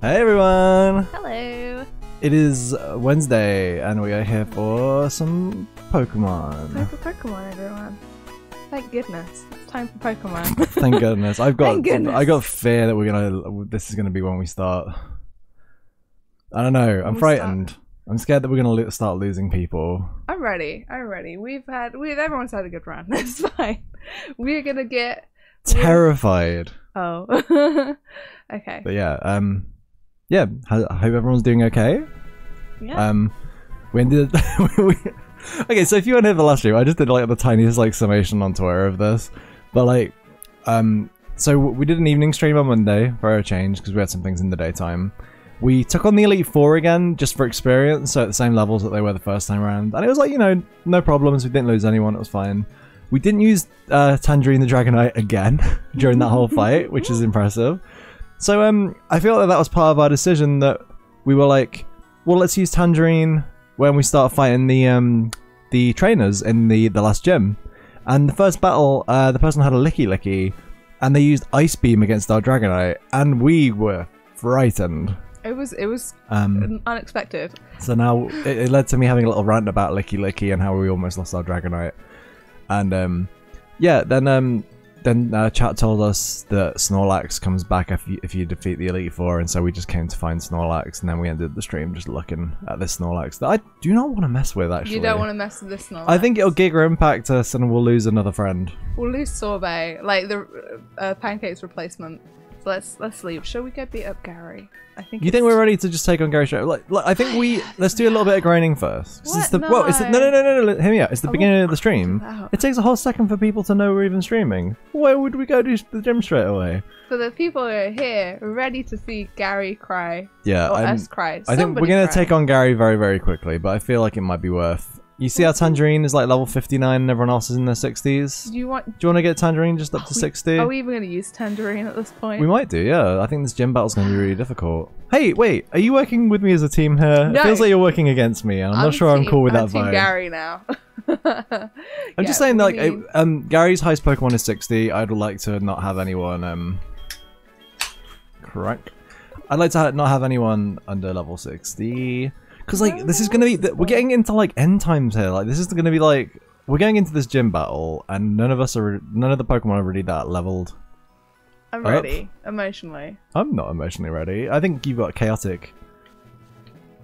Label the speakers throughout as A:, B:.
A: Hey everyone!
B: Hello.
A: It is Wednesday and we are here for some Pokemon.
B: Time for Pokemon, everyone. Thank goodness. It's time for Pokemon.
A: Thank goodness. I've got
B: Thank goodness.
A: I got fear that we're gonna this is gonna be when we start. I don't know. I'm
B: we
A: frightened. I'm scared that we're gonna lo- start losing people.
B: I'm ready. I'm ready. We've had we've everyone's had a good run. It's fine. We're gonna get
A: Terrified.
B: Oh. okay.
A: But yeah, um, yeah. I hope everyone's doing okay.
B: Yeah.
A: Um, we ended. we, okay, so if you weren't here the last stream, I just did like the tiniest like summation on Twitter of this, but like, um, so we did an evening stream on Monday for a change because we had some things in the daytime. We took on the Elite Four again just for experience, so at the same levels that they were the first time around, and it was like you know no problems. We didn't lose anyone. It was fine. We didn't use uh, Tangerine the Dragonite again during that whole fight, which is impressive. So um, I feel that that was part of our decision that we were like, well, let's use Tangerine when we start fighting the um the trainers in the the last gym. And the first battle, uh, the person had a Lickilicky, and they used Ice Beam against our Dragonite, and we were frightened.
B: it was it was
A: Um,
B: unexpected.
A: so now it, it led to me having a little rant about Lickilicky and how we almost lost our Dragonite. And um, yeah, then um, then uh, chat told us that Snorlax comes back if you, if you defeat the Elite Four, and so we just came to find Snorlax, and then we ended the stream just looking at this Snorlax that I do not want to mess with. Actually,
B: You don't want to mess with this Snorlax.
A: I think it'll Giga Impact us, and we'll lose another friend.
B: we'll lose Sorbet, like the uh, pancakes replacement. Let's let's leave. Shall we go beat up Gary? I think.
A: You think we're ready to just take on Gary straight? Like, like I think we let's do a little bit of grinding first. 'Cause It's
B: What?
A: the, well, it's the, no, no,
B: No.
A: no, no, no. Hear me out. It's the
B: I
A: beginning of the stream. It takes a whole second for people to know we're even streaming. Why would we go to the gym straight away?
B: So the people who are here ready to see Gary cry
A: Yeah,
B: or
A: I'm-
B: us cry.
A: I think we're gonna
B: cry.
A: take on Gary very, very quickly, but I feel like it might be worth. You see how Tangerine is like level 59 and everyone else is in their 60s?
B: Do you want?
A: Do you want to get Tangerine just up to 60?
B: Are we even going to use Tangerine at this point?
A: We might do, yeah. I think this gym battle's going to be really difficult. Hey, wait, are you working with me as a team here?
B: No.
A: It feels like you're working against me, and I'm, not sure I'm cool with
B: I'm
A: that
B: team
A: vibe.
B: Gary now.
A: I'm just saying, like, I- um, Gary's highest Pokemon is 60. I'd like to not have anyone, um, correct. I'd like to ha- not have anyone under level 60. Because, like, this is gonna be, we're getting into, like, end times here. Like, this is gonna be, like, we're going into this gym battle, and none of us are, none of the Pokemon are really that leveled.
B: I'm
A: up.
B: ready emotionally.
A: I'm not emotionally ready. I think you've got chaotic,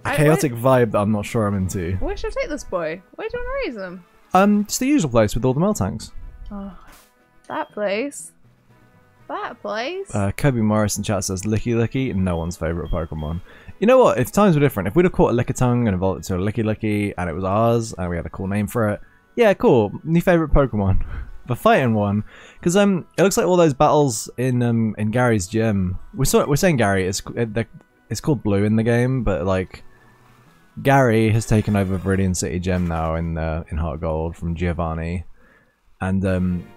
B: I-
A: chaotic vibe that I'm not sure I'm into.
B: Where should I take this boy? Where do you want to raise him?
A: Um, just the usual place with all the Miltanks.
B: Oh, that place. That place.
A: Uh, Kobe Morris in chat says Lickilicky, no one's favourite Pokemon. You know what? If times were different, if we'd have caught a Lickitung and evolved it to a Lickilicky and it was ours and we had a cool name for it, yeah, cool. New favourite Pokemon. the fighting one. Because um, it looks like all those battles in um in Gary's gym. We saw we're saying Gary. It's it, it's called Blue in the game, but like Gary has taken over Viridian City Gym now in uh, in Heart Gold from Giovanni, and um,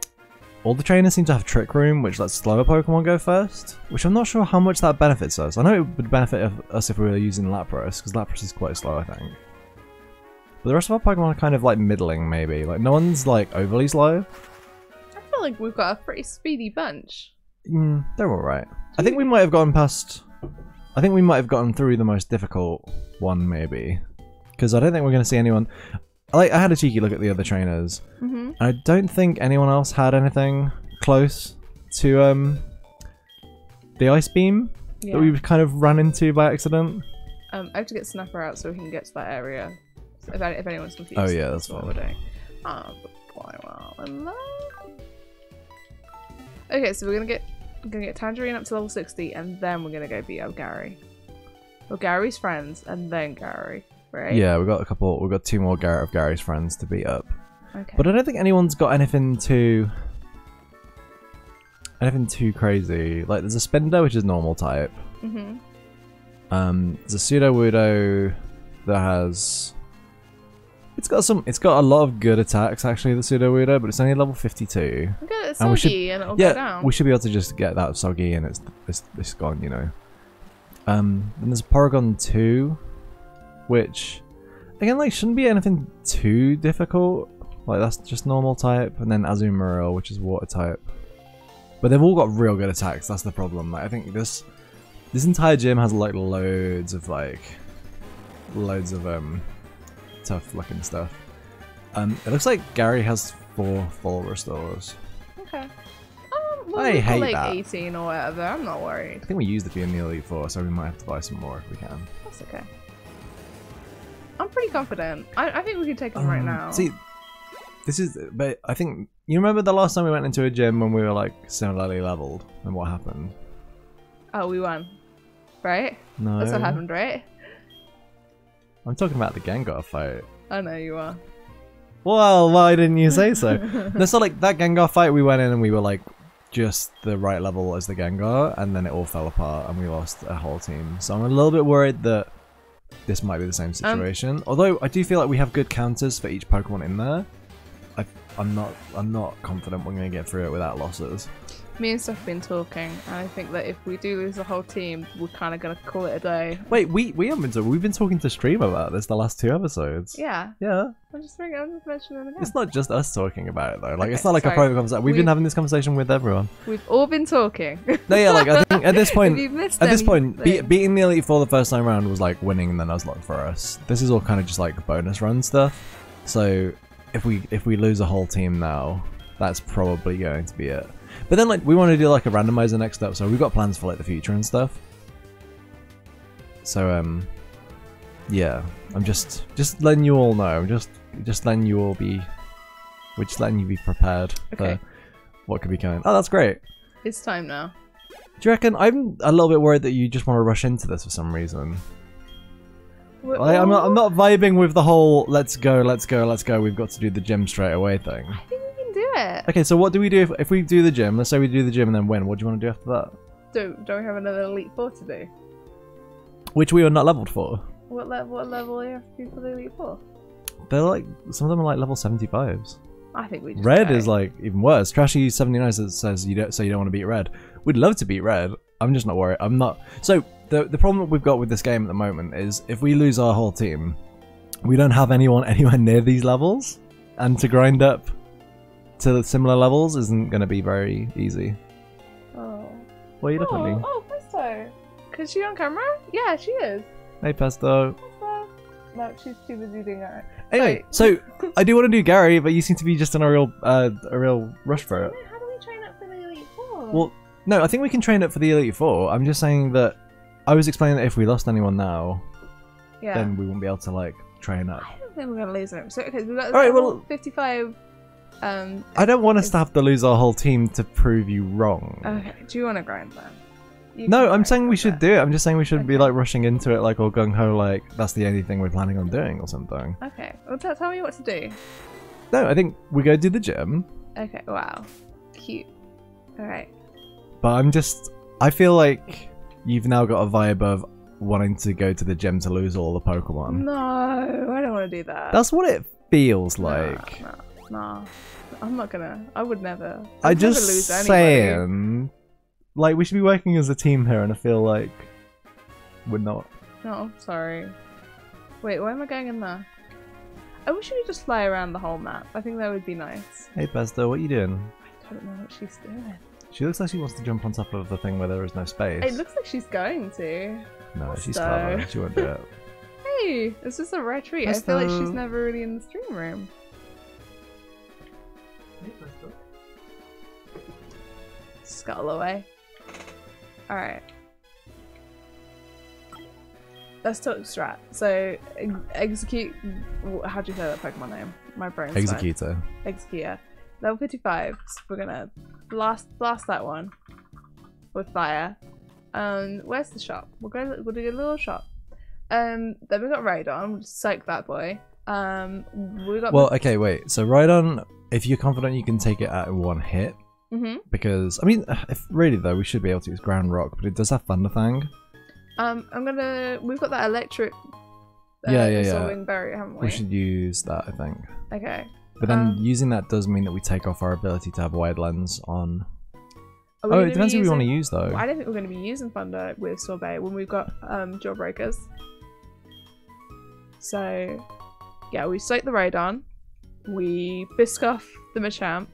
A: all the trainers seem to have Trick Room, which lets slower Pokemon go first. Which I'm not sure how much that benefits us. I know it would benefit us if we were using Lapras, because Lapras is quite slow, I think. But the rest of our Pokemon are kind of like middling, maybe. Like no one's like overly slow.
B: I feel like we've got a pretty speedy bunch.
A: Mm, they're all right. I think we might have gone past. I think we might have gotten through the most difficult one, maybe, because I don't think we're going to see anyone. Like I had a cheeky look at the other trainers.
B: Mm-hmm.
A: I don't think anyone else had anything close to um the ice beam
B: Yeah.
A: that we kind of ran into by accident.
B: Um, I have to get Snapper out so we can get to that area. So if, if anyone's confused.
A: Oh, yeah, that's
B: what we're doing. Um, quite well. Hello? Okay, so we're gonna get we're gonna get Tangerine up to level 60 and then we're gonna go beat up Gary. Or Gary's friends and then Gary, right?
A: Yeah, we got a couple. We got two more Garrett of Gary's friends to beat up,
B: Okay.
A: but I don't think anyone's got anything too. Anything too crazy. Like there's a Spinda, which is normal type.
B: mm-hmm.
A: Um, there's a Sudowoodo that has. It's got some. It's got a lot of good attacks actually. The Sudowoodo, but it's only level 52.
B: We'll get
A: And we should-
B: soggy and it'll go
A: Yeah,
B: down.
A: we should be able to just get that soggy and it's it's, it's gone. You know. Um, then there's a Porygon 2, which again like shouldn't be anything too difficult. Like that's just normal type, and then Azumarill, which is water type. But they've all got real good attacks. That's the problem. Like, I think this This entire gym has like loads of like loads of um tough looking stuff. Um, it looks like Gary has four full restores.
B: Okay. Um, well,
A: I hate
B: like
A: that.
B: 18 or whatever. I'm not worried.
A: I think we used a few in the Elite Four, so we might have to buy some more if we can.
B: That's okay. I'm pretty confident. I, I think we can take them right
A: Um,
B: now.
A: See, this is, but I think you remember the last time we went into a gym when we were like similarly leveled, and what happened?
B: Oh, we won. Right?
A: No,
B: That's what happened, right?
A: I'm talking about the Gengar fight.
B: I know you are.
A: Well, why didn't you say so? no, so like that Gengar fight, we went in and we were like just the right level as the Gengar, and then it all fell apart and we lost a whole team. So I'm a little bit worried that this might be the same um, situation. Although I do feel like we have good counters for each Pokemon in there. I, I'm not, I'm not confident we're gonna get through it without losses.
B: Me and Stef have been talking, and I think that if we do lose the whole team, we're kind of gonna call it a day.
A: Wait, we we haven't been talking. We've been talking to stream about this the last two episodes.
B: Yeah,
A: Yeah,
B: I'm just I'm just mentioning it again.
A: it's not just us talking about it though. Like it's not like
B: sorry.
A: a private conversation. We've been
B: We've-
A: having this conversation with everyone.
B: We've all been talking.
A: No, yeah, like I think at this point, At this point, be- beating the Elite Four the first time round was like winning the Nuzlocke for us. This is all kind of just like bonus run stuff. So if we if we lose a whole team now, that's probably going to be it. But then like we want to do like a randomizer next up, so we've got plans for like the future and stuff. So um, yeah, I'm just just letting you all know. I'm just just letting you all be, we're just letting you be prepared
B: Okay.
A: for what could be coming. Oh, that's great.
B: it's time now.
A: Do you reckon? I'm a little bit worried that you just want to rush into this for some reason.
B: We're
A: I'm not. I'm not vibing with the whole "let's go, let's go, let's go." We've got to do the gym straight away thing.
B: I think we can do it.
A: Okay, so what do we do if, if we do the gym? Let's say we do the gym and then win. What do you want to do after that?
B: Don't don't we have another elite four to do?
A: Which we are not leveled for.
B: What level? What level do you have to be for the elite four?
A: They're like some of them are like level 75s.
B: I think we just
A: Red
B: go.
A: is like even worse. Trashy 79 says, says you don't so you don't want to beat red. We'd love to beat red. I'm just not worried. I'm not. So the the problem that we've got with this game at the moment is if we lose our whole team, we don't have anyone anywhere near these levels, and to grind up to the similar levels isn't going to be very easy.
B: Oh.
A: What are you looking
B: oh,
A: at me?
B: oh, Pesto. Is she on camera? Yeah, she is.
A: Hey, Pesto.
B: Pesto. No, she's too busy doing that.
A: Anyway, so I do want to do Gary, but you seem to be just in a real uh, a real rush for it.
B: How do we train up for the elite four?
A: Well, no, I think we can train it for the Elite Four. I'm just saying that I was explaining that if we lost anyone now,
B: yeah.
A: then we won't be able to like train up.
B: I don't think we're gonna lose them. So okay, we've got
A: Alright,
B: level
A: well-
B: 55. Um.
A: I don't want us to have to lose our whole team to prove you wrong.
B: Okay. Do you want to grind then? You
A: no, I'm saying we should
B: that.
A: do it. I'm just saying we shouldn't be like rushing into it like all gung ho like that's the only thing we're planning on doing or something.
B: Okay. Well, tell tell me what to do.
A: No, I think we go do the gym,
B: Okay. Wow. Cute. All right.
A: but I'm just I feel like you've now got a vibe of wanting to go to the gym to lose all the Pokemon.
B: No, I don't want to do that.
A: That's what it feels like.
B: Nah, nah. I'm not gonna. I would never.
A: I
B: never
A: just
B: lose anybody.
A: saying, like we should be working as a team here, and I feel like we're not.
B: No, sorry. Wait, why am I going in there? I wish we could just fly around the whole map. I think that would be nice.
A: Hey, Pesto, what are you doing?
B: I don't know what she's doing.
A: She looks like she wants to jump on top of the thing where there is no space.
B: It looks like she's going to.
A: no, she's
B: so-
A: clever. She won't do it.
B: Hey, it's just a rare treat. I feel like she's never really in the stream room. Scuttle away. Alright. Let's talk strat. So, ex- execute. How do you say that Pokemon name? My brain's fried.
A: Exeggutor.
B: Exeggutor. Level 55. So we're gonna blast blast that one with fire. Um, where's the shop? We'll go. We'll do a little shop. Um, then we got Rhydon. We'll psych that boy. Um, we got.
A: Well, okay, wait. So right on, if you're confident you can take it at one hit,
B: hmm
A: because I mean, if really though, we should be able to use Ground Rock, but it does have Thunder Fang.
B: Um, I'm gonna. We've got that electric. Uh,
A: Yeah, yeah, yeah.
B: berry, haven't we?
A: We should use that, I think.
B: Okay.
A: But then
B: Um,
A: using that does mean that we take off our ability to have wide lens on. Oh, it depends who we want to use though.
B: I don't think we're going to be using Thunder with Sorbet when we've got um, Jawbreakers. So, yeah, we sight the Rhydon, we Biscoff the Machamp,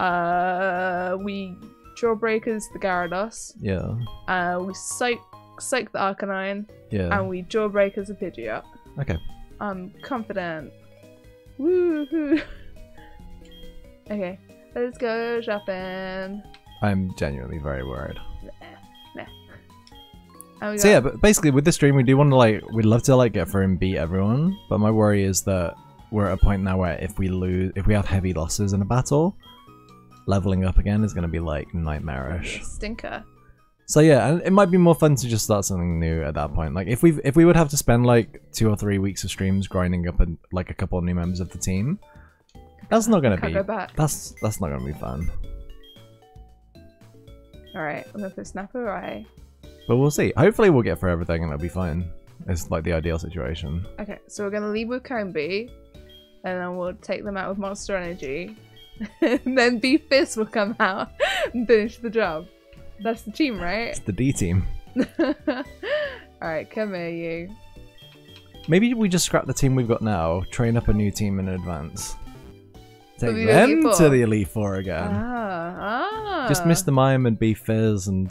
B: uh, we Jawbreakers the Gyarados.
A: Yeah.
B: Uh, we soak soak the Arcanine,
A: Yeah.
B: and we Jawbreakers the Pidgeot.
A: Okay.
B: I'm confident. Woohoo! okay, let's go shopping.
A: I'm genuinely very worried. So yeah, but basically with this stream we do want to like we'd love to like get through and beat everyone, but my worry is that we're at a point now where if we lose if we have heavy losses in a battle, leveling up again is gonna be like nightmarish.
B: stinker.
A: So yeah, and it might be more fun to just start something new at that point. Like if we if we would have to spend like two or three weeks of streams grinding up a, like a couple of new members of the team, that's not gonna be
B: go back.
A: that's that's not gonna be fun.
B: All right, I'm gonna put Snap away.
A: But we'll see. Hopefully we'll get for everything and it'll be fine. It's like the ideal situation.
B: Okay, so we're gonna leave with Combi, and then we'll take them out with Monster Energy, and then Beef Fist will come out and finish the job. That's the team, right?
A: It's the D team.
B: Alright, come here, you.
A: Maybe we just scrap the team we've got now, train up a new team in advance. Take
B: the
A: them to the Elite Four again.
B: Ah, ah.
A: Just Mr. Mime and Beef Fizz and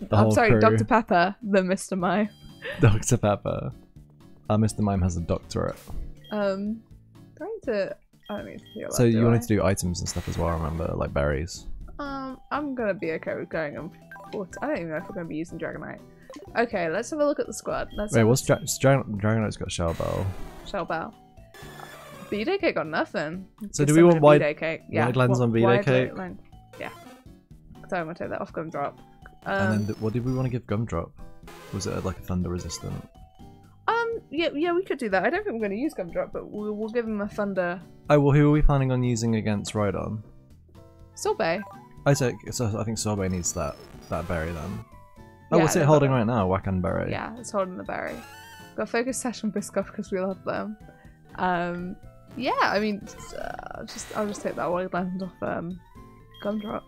A: the
B: I'm
A: whole
B: sorry,
A: crew.
B: Dr. Pepper, the Mr. Mime.
A: Dr. Pepper. Uh, Mr. Mime has a doctorate.
B: Um, going to. I don't need to feel
A: So you wanted to do items and stuff as well, I remember, like berries.
B: Um, I'm gonna be okay with going on. 40. I don't even know if we're gonna be using Dragonite. Okay, let's have a look at the squad. Let's
A: Wait, what's Dra- Dragon- Dragonite's got Shell Bell.
B: Shell Bell. Cake got nothing.
A: So do we want wide-
B: Cake? Yeah.
A: wide
B: wa-
A: on
B: wide
A: Cake?
B: Yeah. So I'm gonna take that off Gumdrop. Um,
A: and then th- what did we want to give Gumdrop? Was it like a thunder resistant?
B: Um, yeah, yeah, we could do that. I don't think we're gonna use Gumdrop, but we'll, we'll give him a Thunder
A: Oh well, who are we planning on using against Rhydon?
B: Sorbet.
A: I take so I think Sorbet needs that that berry then. Oh,
B: Yeah,
A: what's it holding right now? Wacan berry.
B: Yeah, it's holding the berry. Got focus session Biscoff because we love them. Um, yeah, I mean, just, uh, just I'll just take that white land off um, Gumdrop.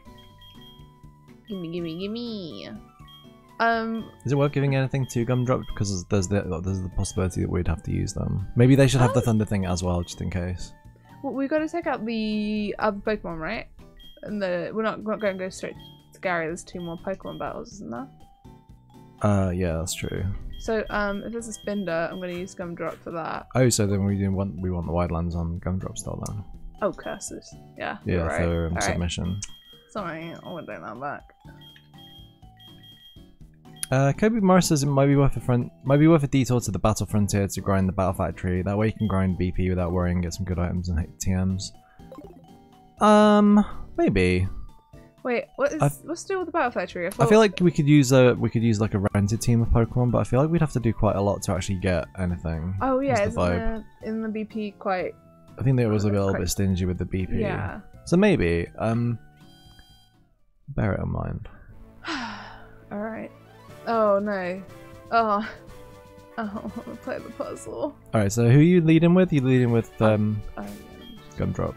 B: Gimme, gimme, gimme. Um,
A: Is it worth giving anything to Gumdrop because there's the there's the possibility that we'd have to use them. Maybe they should have the
B: Um,
A: thunder thing as well, just in case.
B: well, we got to take out the other Pokemon, right? And the we're not, not going to go straight to Gary. There's two more Pokemon battles, isn't there?
A: Uh, yeah, that's true.
B: So, um, if there's a Spinda, I'm going to use Gumdrop for that.
A: Oh, so then we didn't want we want the Wide Lens on Gumdrop still then.
B: Oh, curses! Yeah,
A: Yeah,
B: right.
A: for um,
B: All right.
A: submission.
B: Sorry, I won't take that back.
A: Uh, Kobe Morris says it might be worth a front, might be worth a detour to the Battle Frontier to grind the Battle Factory. That way you can grind BP without worrying, get some good items and hit TMs. Um, maybe.
B: Wait, what is
A: I've-
B: what's to do with the Battle Factory?
A: I
B: thought-
A: feel like we could use a we could use like a rented team of Pokemon, but I feel like we'd have to do quite a lot to actually get anything.
B: Oh yeah,
A: is
B: isn't
A: the
B: in the BP quite?
A: I think that it was a little
B: quite-
A: bit stingy with the BP.
B: Yeah.
A: So maybe, um, bear it in mind.
B: All right. Oh no. Oh. Oh, I want to play the puzzle.
A: All right, so who are you leading with? You leading with um
B: Um,
A: Gumdrop?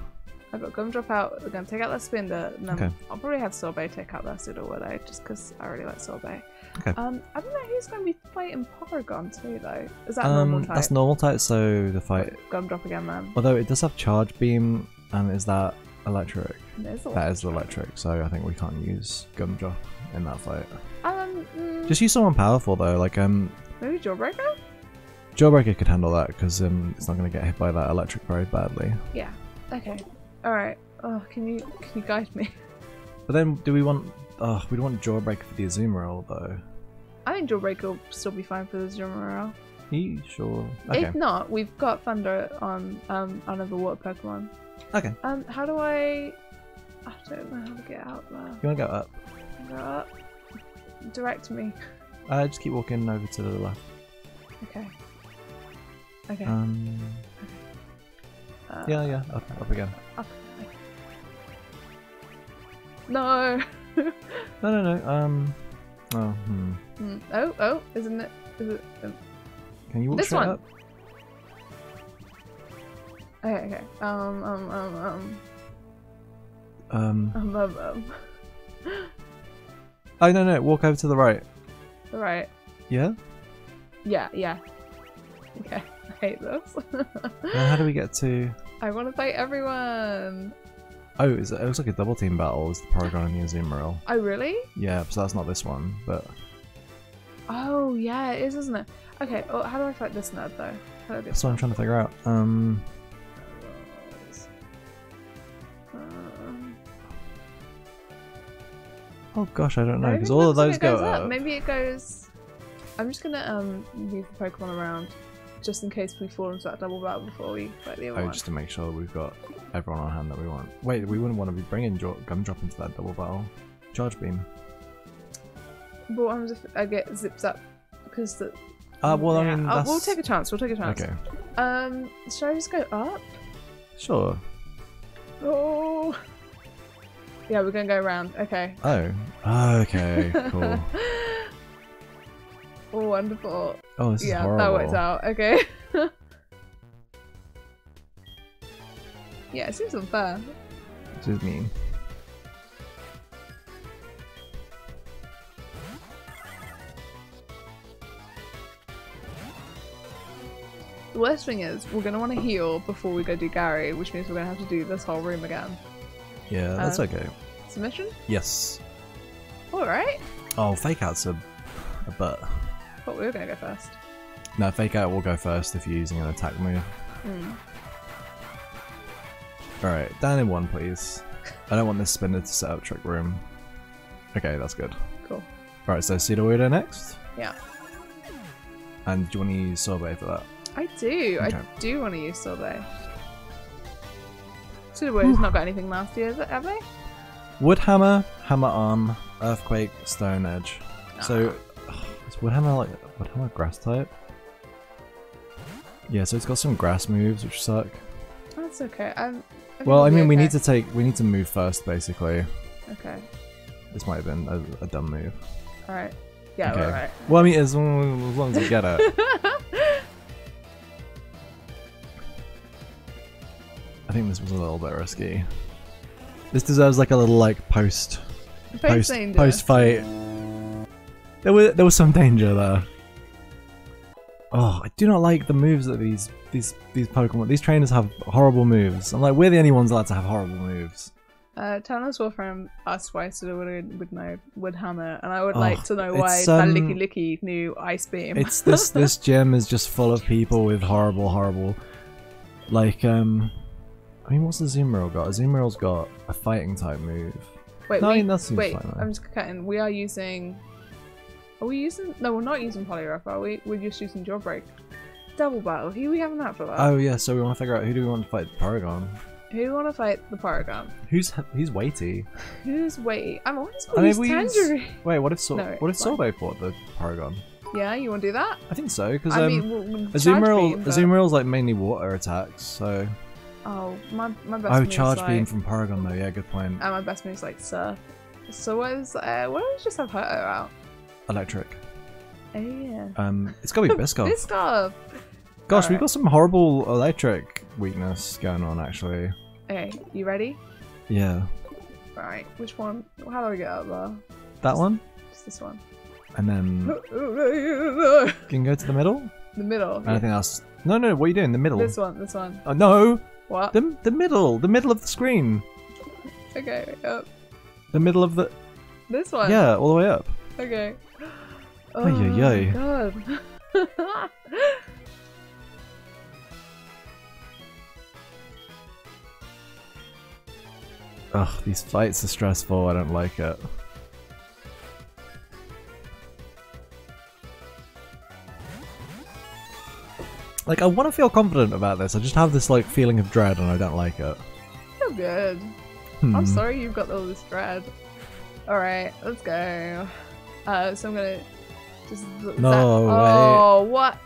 B: I've got Gumdrop out. We're gonna take out that Spinda. And
A: Okay.
B: I'll probably have Sorbet take out that Sudowoodo just because I really like Sorbet.
A: Okay.
B: Um, I don't know who's gonna be fighting Porygon too though. Is that normal
A: Um,
B: type?
A: that's normal type. So the fight,
B: Gumdrop again, man.
A: although it does have Charge Beam, and is that electric? That is electric. So I think we can't use Gumdrop in that fight. Just use someone powerful though, like um.
B: maybe Jawbreaker.
A: Jawbreaker could handle that because um, it's not going to get hit by that electric very badly.
B: Yeah. Okay. All right. Oh, can you can you guide me?
A: But then, do we want? Oh, we don't want Jawbreaker for the Azumarill though.
B: I think Jawbreaker will still be fine for the Azumarill.
A: You sure? Okay.
B: If not, we've got Thunder on um another water Pokemon.
A: Okay.
B: Um, how do I? I don't know how to get out there.
A: You want to go up?
B: Go up. Direct me.
A: Uh, just keep walking over to the left.
B: Okay. Okay.
A: Um.
B: uh,
A: Yeah, yeah. Up, up again.
B: Up. No.
A: No, no, no. Um. Oh, hmm.
B: Hmm. Oh, oh, isn't it? Is it? Um,
A: Can you walk
B: This one.
A: up?
B: okay, okay. Um, um, um, um,
A: Um.
B: um, um, um.
A: Oh no, no. Walk over to the right.
B: Right.
A: Yeah.
B: Yeah, yeah. Okay. I hate this.
A: Then how do we get to?
B: I want to fight everyone.
A: Oh, it's, it looks like a double team battle. It's the Porygon and the Azumarill.
B: Oh, really?
A: Yeah, so that's not this one, but
B: Oh, yeah, it is, isn't it? Okay, oh, how do I fight this nerd, though? How do I do
A: that's what I'm trying to figure out. Um, oh gosh, I don't know because all of those go
B: goes
A: up.
B: Maybe it goes. I'm just gonna um move the Pokemon around, just in case we fall into that double battle before we fight the other
A: Oh,
B: one.
A: just to make sure that we've got everyone on hand that we want. Wait, we wouldn't want to be bringing Gumdrop into that double battle. Charge beam.
B: But what happens if I get zips up? Because the.
A: Uh, well,
B: Yeah,
A: I mean, that's...
B: we'll take a chance. We'll take a chance.
A: Okay,
B: Um, should I just go up?
A: sure.
B: Oh. Yeah, we're gonna go around. Okay.
A: Oh, okay, cool.
B: oh, wonderful.
A: Oh, this is
B: yeah,
A: horrible.
B: that works out. Okay. yeah, it seems unfair.
A: This is mean.
B: The worst thing is, we're gonna want to heal before we go do Gary, which means we're gonna have to do this whole room again.
A: Yeah, that's
B: Uh,
A: okay.
B: Submission?
A: Yes.
B: Alright.
A: Oh, fake out's a, a butt.
B: Thought we were gonna go first.
A: No, fake out will go first if you're using an attack move.
B: Hmm.
A: Alright, down in one, please. I don't want this Spinda to set up trick room. Okay, that's good.
B: Cool.
A: Right, so Sudowoodo next.
B: Yeah.
A: And do you want to use Sorbet for that?
B: I do.
A: Okay.
B: I do want to use Sorbet. Sudowoodo's not got anything nasty, is it? Have they?
A: Wood Hammer, Hammer Arm, Earthquake, Stone Edge. So, ah. is Wood Hammer like Wood Hammer grass type? Yeah, so it's got some grass moves which suck.
B: That's okay. I'm, think
A: Well,
B: we'll
A: I
B: be
A: mean, we need to take, we need to move first, basically.
B: Okay.
A: This might have been a, a dumb move.
B: Alright. Yeah,
A: Okay.
B: we're alright.
A: Well, I mean, as long as, long as we get it. think this was a little bit risky. This deserves like a little like post post
B: danger.
A: post fight. There was there was some danger there. Oh, I do not like the moves that these these these Pokemon these trainers have horrible moves. I'm like we're the only ones allowed to have horrible moves.
B: Uh, Tanos Wolfram asked why Sudowoodo would know would hammer, and I would
A: Oh,
B: like to know why
A: it's,
B: that
A: um,
B: Lickilicky knew Ice Beam.
A: It's this this gym is just full of people with horrible horrible like um I mean what's the Azumarill got? Azumarill's got a fighting type move.
B: Wait,
A: No, I mean, that seems
B: wait,
A: fine,
B: I'm just cutting. We are using. Are we using? No, we're not using Poliwrath, are we? We're just using Jawbreak. Double battle. Who are we having that for? That?
A: Oh yeah, so we want to figure out who do we want to fight Porygon?
B: Who do you want to fight the Porygon?
A: Who's who's weighty?
B: Who's wait? I'm always
A: I
B: going to
A: mean,
B: use
A: we Wait, what if so-
B: No,
A: what if. Sorbet fought the Porygon?
B: Yeah, you want to do that?
A: I think so because
B: I
A: um,
B: mean, we'll,
A: Azumarill
B: but-
A: Azumarill's like mainly water attacks. So
B: Oh, my my best.
A: oh, charge
B: like,
A: beam from Porygon though. Yeah, good point.
B: And my best move's like Surf. So what is? Uh, why don't we just have Hurto out?
A: Electric.
B: Oh yeah.
A: Um, it's got to be Biscoff.
B: Biscoff.
A: Gosh, we've got some horrible electric weakness going on actually.
B: Okay, you ready?
A: Yeah,
B: Right. Which one? How do I get out there?
A: that one,
B: Just this one.
A: and then you can go to the middle.
B: The middle.
A: Anything else? No, no. What are you doing? The middle.
B: This one. This one.
A: Oh no,
B: What?
A: the the middle, the middle of the screen,
B: Okay. Up.
A: the middle of the
B: This one.
A: yeah, all the way up.
B: Okay.
A: Ay, ay, ay.
B: Oh god.
A: Ugh, these fights are stressful. I don't like it. Like, I want to feel confident about this. I just have this like feeling of dread, and I don't like it.
B: Feel good.
A: Hmm.
B: I'm sorry you've got all this dread. Alright, let's go. Uh, so I'm gonna just.
A: No,
B: Oh, what?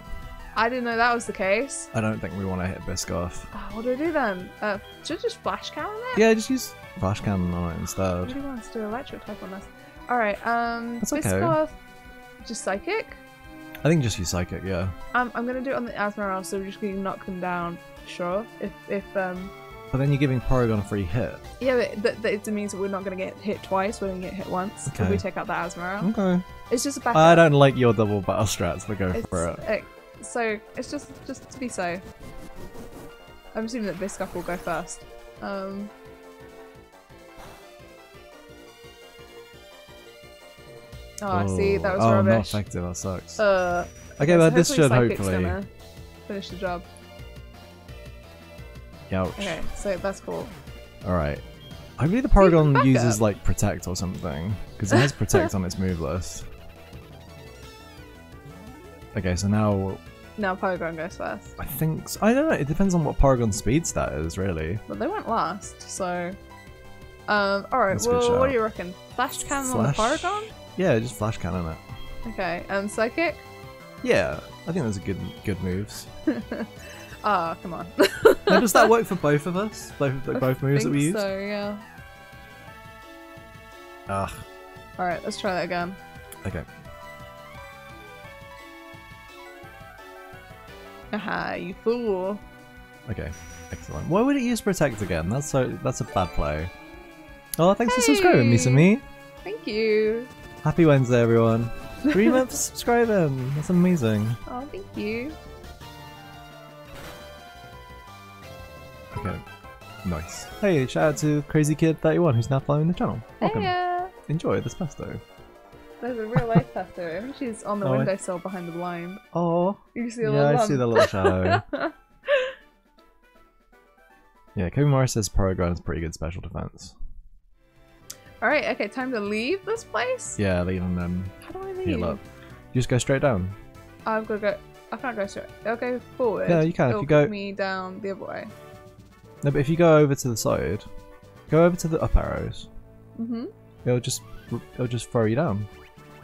B: I didn't know that was the case.
A: I don't think we want to hit Biscoff.
B: Oh, what do I do then? Uh, should I just flash cannon it?
A: Yeah, just use flash cannon on it instead.
B: really want to do electric type on this. Alright, um,
A: That's okay.
B: Biscoff, just psychic.
A: I think just use psychic. Yeah,
B: Um, I'm gonna do it on the Azumarill, so we're just gonna knock them down. Sure. If if um,
A: but then you're giving Porygon a free hit.
B: yeah, but that it means that we're not gonna get hit twice. We're gonna get hit once if
A: Okay.
B: we take out the Azumarill.
A: Okay.
B: It's just a back.
A: I don't like your double battle strats, but go
B: It's,
A: for it.
B: uh, so it's just just to be safe. I'm assuming that Biscoff will go first. Um, Oh, I see, that was
A: oh, not effective. That sucks.
B: Uh,
A: okay, but this should hopefully.
B: finish the job.
A: Ouch.
B: Okay, so that's cool.
A: All right. Hopefully the Porygon
B: back
A: uses
B: up.
A: like protect or something because it has protect on its move list. Okay, so now
B: Now Porygon goes first.
A: I think so. I don't know. It depends on what Porygon speed stat is, really.
B: But they went last, so. Um, alright,
A: That's a good
B: well, what do you reckon? Flash cannon on the
A: Flash? Yeah, just flash cannon it.
B: Okay, and Psychic?
A: Yeah, I think those are good good moves.
B: Ah, come on.
A: now, does that work for both of us? Both like, both moves that we
B: Think
A: use?
B: So, yeah.
A: Ugh.
B: Alright, let's try that again.
A: Okay.
B: Haha, you fool.
A: Okay. Excellent. Why would it use protect again? That's so. That's a bad play. Oh, thanks for subscribing,
B: Hey!
A: Misami.
B: Thank you.
A: Happy Wednesday, everyone. Three months subscribing. That's amazing.
B: Oh, thank you.
A: Okay. Nice. Hey, shout out to Crazy Kid 31 who's now following the channel. Welcome.
B: Hey, uh,
A: Enjoy this pesto.
B: there's a real life think she's on the
A: Oh, I-
B: behind the blind.
A: Oh.
B: You see a
A: Yeah,
B: little
A: I see the little shadow. Yeah, Kobe Morris says Porygon is pretty good special defense.
B: Alright, okay, time to leave this place?
A: Yeah, leaving them
B: How do I leave?
A: heal up. You just go straight down.
B: I've got to go. I can't go straight. I'll go forward.
A: Yeah, you can, if
B: It'll
A: you go-
B: me down the other way.
A: No, but if you go over to the side, go over to the up arrows.
B: Mm-hmm.
A: It'll just it'll just throw you down.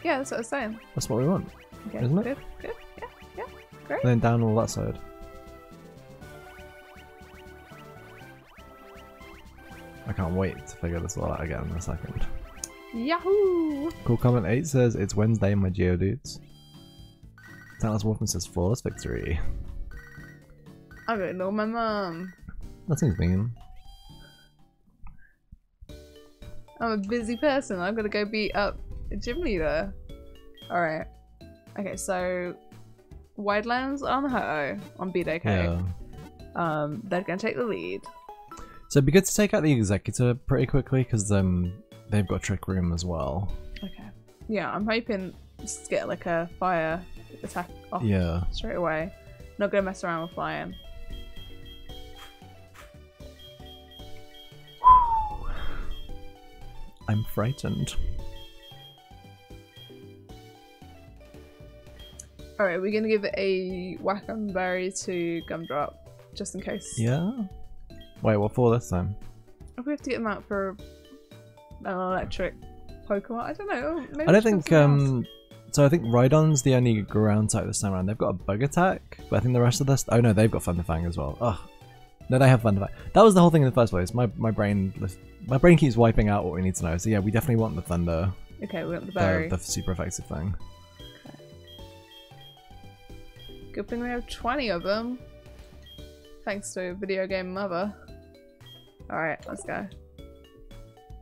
B: Yeah, that's what I was saying.
A: That's what we want.
B: Okay,
A: Isn't it?
B: good, good, yeah, yeah, great.
A: And then down all that side. I can't wait to figure this all out again in a second.
B: Yahoo!
A: Cool comment 8 says it's Wednesday, my geodudes. Dallas Wolfman says flawless victory.
B: I don't know my mum.
A: That seems mean.
B: I'm a busy person. I've got to go beat up a gym leader. Alright. Okay, so Wide Lens on the Ho on BDK.
A: Yeah.
B: Um, they're gonna take the lead.
A: So it'd be good to take out the Exeggutor pretty quickly because um they've got trick room as well.
B: Okay. Yeah, I'm hoping just to get like a fire attack off
A: Yeah.
B: straight away. Not gonna mess around with flying.
A: I'm frightened.
B: Alright, we're gonna give it a Wacan berry to gumdrop, just in case.
A: Yeah. Wait, what for this time?
B: If we have to get them out for an electric Pokemon, I don't know. Maybe
A: I don't think um so I think Rhydon's the only ground type this time around. They've got a bug attack, but I think the rest of this oh no, they've got Thunderfang as well. Oh. No, they have Thunderfang. That was the whole thing in the first place. My my brain my brain keeps wiping out what we need to know. So yeah, we definitely want the thunder,
B: Okay, we want the
A: the,
B: berry.
A: the super effective thing.
B: Good thing we have 20 of them. Thanks to Video Game Mother. Alright, let's go.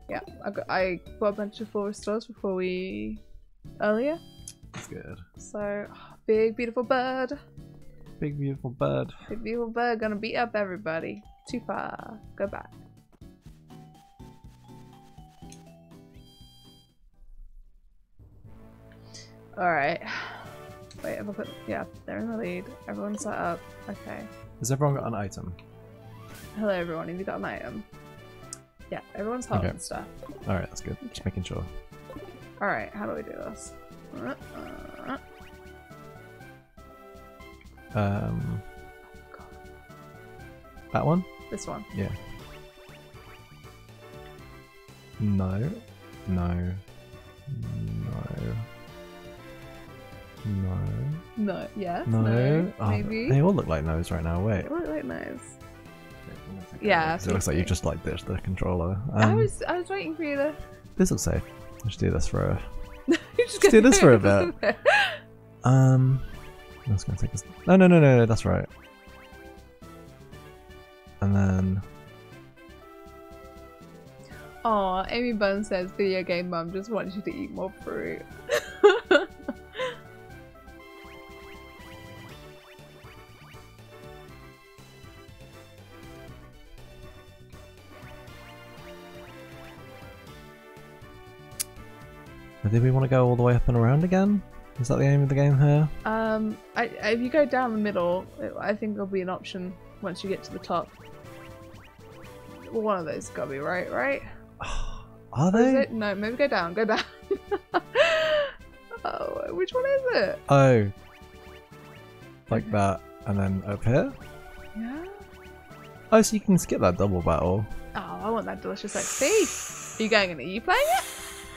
B: Yeah, I got I bought a bunch of full restores before we earlier.
A: That's good.
B: So big beautiful bird.
A: Big beautiful bird.
B: Big beautiful bird gonna beat up everybody. Too far. Go back. Alright. Wait, if I put yeah, they're in the lead. Everyone's set up. Okay.
A: Has everyone got an item?
B: Hello everyone, have you got an item? Yeah, everyone's hot
A: Okay.
B: and stuff.
A: Alright, that's good. Just making sure.
B: Alright, how do we do this?
A: Um That one?
B: this one.
A: Yeah. No. No. No. No.
B: No, yeah.
A: No. Oh,
B: maybe.
A: they all look like no's right now. Wait.
B: They look like nose. Yeah, So
A: It looks like you just like ditched the controller.
B: I
A: Um,
B: was I was waiting for you to
A: This looks safe. Let's do this for a.
B: Just
A: do this for a bit. Um. That's gonna take us. No, no, no, no, no. That's right. And then.
B: Oh, Amy Bunn says video game mum just wants you to eat more fruit.
A: Did we want to go all the way up and around again? Is that the aim of the game here?
B: Um, I, if you go down the middle, it, I think there'll be an option once you get to the top. One of those got to be right, right?
A: Are they?
B: No, maybe go down. Go down. oh, which one is it?
A: Oh. Like that. And then up here?
B: Yeah.
A: Oh, so you can skip that double battle.
B: Oh, I want that delicious XP. Are you going in? Are you playing it?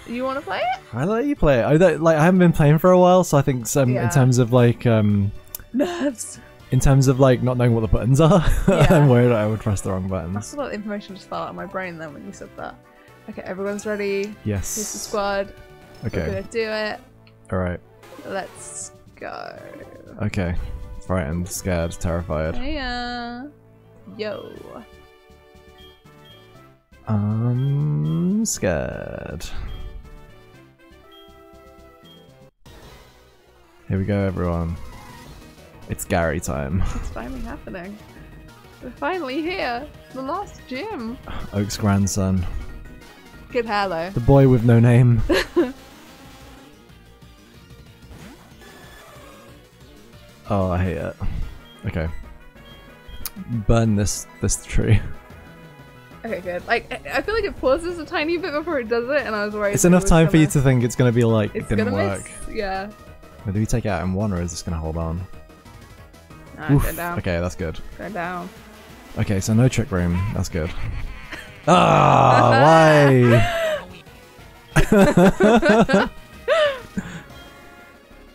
B: You want to play it?
A: I let you play it. I don't, like I haven't been playing for a while, so I think some um,
B: Yeah.
A: in terms of like um
B: Nerves.
A: in terms of like not knowing what the buttons are,
B: Yeah.
A: I'm worried I would press the wrong buttons.
B: That's a lot of information just fell out of my brain then when you said that. Okay, everyone's ready. Yes. Here's the squad. We're
A: Okay.
B: gonna do it.
A: Alright.
B: Let's go.
A: Okay. Frightened, scared, terrified.
B: Hey, uh, yo.
A: I'm scared. Here we go, everyone. It's Gary time.
B: It's finally happening. We're finally here. The last gym.
A: Oak's grandson.
B: Good hair though.
A: The boy with no name. oh, I hate it. Okay. Burn this this tree.
B: Okay, good. Like I feel like it pauses a tiny bit before it does it, and I was worried.
A: It's
B: it
A: enough time for you
B: gonna-
A: think it's gonna be like it
B: It's
A: didn't
B: gonna
A: work.
B: miss. Yeah.
A: Do we take it out in one or is this gonna hold on?
B: Go down.
A: Okay, that's good.
B: Go down.
A: Okay, so no trick room. That's good. Ah, why?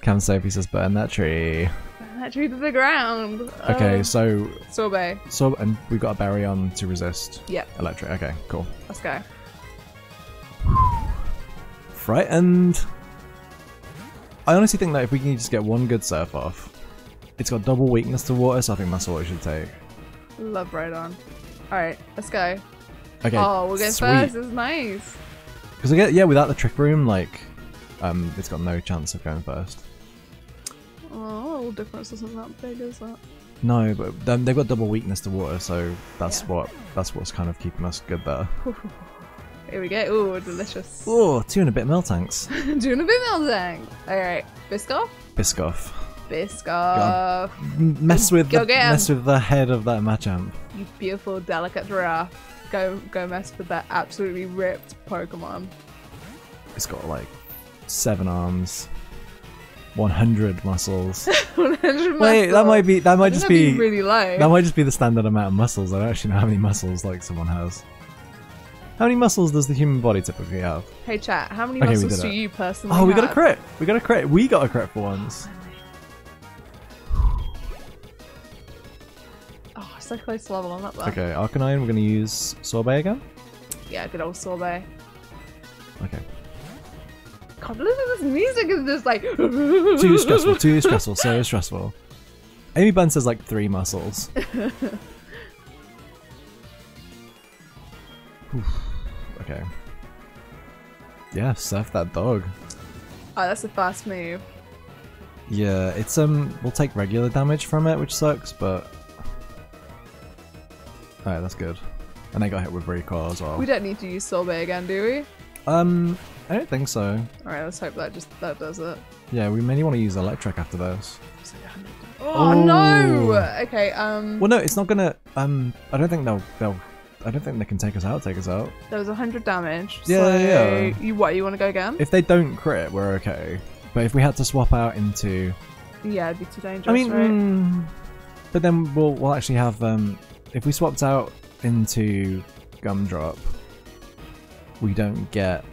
A: Cam Sophie says burn that tree.
B: Burn That tree to the ground.
A: Okay,
B: Uh,
A: so
B: sorbet.
A: so and we've got a berry on to resist
B: Yep.
A: electric. Okay, cool.
B: Let's go.
A: Frightened. I honestly think that if we can just get one good surf off, it's got double weakness to water, so I think that's what we should take.
B: Love right on. All right, let's go.
A: Okay.
B: oh, we're going
A: sweet.
B: first. This is nice.
A: Because I get yeah, without the trick room, like, um, it's got no chance of going first.
B: Oh, difference isn't that big, is it?
A: No, but then they've got double weakness to water, so that's
B: Yeah.
A: what that's what's kind of keeping us good there.
B: Here we go. Ooh, delicious.
A: Oh, two and a bit Miltanks. two
B: and a bit Miltanks. All right, Biscoff.
A: Biscoff.
B: Biscoff.
A: Mess with
B: Go
A: the mess with the head of that Machamp.
B: You beautiful, delicate giraffe. Go, go mess with that absolutely ripped Pokemon.
A: It's got like seven arms, one hundred muscles.
B: 100
A: Wait, that might be that might just
B: that
A: be
B: really low.
A: that might just be the standard amount of muscles. I don't actually know how many muscles like someone has. How many muscles does the human body typically have?
B: Hey chat, how many
A: Okay,
B: muscles do
A: it.
B: you personally have?
A: Oh, we got a crit. We got a crit. We got a crit for once.
B: Oh, so close to level. on that one.
A: Okay, Arcanine, we're gonna use Sorbet again.
B: Yeah, good old sorbet.
A: Okay.
B: God, listen to this music is just like
A: Too stressful, too stressful, so stressful. Amy Bunn says like three muscles. Oof, okay. Yeah, surf that dog.
B: Oh, that's a fast move.
A: Yeah, it's um we'll take regular damage from it, which sucks, but Alright, that's good. And they got hit with recoil as well.
B: We don't need to use sorbet again, do we?
A: Um I don't think so.
B: Alright, let's hope that just that does it.
A: Yeah, we mainly want to use electric after this.
B: Oh, no! Okay, um
A: Well no, it's not gonna um I don't think they'll they'll I don't think they can take us out, take us out.
B: there was hundred damage.
A: Yeah,
B: so
A: yeah.
B: You what, you wanna go again?
A: If they don't crit, we're okay. But if we had to swap out into
B: yeah, it'd be too dangerous,
A: I mean
B: right?
A: mm, but then we'll we'll actually have um if we swapped out into Gumdrop we don't get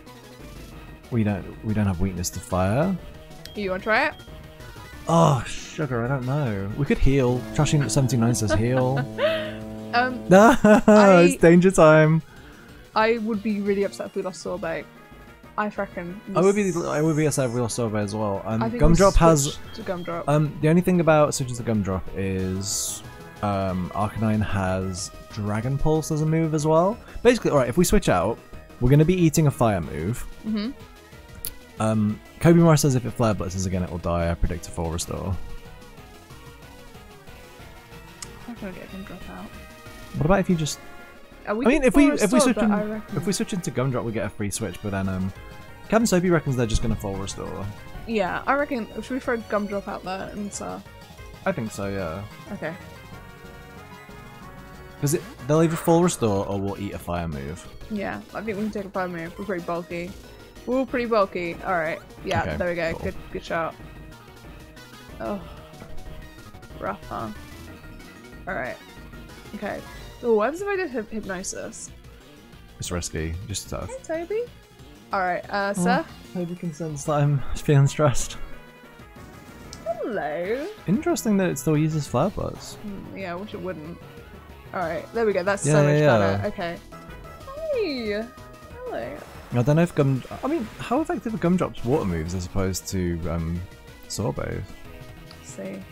A: we don't we don't have weakness to fire.
B: You wanna try it?
A: Oh sugar, I don't know. We could heal. Trashing seventy nine says heal.
B: Um
A: no it's danger time.
B: I would be really upset if we lost sorbet. I reckon.
A: I would be I would be upset if we lost Sorbet as well. Um,
B: I think
A: Gumdrop
B: we'll
A: has
B: to gumdrop.
A: Um, the only thing about switching to Gumdrop is um, Arcanine has Dragon Pulse as a move as well. Basically, alright, if we switch out, we're going to be eating a fire move.
B: hmm
A: Um, Kobe Morris says if it Flare Blitzes again, it will die. I predict a full restore.
B: I'm gonna get gumdrop out.
A: What about if you just.
B: Uh,
A: I mean, if we if we switch in,
B: reckon-
A: if we switch into Gumdrop, we get a free switch. But then um, Captain Soapy reckons they're just gonna full restore.
B: Yeah, I reckon. Should we throw Gumdrop out there and so?
A: I think so, yeah.
B: Okay.
A: Because they'll either full restore or we'll eat a fire move.
B: Yeah, I think we can take a fire move. We're pretty bulky. We're all pretty bulky. Alright. Yeah,
A: Okay,
B: there we go.
A: cool.
B: Good good shot. Oh. Rough, huh? Alright. Okay. Oh, what happens if I did hyp- hypnosis?
A: It's risky, just tough.
B: Hey, Toby. Alright, uh,
A: Oh.
B: sir.
A: Maybe you can sense that I'm feeling stressed.
B: Hello.
A: Interesting that it still uses flower pots.
B: Hmm, yeah, I wish it wouldn't. Alright, there we go. That's
A: Yeah,
B: so much
A: yeah, yeah.
B: better. Okay. Hey. Hello.
A: I don't know if gum. I mean, how effective are gumdrop's water moves as opposed to um, sorbos?
B: Let's see.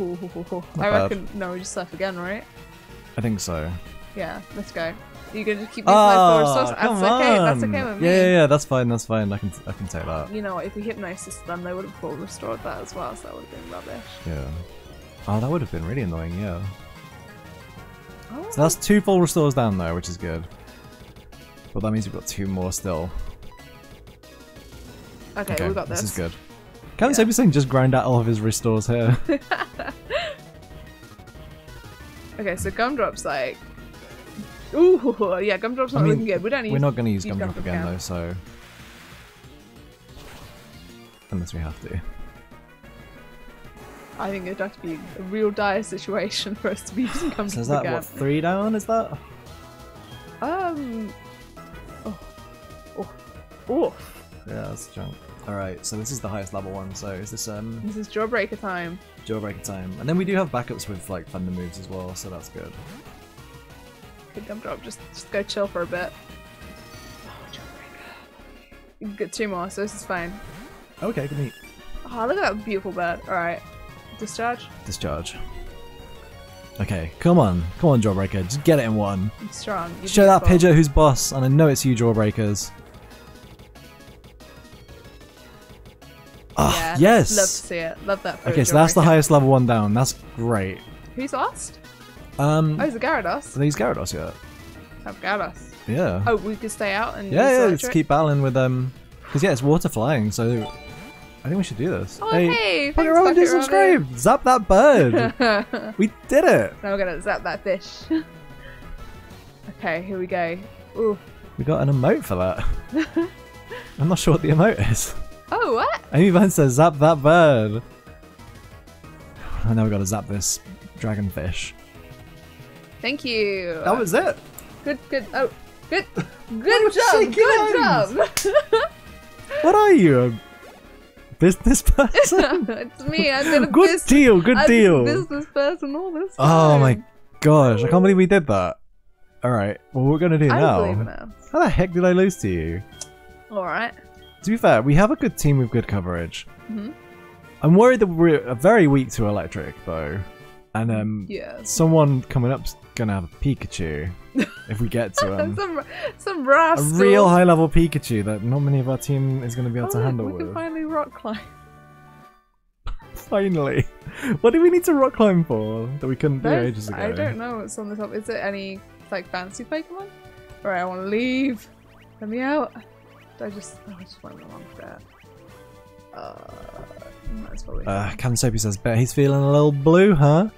B: Ooh, ooh, ooh, ooh. I
A: bad.
B: reckon. No, we just surf again, right?
A: I think so.
B: Yeah, let's go. You gonna just keep using full restores? That's okay. That's okay with me.
A: Yeah, yeah, yeah, that's fine. That's fine. I can, I can take that.
B: You know what? If we hypnosis them, they would have full restored that as well, so that would have been rubbish.
A: Yeah. Oh, that would have been really annoying. Yeah.
B: Oh,
A: So that's two full restores down there, which is good. But that means we've got two more still.
B: okay,
A: Okay,
B: we got this. this.
A: is good. Can't
B: Yeah.
A: say saying just grind out all of his restores here.
B: Okay, so gumdrop's like. Ooh, yeah, gumdrop's not
A: I mean,
B: looking good. We don't need.
A: We're not going to use gumdrop
B: Gumdrop
A: again though, so unless we have to.
B: I think it'd have to be a real dire situation for us to be using gumdrop
A: So is that
B: again.
A: what three down? Is that?
B: Um. Oh. Oh. Oh.
A: Yeah, that's a jump. All right, so this is the highest level one. So is this um
B: This is jawbreaker time.
A: Jawbreaker time? And then we do have backups with like thunder moves as well, so that's good.
B: Okay, gumdrop, just just go chill for a bit. Oh, jawbreaker. You can Get two more, so this is fine.
A: Okay, good meet.
B: Oh, look at that beautiful bird. All right, discharge.
A: Discharge. Okay, come on, come on, Jawbreaker, just get it in one.
B: You're strong. You're
A: Show that
B: beautiful.
A: Pidgeot who's boss, and I know it's you, Jawbreakers. Ah,
B: Yeah,
A: yes.
B: Love to see it. Love that.
A: Okay, so that's the highest level one down. That's great.
B: Who's lost?
A: Um,
B: Oh, it's a Gyarados.
A: are these Gyarados yet?
B: Oh, Gyarados.
A: Yeah.
B: Oh, we could stay out and
A: yeah, yeah. Let's keep battling with um, because yeah, it's water flying, so I think we should do this.
B: Oh, hey,
A: Pocket
B: thanks,
A: Robin, do
B: Pocket Robin.
A: subscribe. Zap that bird. we did it.
B: Now we're gonna zap that fish. okay, here we go. Ooh.
A: We got an emote for that. I'm not sure what the emote is.
B: Oh, what?
A: Amy Van says, zap that bird. And now we gotta zap this dragonfish.
B: Thank you.
A: That was it.
B: good. Good. Oh, good. Good job. Good
A: hands.
B: job.
A: What are you? A business person?
B: it's me. I've been a
A: good
B: bus-
A: deal, good
B: a
A: deal.
B: business person all this
A: Oh my gosh, I can't believe we did that. Alright, well, what we're gonna do
B: I
A: now. How the heck did I lose to you?
B: All right.
A: To be fair, we have a good team with good coverage.
B: Mhm.
A: I'm worried that we're very weak to electric, though. And um,
B: Yes.
A: someone coming up's gonna have a Pikachu if we get to him.
B: some some
A: a real high level Pikachu that not many of our team is gonna be able
B: Oh,
A: to
B: look,
A: handle
B: we
A: with.
B: can finally rock climb.
A: Finally. What do we need to rock climb for that we couldn't do
B: There's-
A: ages ago?
B: I don't know what's on the top. Is it any like fancy Pokemon? Alright, I want to leave. Let me out. I just, oh, I just went the wrong bit. Uh, might as well.
A: Uh, Cam Soapy says, bet he's feeling a little blue, huh?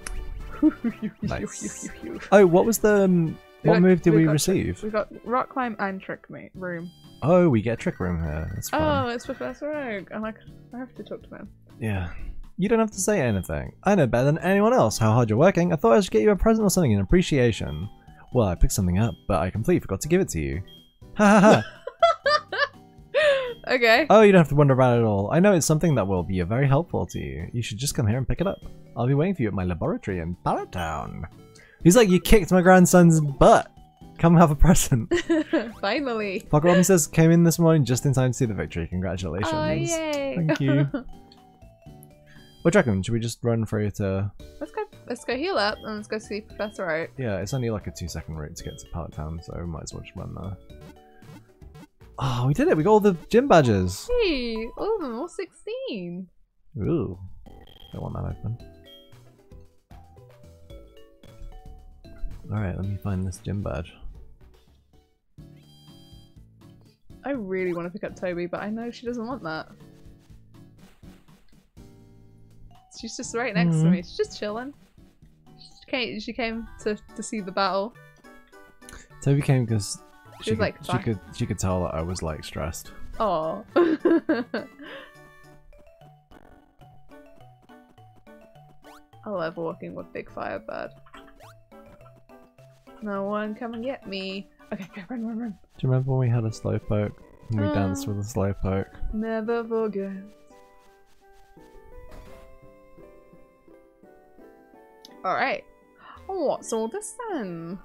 A: nice. Oh, what was the. Um, what
B: got-
A: move did
B: we
A: we receive?
B: We got rock climb and trick mate room.
A: Oh, we get trick room here. That's fun.
B: Oh, it's Professor Oak. I'm like, I have to talk to him.
A: Yeah. You don't have to say anything. I know better than anyone else how hard you're working. I thought I should get you a present or something in appreciation. Well, I picked something up, but I completely forgot to give it to you. Ha ha ha.
B: Okay.
A: Oh, you don't have to wonder about it at all. I know it's something that will be very helpful to you. You should just come here and pick it up. I'll be waiting for you at my laboratory in Pallet Town. He's like, you kicked my grandson's butt. Come have a present.
B: Finally.
A: Pocket Robin says, came in this morning just in time to see the victory. Congratulations.
B: Oh, yay.
A: Thank you. What do you reckon? Should we just run for you to...
B: let's go. Let's go heal up and let's go see Professor Oak.
A: Yeah, it's only like a two second route to get to Pallet Town, so we might as well just run there. Oh, we did it! We got all the gym badges!
B: Hey, all of them, all 16.
A: Ooh. Don't want that open. Alright, let me find this gym badge.
B: I really want to pick up Toby, but I know she doesn't want that. She's just right next to
A: Mhm.
B: me. She's just chilling. She came, she came to, to see the battle.
A: Toby came because
B: She
A: she,
B: was
A: could,
B: like,
A: she could she could tell that I was like stressed.
B: Oh. I love walking with Big Firebird. No one come and get me. Okay, okay, run, run, run.
A: Do you remember when we had a slowpoke and we
B: Uh.
A: danced with a slowpoke?
B: Never forget. Alright. What's all this then?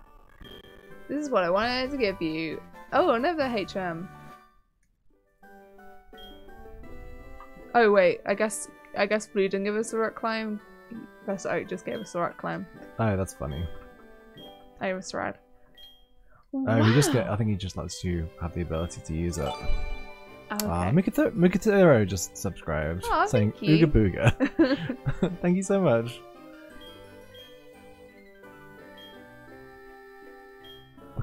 B: This is what I wanted to give you. Oh, another HM. Oh wait, I guess I guess Blue didn't give us a rock climb. Professor Oak just gave us a rock climb.
A: Oh, that's funny.
B: I was rad.
A: Oh, he just get. I think he just lets you have the ability to use it.
B: Okay.
A: Ah, Mikito, Mikitero just subscribed,
B: Aw,
A: saying
B: you.
A: "Ooga booga." thank you so much.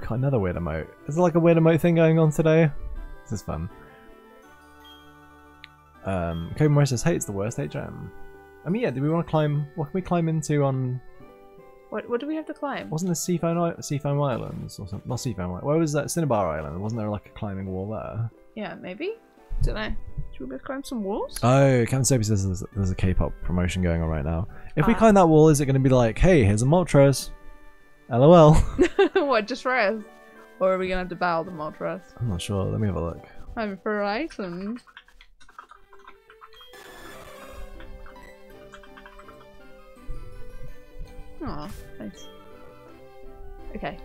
A: Got another weird emote. Is there like a weird emote thing going on today? This is fun. Um, Kobe Morris says, "Hey, it's the worst HM." I mean, yeah. Do we want to climb? What can we climb into on?
B: what what do we have to climb?
A: Wasn't there Seafoam, Seafoam Islands or something? Not Seafoam. Island. Where was that? Cinnabar Island. Wasn't there like a climbing wall there?
B: Yeah, maybe? Don't know. Should we go climb some walls?
A: Oh, Captain Soapy says there's, there's a K-pop promotion going on right now. If we
B: Ah.
A: climb that wall, is it going to be like, hey, here's a Moltres? LOL.
B: what, just for us? Or are we gonna have to battle the Moltres?
A: I'm not sure. Let me have a look.
B: I'm for frightened. Aw, nice. Okay.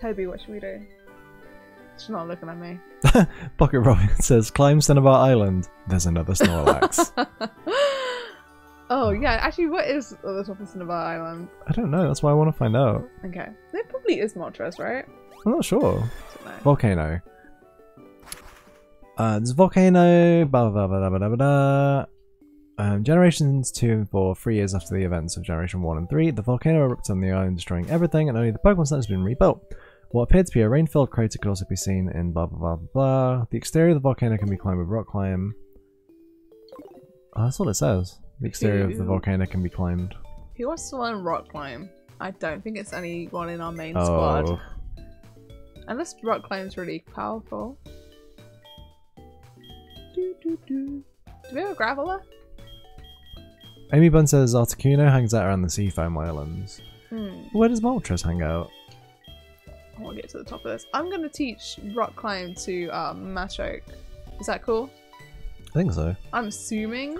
B: Toby, what should we do? She's not looking at me.
A: Pocket Robin says, climb Cinnabar Island. There's another Snorlax.
B: oh yeah, actually, what is at the top of Cinnabar Island?
A: I don't know. That's why I want to find out.
B: Okay, there probably is Moltres, right?
A: I'm not sure. Volcano. Uh, there's a volcano. Blah blah blah blah blah blah. blah. Um, generations 2 and 4, three years after the events of Generation 1 and 3, the volcano erupts on the island, destroying everything, and only the Pokemon Center has been rebuilt. What appeared to be a rain-filled crater could also be seen in blah blah blah blah blah. The exterior of the volcano can be climbed with rock climb. Oh, that's all it says. The exterior of the volcano can be climbed.
B: Who wants to learn rock climb? I don't think it's anyone in our main squad.
A: Oh,
B: Unless rock climb's really powerful. Do, do, do. do we have a graveler?
A: Amy Bun says Articuno hangs out around the Seafoam Islands.
B: Hmm.
A: Where does Moltres hang out?
B: I want to get to the top of this. I'm going to teach rock climb to um, Machoke. Is that cool?
A: I think so.
B: I'm assuming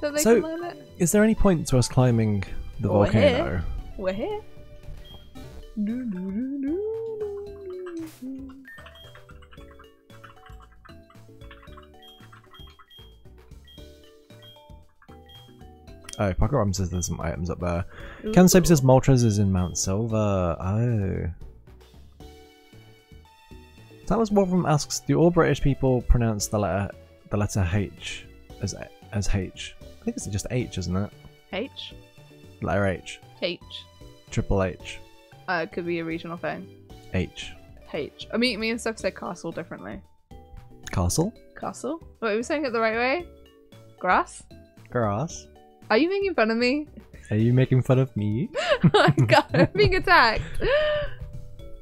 B: that they
A: So-
B: can learn it.
A: Is there any point to us climbing the
B: we're here.
A: volcano?
B: We're here. Do, do, do, do, do, do.
A: Oh, Pocket Rum says there's some items up there.
B: Ooh.
A: Ken Soap says Moltres is in Mount Silver. Oh. Thomas Wolfram asks, do all British people pronounce the letter the letter H as as H? I think it's just H, isn't it?
B: H?
A: Letter H.
B: H.
A: Triple H.
B: Uh, it could be a regional thing.
A: H.
B: H. I mean, me and Stef said castle differently.
A: Castle?
B: Castle? Wait, are we saying it the right way? Grass?
A: Grass.
B: Are you making fun of me?
A: Are you making fun of me?
B: Oh my god, I'm being attacked.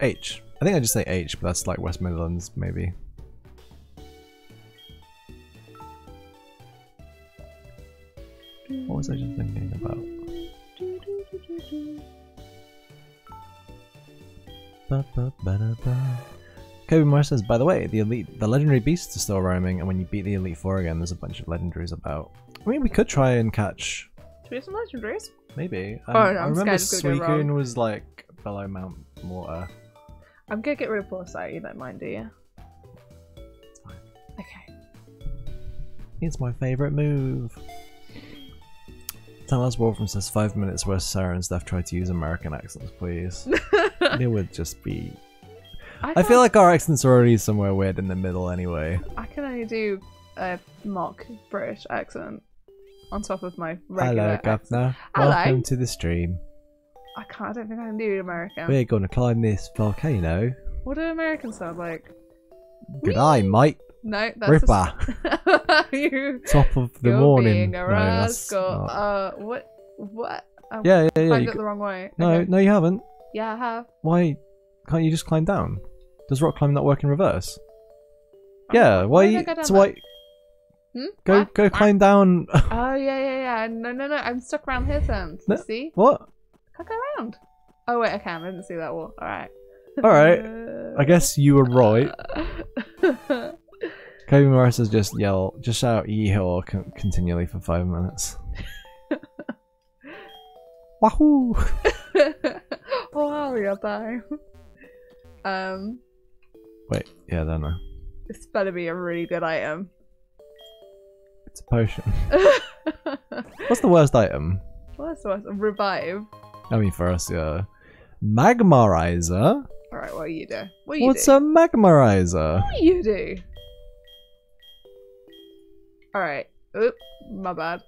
A: H. I think I just say H, but that's like West Midlands, maybe. What was I just thinking about? Ba, ba, ba, da. Kobe Moore says, by the way, the elite, the legendary beasts are still roaming, and when you beat the Elite Four again, there's a bunch of legendaries about. I mean, we could try and catch,
B: Should we have some legendaries?
A: maybe.
B: Um, oh, no,
A: I remember
B: scared it's gonna go wrong.
A: Suicune was like below Mount Mortar.
B: I'm gonna get rid of Foresight, you don't mind, do you?
A: It's fine.
B: Okay.
A: It's my favorite move. Thomas Wolfram says five minutes where Sarah and Stef try to use American accents, please. it would just be. I feel like our accents are already somewhere weird in the middle anyway.
B: I can only do a mock British accent on top of my regular.
A: Hello. Governor.
B: Hello.
A: Welcome to the stream.
B: I can't. I don't think I can do American.
A: We're gonna climb this volcano.
B: What do Americans sound like?
A: Good eye, mate.
B: No, that's
A: Ripper.
B: You,
A: Top of the
B: you're
A: morning.
B: being a
A: that's
B: rascal. Uh, what? What? I
A: Yeah, yeah, yeah.
B: climbed it the wrong way.
A: no,
B: Okay.
A: no, you haven't.
B: Yeah, I have.
A: Why can't you just climb down? Does rock climbing not work in reverse?
B: Oh,
A: Yeah. Why?
B: go
A: so why?
B: Hmm?
A: Go,
B: What?
A: go
B: What?
A: climb down.
B: Oh yeah, yeah, yeah. No, no, no. I'm stuck around here, then.
A: No.
B: See?
A: what?
B: Can't go around. Oh wait, I can. I didn't see that wall. All right.
A: All right. I guess you were right. Kobe Morris has just yell, just shout "Yeehaw" con- continually for five minutes. Wahoo!
B: wow, you're time. Um,
A: Wait, yeah, don't know.
B: this better be a really good item.
A: It's a potion. What's the worst item?
B: What's the worst? Revive.
A: I mean, for us, yeah. Magmarizer.
B: All right, what do you do? What do you
A: What's
B: do?
A: a magmarizer?
B: What do you do? All right. Oop, my bad.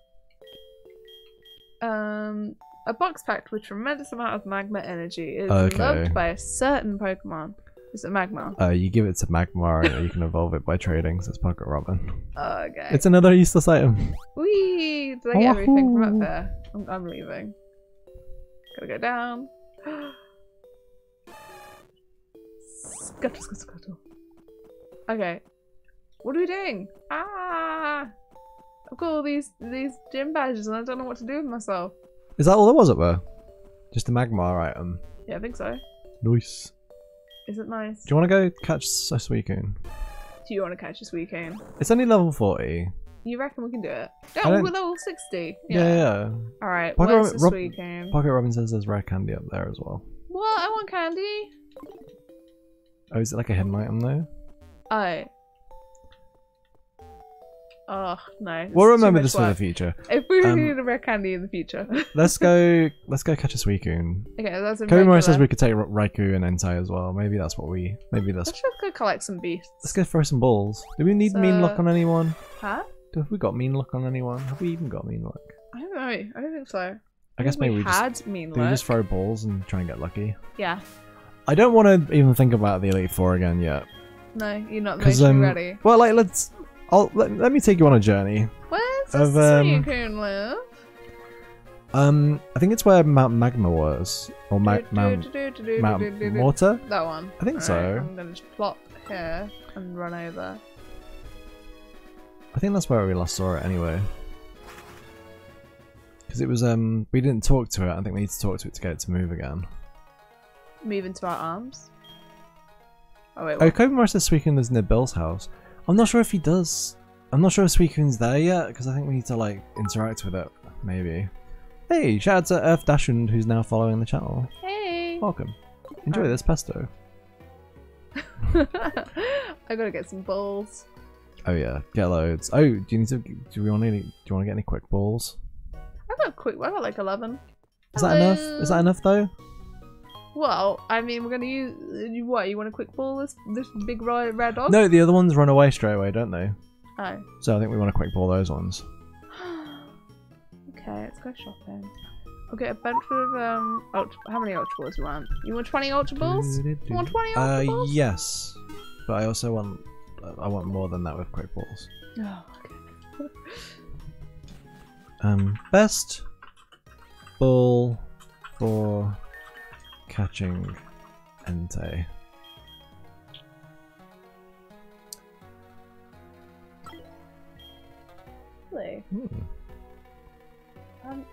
B: Um, a box packed with tremendous amount of magma energy is
A: Okay.
B: loved by a certain Pokemon. Is it magma?
A: Uh, you give it to Magmar, and you can evolve it by trading. So it's Pocket Robin.
B: Okay.
A: It's another useless item.
B: Whee! Did I get everything from up there? I'm, I'm leaving. Gotta go down. scuttle, scuttle, scuttle. Okay. What are we doing? Ah! I've got all these these gym badges and I don't know what to do with myself.
A: Is that all there was up there? Just a Magmar item.
B: Yeah, I think so.
A: Nice.
B: Is it nice?
A: Do you want to go catch a Suicune?
B: Do you want to catch this weekend?
A: It's only level 40.
B: You reckon we can do it? Oh, we're level 60.
A: Yeah, yeah.
B: Alright,
A: Pocket
B: where's
A: Rob- Rob-
B: weekend?
A: Pocket Robin says there's rare candy up there as well.
B: What? I want candy.
A: Oh, is it like a hidden item though?
B: Oh. Oh no.
A: We'll remember this for the future.
B: If we
A: Um,
B: need a rare candy in the future.
A: Let's go. let's go catch a Suicune.
B: okay, that's a
A: Kobe Morris says we could take Ra- Raikou and Entei as well. Maybe that's what we. Maybe that's.
B: Let's just go collect some beasts.
A: Let's go throw some balls. Do we need mean
B: look
A: on anyone?
B: Huh?
A: Do- Have we got mean look on anyone? Have we even got mean look?
B: I don't know. I don't think so.
A: I guess maybe we just.
B: had mean
A: Do we just throw balls and try and get lucky?
B: Yeah.
A: I don't want to even think about the Elite Four again yet.
B: No, you're not
A: Because
B: emotionally
A: um,
B: ready.
A: well, like let's. I'll let, let me take you on a journey.
B: Where's
A: of,
B: this
A: um,
B: Suicune live?
A: Um, I think it's where Mount Magma was, or Ma- Mount Mount. Mortar.
B: That one.
A: I think
B: Alright,
A: so.
B: I'm gonna just plop here and run over.
A: I think that's where we last saw it anyway. Because it was um, we didn't talk to it. I think we need to talk to it to get it to move again.
B: Move into our arms. Oh wait,
A: Oh,
B: what?
A: Kobe Morris says Suicune is near Bill's house. I'm not sure if he does. I'm not sure if Suicune's there yet because I think we need to like interact with it. Maybe. Hey, shout out to Earth Dashund who's now following the channel.
B: Hey!
A: Welcome. Enjoy this pesto.
B: I gotta get some balls.
A: Oh yeah, get loads. Oh, do you need to? Do we want any? Do you want to get any quick balls?
B: I got quick. I got like eleven.
A: Is that enough? Is that enough though?
B: Well, I mean, we're gonna use what? You want a quick ball? This this big red red dog?
A: No, the other ones run away straight away, don't they?
B: Oh.
A: So I think we want to quick ball those ones.
B: okay, let's go shopping. I'll get a bunch of um. Ultra, how many ultra balls do you want? You want twenty ultra balls? You want twenty ultra
A: Uh,
B: balls?
A: yes, but I also want I want more than that with quick balls.
B: Oh, okay.
A: Um, best ball for catching Entei.
B: Really?
A: Hmm.
B: Um,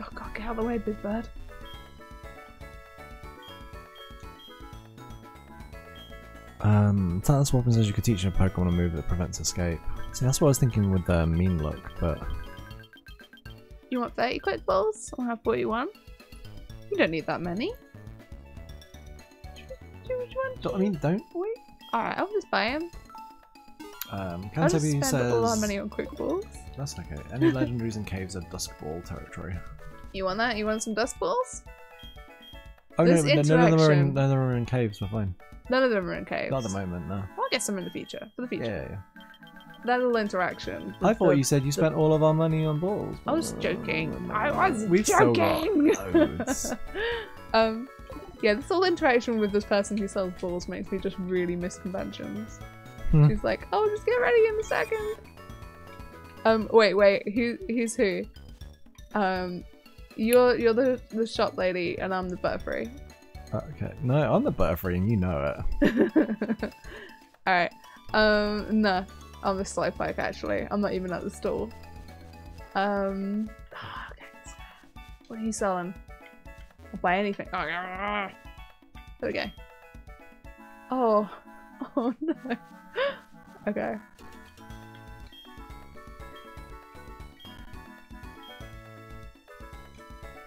B: Oh god, get out of the way, big bird.
A: Um, Talent Swapping says you could teach a Pokemon a move that prevents escape. See, that's what I was thinking with the mean look, but
B: You want 30 quick balls? I'll have 41. You don't need that many. Do you, do you want
A: I mean, don't.
B: Wait. Alright, I'll just buy them.
A: Um,
B: I'll just spend all our money on quick balls.
A: that's okay. Any legendaries and caves are Dusk Ball territory.
B: You want that? You want some dusk balls?
A: Oh
B: This
A: no, no, none of them are in. None of them are in caves. We're fine.
B: None of them are in caves.
A: Not at the moment, no.
B: I'll get some in the future. For the future.
A: Yeah,
B: future.
A: yeah,
B: that little interaction.
A: I thought
B: the-
A: you said you spent all of our money on balls.
B: I was joking. I was
A: We've
B: joking. um, yeah, this whole interaction with this person who sells balls makes me just really miss conventions.
A: Hmm.
B: She's like, "Oh, just get ready in a second. Um, wait, wait, who, who's who? Um, you're you're the the shop lady, and I'm the butterfree.
A: Okay. No, I'm the butterfree and you know it.
B: All right. Um, no, I'm the slowpoke. Actually, I'm not even at the store. Um, okay. What are you selling? I'll buy anything. Oh, yeah. There we go. Oh, oh no. Okay.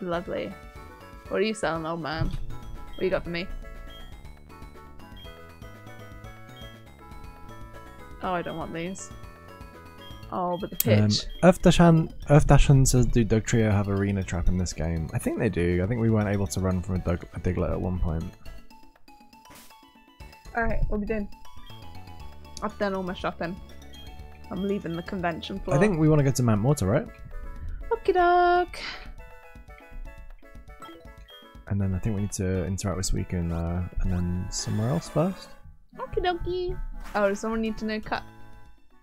B: Lovely. What are you selling, old man? What you got for me? Oh, I don't want these. Oh, but the pitch.
A: Um,
B: pitch.
A: Earthdashan Earthdashan says, "Do Dugtrio have arena trap in this game?" I think they do. I think we weren't able to run from a, Doug, a Diglett at one point.
B: Alright, what we doing? I've done all my shopping. I'm leaving the convention floor.
A: I think we want to go to Mount Mortar, right?
B: Okie doke.
A: And then I think we need to interact with Suicune, uh, and then somewhere else first.
B: Okie dokie. Oh, does someone need to know cut?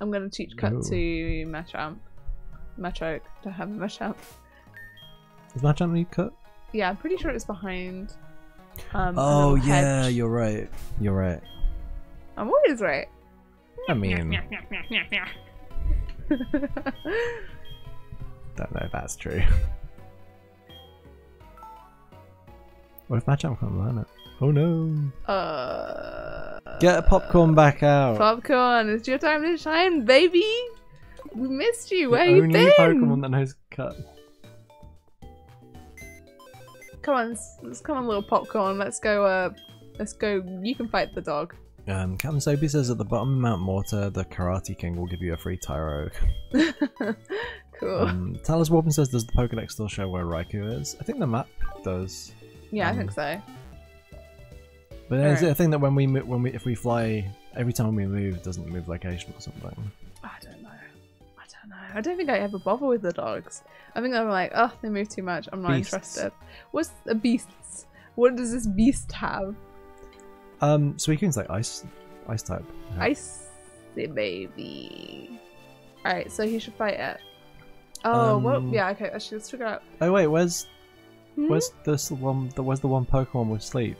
B: I'm gonna teach cut
A: No.
B: to Machamp. Machoke to have Machamp.
A: Does Machamp need cut?
B: Yeah, I'm pretty sure it's behind. Um,
A: Oh yeah,
B: hedge.
A: you're right. You're right.
B: I'm always right.
A: I mean, don't know if that's true. What if Machamp can't learn it? Oh no!
B: uh,
A: Get a popcorn back out.
B: Popcorn, it's your time to shine, baby. We missed you. Where
A: the
B: you
A: only
B: been?
A: Pokemon that knows cut.
B: Come on, let's come on, little popcorn. Let's go. Uh, let's go. You can fight the dog.
A: Um, Captain Soapy says at the bottom of Mount Mortar, the Karate King will give you a free Tyrogue.
B: cool.
A: Um, Talos Warpen says, does the Pokedex still show where Raikou is? I think the map does.
B: Yeah, I
A: um,
B: think so.
A: But is it a thing that when we when we if we fly every time we move it doesn't move location or something?
B: I don't know. I don't know. I don't think I ever bother with the dogs. I think I'm like, oh, they move too much. I'm not
A: Beasts.
B: interested. What's the beasts? What does this beast have?
A: Um, Suicune's like ice, ice type. Yeah.
B: Icy baby. Alright, so he should fight it. Oh, well,
A: Um,
B: yeah, okay, let's let's figure out.
A: Oh wait, where's
B: Hmm?
A: where's this one? The, where's the one Pokemon with sleep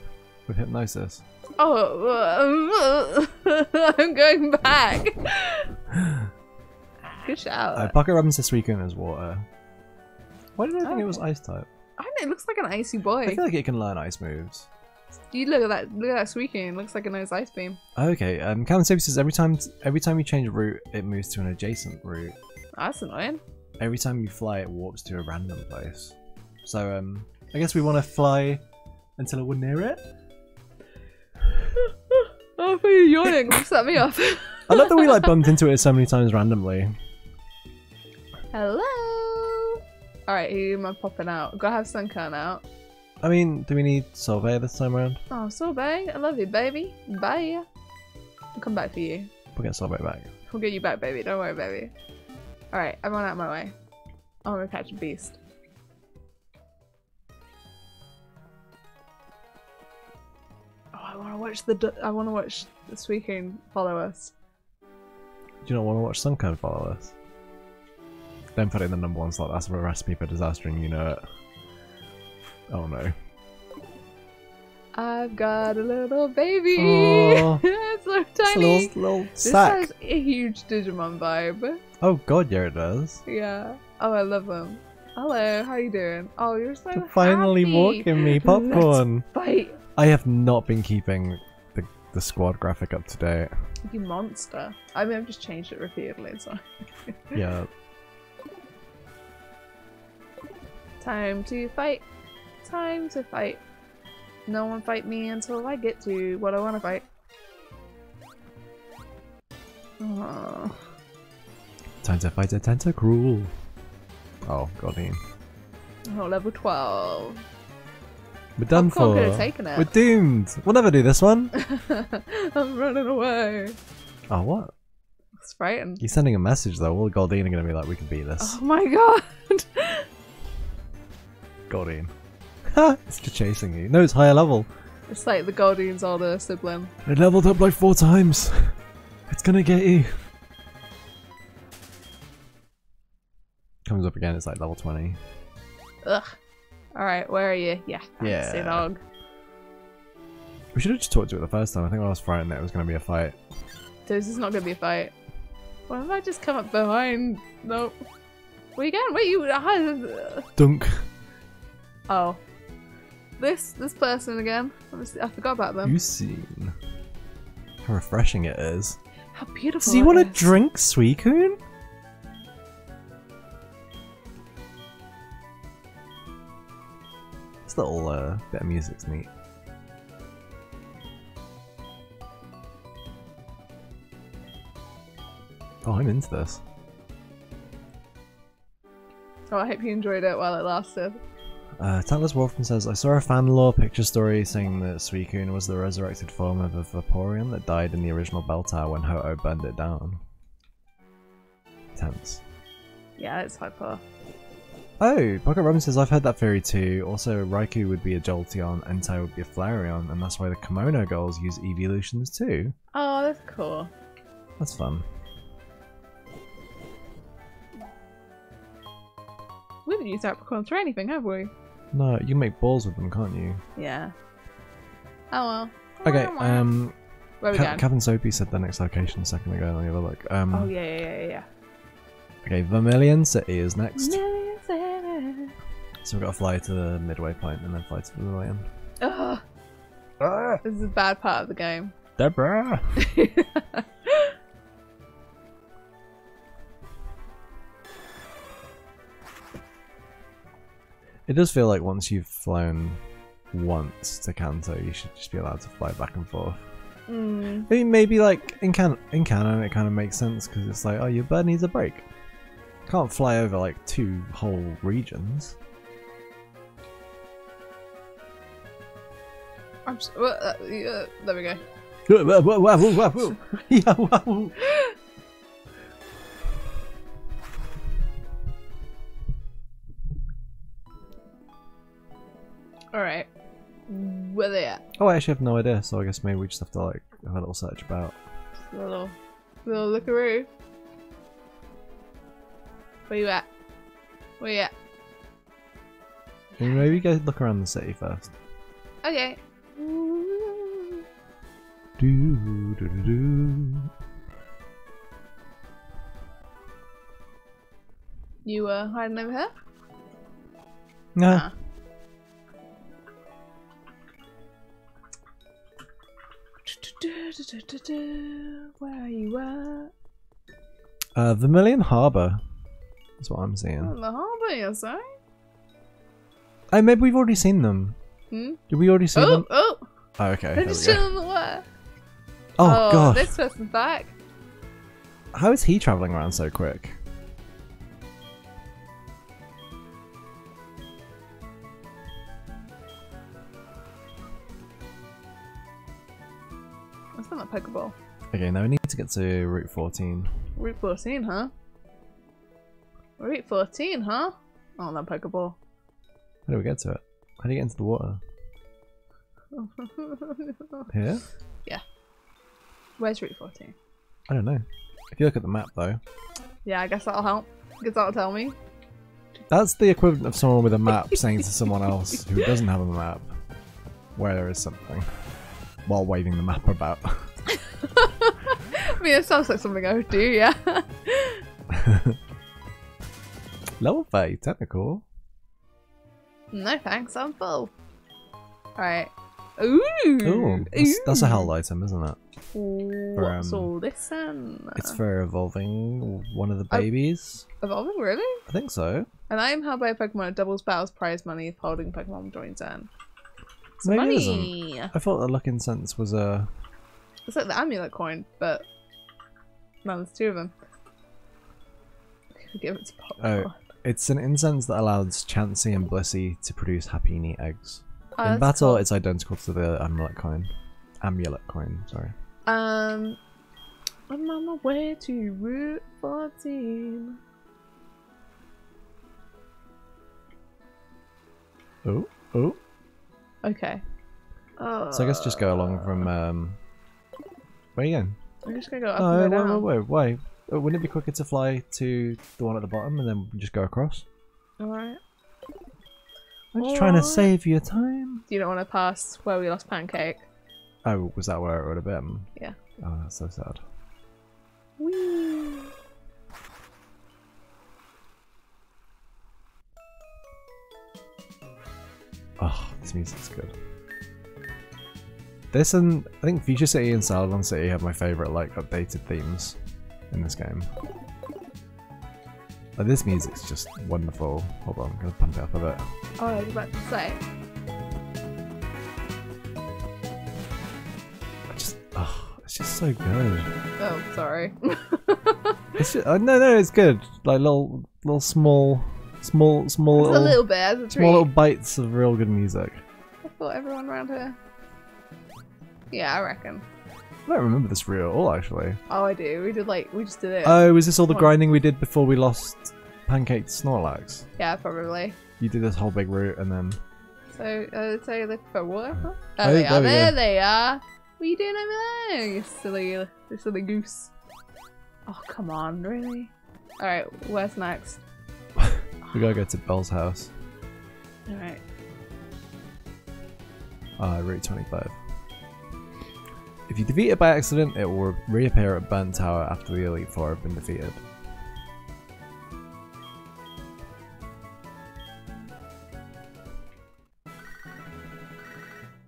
A: with hypnosis?
B: Oh, I'm going back. Good shout.
A: Uh, Pocket Robin says Suicune is water. Why did I think it was ice type?
B: I don't know, it looks like an icy boy.
A: I feel like it can learn ice moves.
B: You look at that, look at that Suicune. Looks like a nice ice beam.
A: Okay, um, Captain Soapy says every time every time you change a route, it moves to an adjacent route.
B: That's annoying.
A: Every time you fly, it warps to a random place. So um, I guess we want to fly until we're near it.
B: Oh, for you yawning, set me off.
A: I love that we like bumped into it so many times randomly.
B: Hello. All right, who am I popping out? Gotta have Sunkern out.
A: I mean, do we need Sorbet this time around?
B: Oh, Sorbet, I love you, baby. Bye. I'll come back for you.
A: We'll get Sorbet back.
B: We'll get you back, baby. Don't worry, baby. All right, everyone out of my way. I'm gonna catch a beast. I want to watch the. I want to watch the Suicune follow us.
A: Do you not want to watch Sunkern follow us? Don't put it in the number one slot. That's a recipe for disaster, and you know it. Oh no.
B: I've got a little baby.
A: Aw.
B: it's so
A: It's
B: tiny.
A: little, little
B: This
A: sack.
B: has a huge Digimon vibe.
A: Oh god, yeah, it does.
B: Yeah. Oh, I love them. Hello, how you doing? Oh, you're so
A: You're finally walking me
B: Let's
A: popcorn.
B: Fight,
A: I have not been keeping the, the squad graphic up to date.
B: you monster. I mean, I've just changed it repeatedly, so.
A: Yeah.
B: Time to fight. Time to fight. No one fight me until I get to what I want to fight. Oh.
A: Time to fight a Tentacruel. Oh, Goldeen.
B: oh, level 12.
A: We're done
B: oh, Popcorn have
A: for.
B: taken
A: We're doomed. We'll never do this one.
B: I'm running away.
A: Oh, what?
B: It's frightened.
A: He's sending a message though. All the Goldeen are gonna be like, we can beat this.
B: Oh my god.
A: Goldeen. Ha! it's just chasing you. No, it's higher level.
B: it's like the Goldeen's older sibling.
A: It leveled up like four times. It's gonna get you. Comes up again, it's like level 20.
B: Ugh. Alright, where are you? Yeah. I See
A: Yeah.
B: dog.
A: We should have just talked to it the first time. I think I was frightened that it was gonna be a fight.
B: This is not gonna be a fight. Why have I just come up behind? Nope. Where you going? Wait, you. uh,
A: Dunk.
B: Oh. This this person again. Obviously, I forgot about them.
A: You seen how refreshing it is.
B: How beautiful.
A: He
B: it
A: want to
B: is.
A: drink Suicune? This little uh, bit of music's neat. Oh, I'm into this.
B: Oh, I hope you enjoyed it while it lasted.
A: Uh, Wolfman says, I saw a fan lore picture story saying that Suicune was the resurrected form of a Vaporeon that died in the original bell tower when Ho-Oh burned it down. Tense.
B: Yeah, it's hyper.
A: Oh, Pocket Robin says, I've heard that theory too. Also, Raikou would be a Jolteon, Entei would be a Flareon, and that's why the Kimono girls use evolutions too.
B: Oh, that's cool.
A: That's fun.
B: We haven't used apricorns for anything, have we?
A: No, you can make balls with them, can't you?
B: Yeah. Oh well.
A: Okay, um,
B: Where are we
A: Ca-
B: going?
A: Captain Soapy said the next location a second ago. Let me have a look. Um,
B: oh yeah, yeah, yeah, yeah.
A: Okay, Vermilion City is next.
B: Million cities.
A: So we've got to fly to the midway point and then fly to Vermilion.
B: Ugh,
A: Ah,
B: this is a bad part of the game.
A: Deborah! It does feel like once you've flown once to Kanto, you should just be allowed to fly back and forth.
B: mm.
A: I mean, maybe like in can in canon, it kind of makes sense because it's like, oh, your bird needs a break. Can't fly over like two whole regions.
B: I'm s well, uh, there we go. All right, where they at?
A: Oh, I actually have no idea, so I guess maybe we just have to like have a little search about.
B: Little, little lookaroo. Where you at? Where you at?
A: Maybe go look around the city first.
B: Okay.
A: Do, do, do, do.
B: You uh, hiding over here?
A: Nah.
B: Ah. Where are you at?
A: Uh, Vermilion Harbour is what I'm saying.
B: On the harbour, you say?
A: I maybe we've already seen them.
B: Hmm?
A: Did we already see
B: Oh,
A: them?
B: oh!
A: Oh, okay.
B: They're just chilling in the water.
A: Oh, god.
B: This person's back.
A: How is he traveling around so quick?
B: That's not a Pokeball.
A: Okay, now we need to get to Route 14.
B: Route 14, huh? Route 14, huh? Oh, that Pokeball.
A: How do we get to it? How do you get into the water? Here? Yeah.
B: Where's Route 14?
A: I don't know. If you look at the map, though,
B: Yeah, I guess that'll help. Guess that'll tell me.
A: that's the equivalent of someone with a map saying to someone else who doesn't have a map where there is something while waving the map about.
B: I mean, it sounds like something I would do, yeah.
A: Level 30, technical.
B: no thanks, I'm full. Alright. Ooh!
A: Ooh, that's, that's a hell item, isn't it?
B: What's
A: um,
B: all this then?
A: It's for evolving one of the
B: Oh.
A: babies.
B: Evolving, really?
A: I think so.
B: And I am held by a Pokemon that doubles battles prize money if holding Pokemon joins in. It's
A: Maybe it
B: money!
A: I thought the luck Incense was a.
B: It's like the amulet coin, but no, there's two of them. Give it to Pop.
A: Oh. It's an incense that allows Chansey and Blissey to produce happy Happiny eggs.
B: Oh,
A: In battle,
B: cool.
A: it's identical to the amulet coin. Amulet coin, sorry.
B: Um, I'm on my way to Route 14.
A: Oh, oh.
B: Okay. Oh.
A: So I guess just go along from. Um, where are you going?
B: I'm just gonna go up
A: No,
B: and
A: wait,
B: go
A: wait,
B: down.
A: wait, wait. Uh, Uh, wouldn't it be quicker to fly to the one at the bottom and then just go across?
B: Alright.
A: I'm just trying to save your time.
B: Do you not want to pass where we lost Pancake?
A: Oh, was that where it would have been?
B: Yeah.
A: Oh, that's so sad.
B: Whee!
A: Oh, this music's good. This and I think Fuchsia City and Celadon City have my favorite like updated themes in this game. Like, this music's just wonderful. Hold on, I'm gonna pump it up a bit.
B: Oh, I was about to say.
A: I just, oh, it's just so good.
B: Oh, sorry.
A: It's just, oh, no, no, it's good. Like little, little small, small, small,
B: a
A: little,
B: little bit as a treat.
A: small little bites of real good music.
B: I thought everyone around here. Yeah, I reckon.
A: I don't remember this real at all, actually.
B: Oh, I do. We did like we just did it.
A: Oh, was this all the grinding we did before we lost Pancake to Snorlax?
B: yeah, probably.
A: You did this whole big route and then.
B: So, uh, so you look for water. Oh,
A: Oh,
B: they
A: there
B: are.
A: we
B: There
A: go.
B: they are. What are you doing over there? You silly, you silly goose. Oh, come on, really? All right, where's next?
A: We gotta go to Bell's house.
B: All right.
A: Uh, Route 25. If you defeat it by accident, it will reappear at Burnt Tower after the Elite Four have been defeated.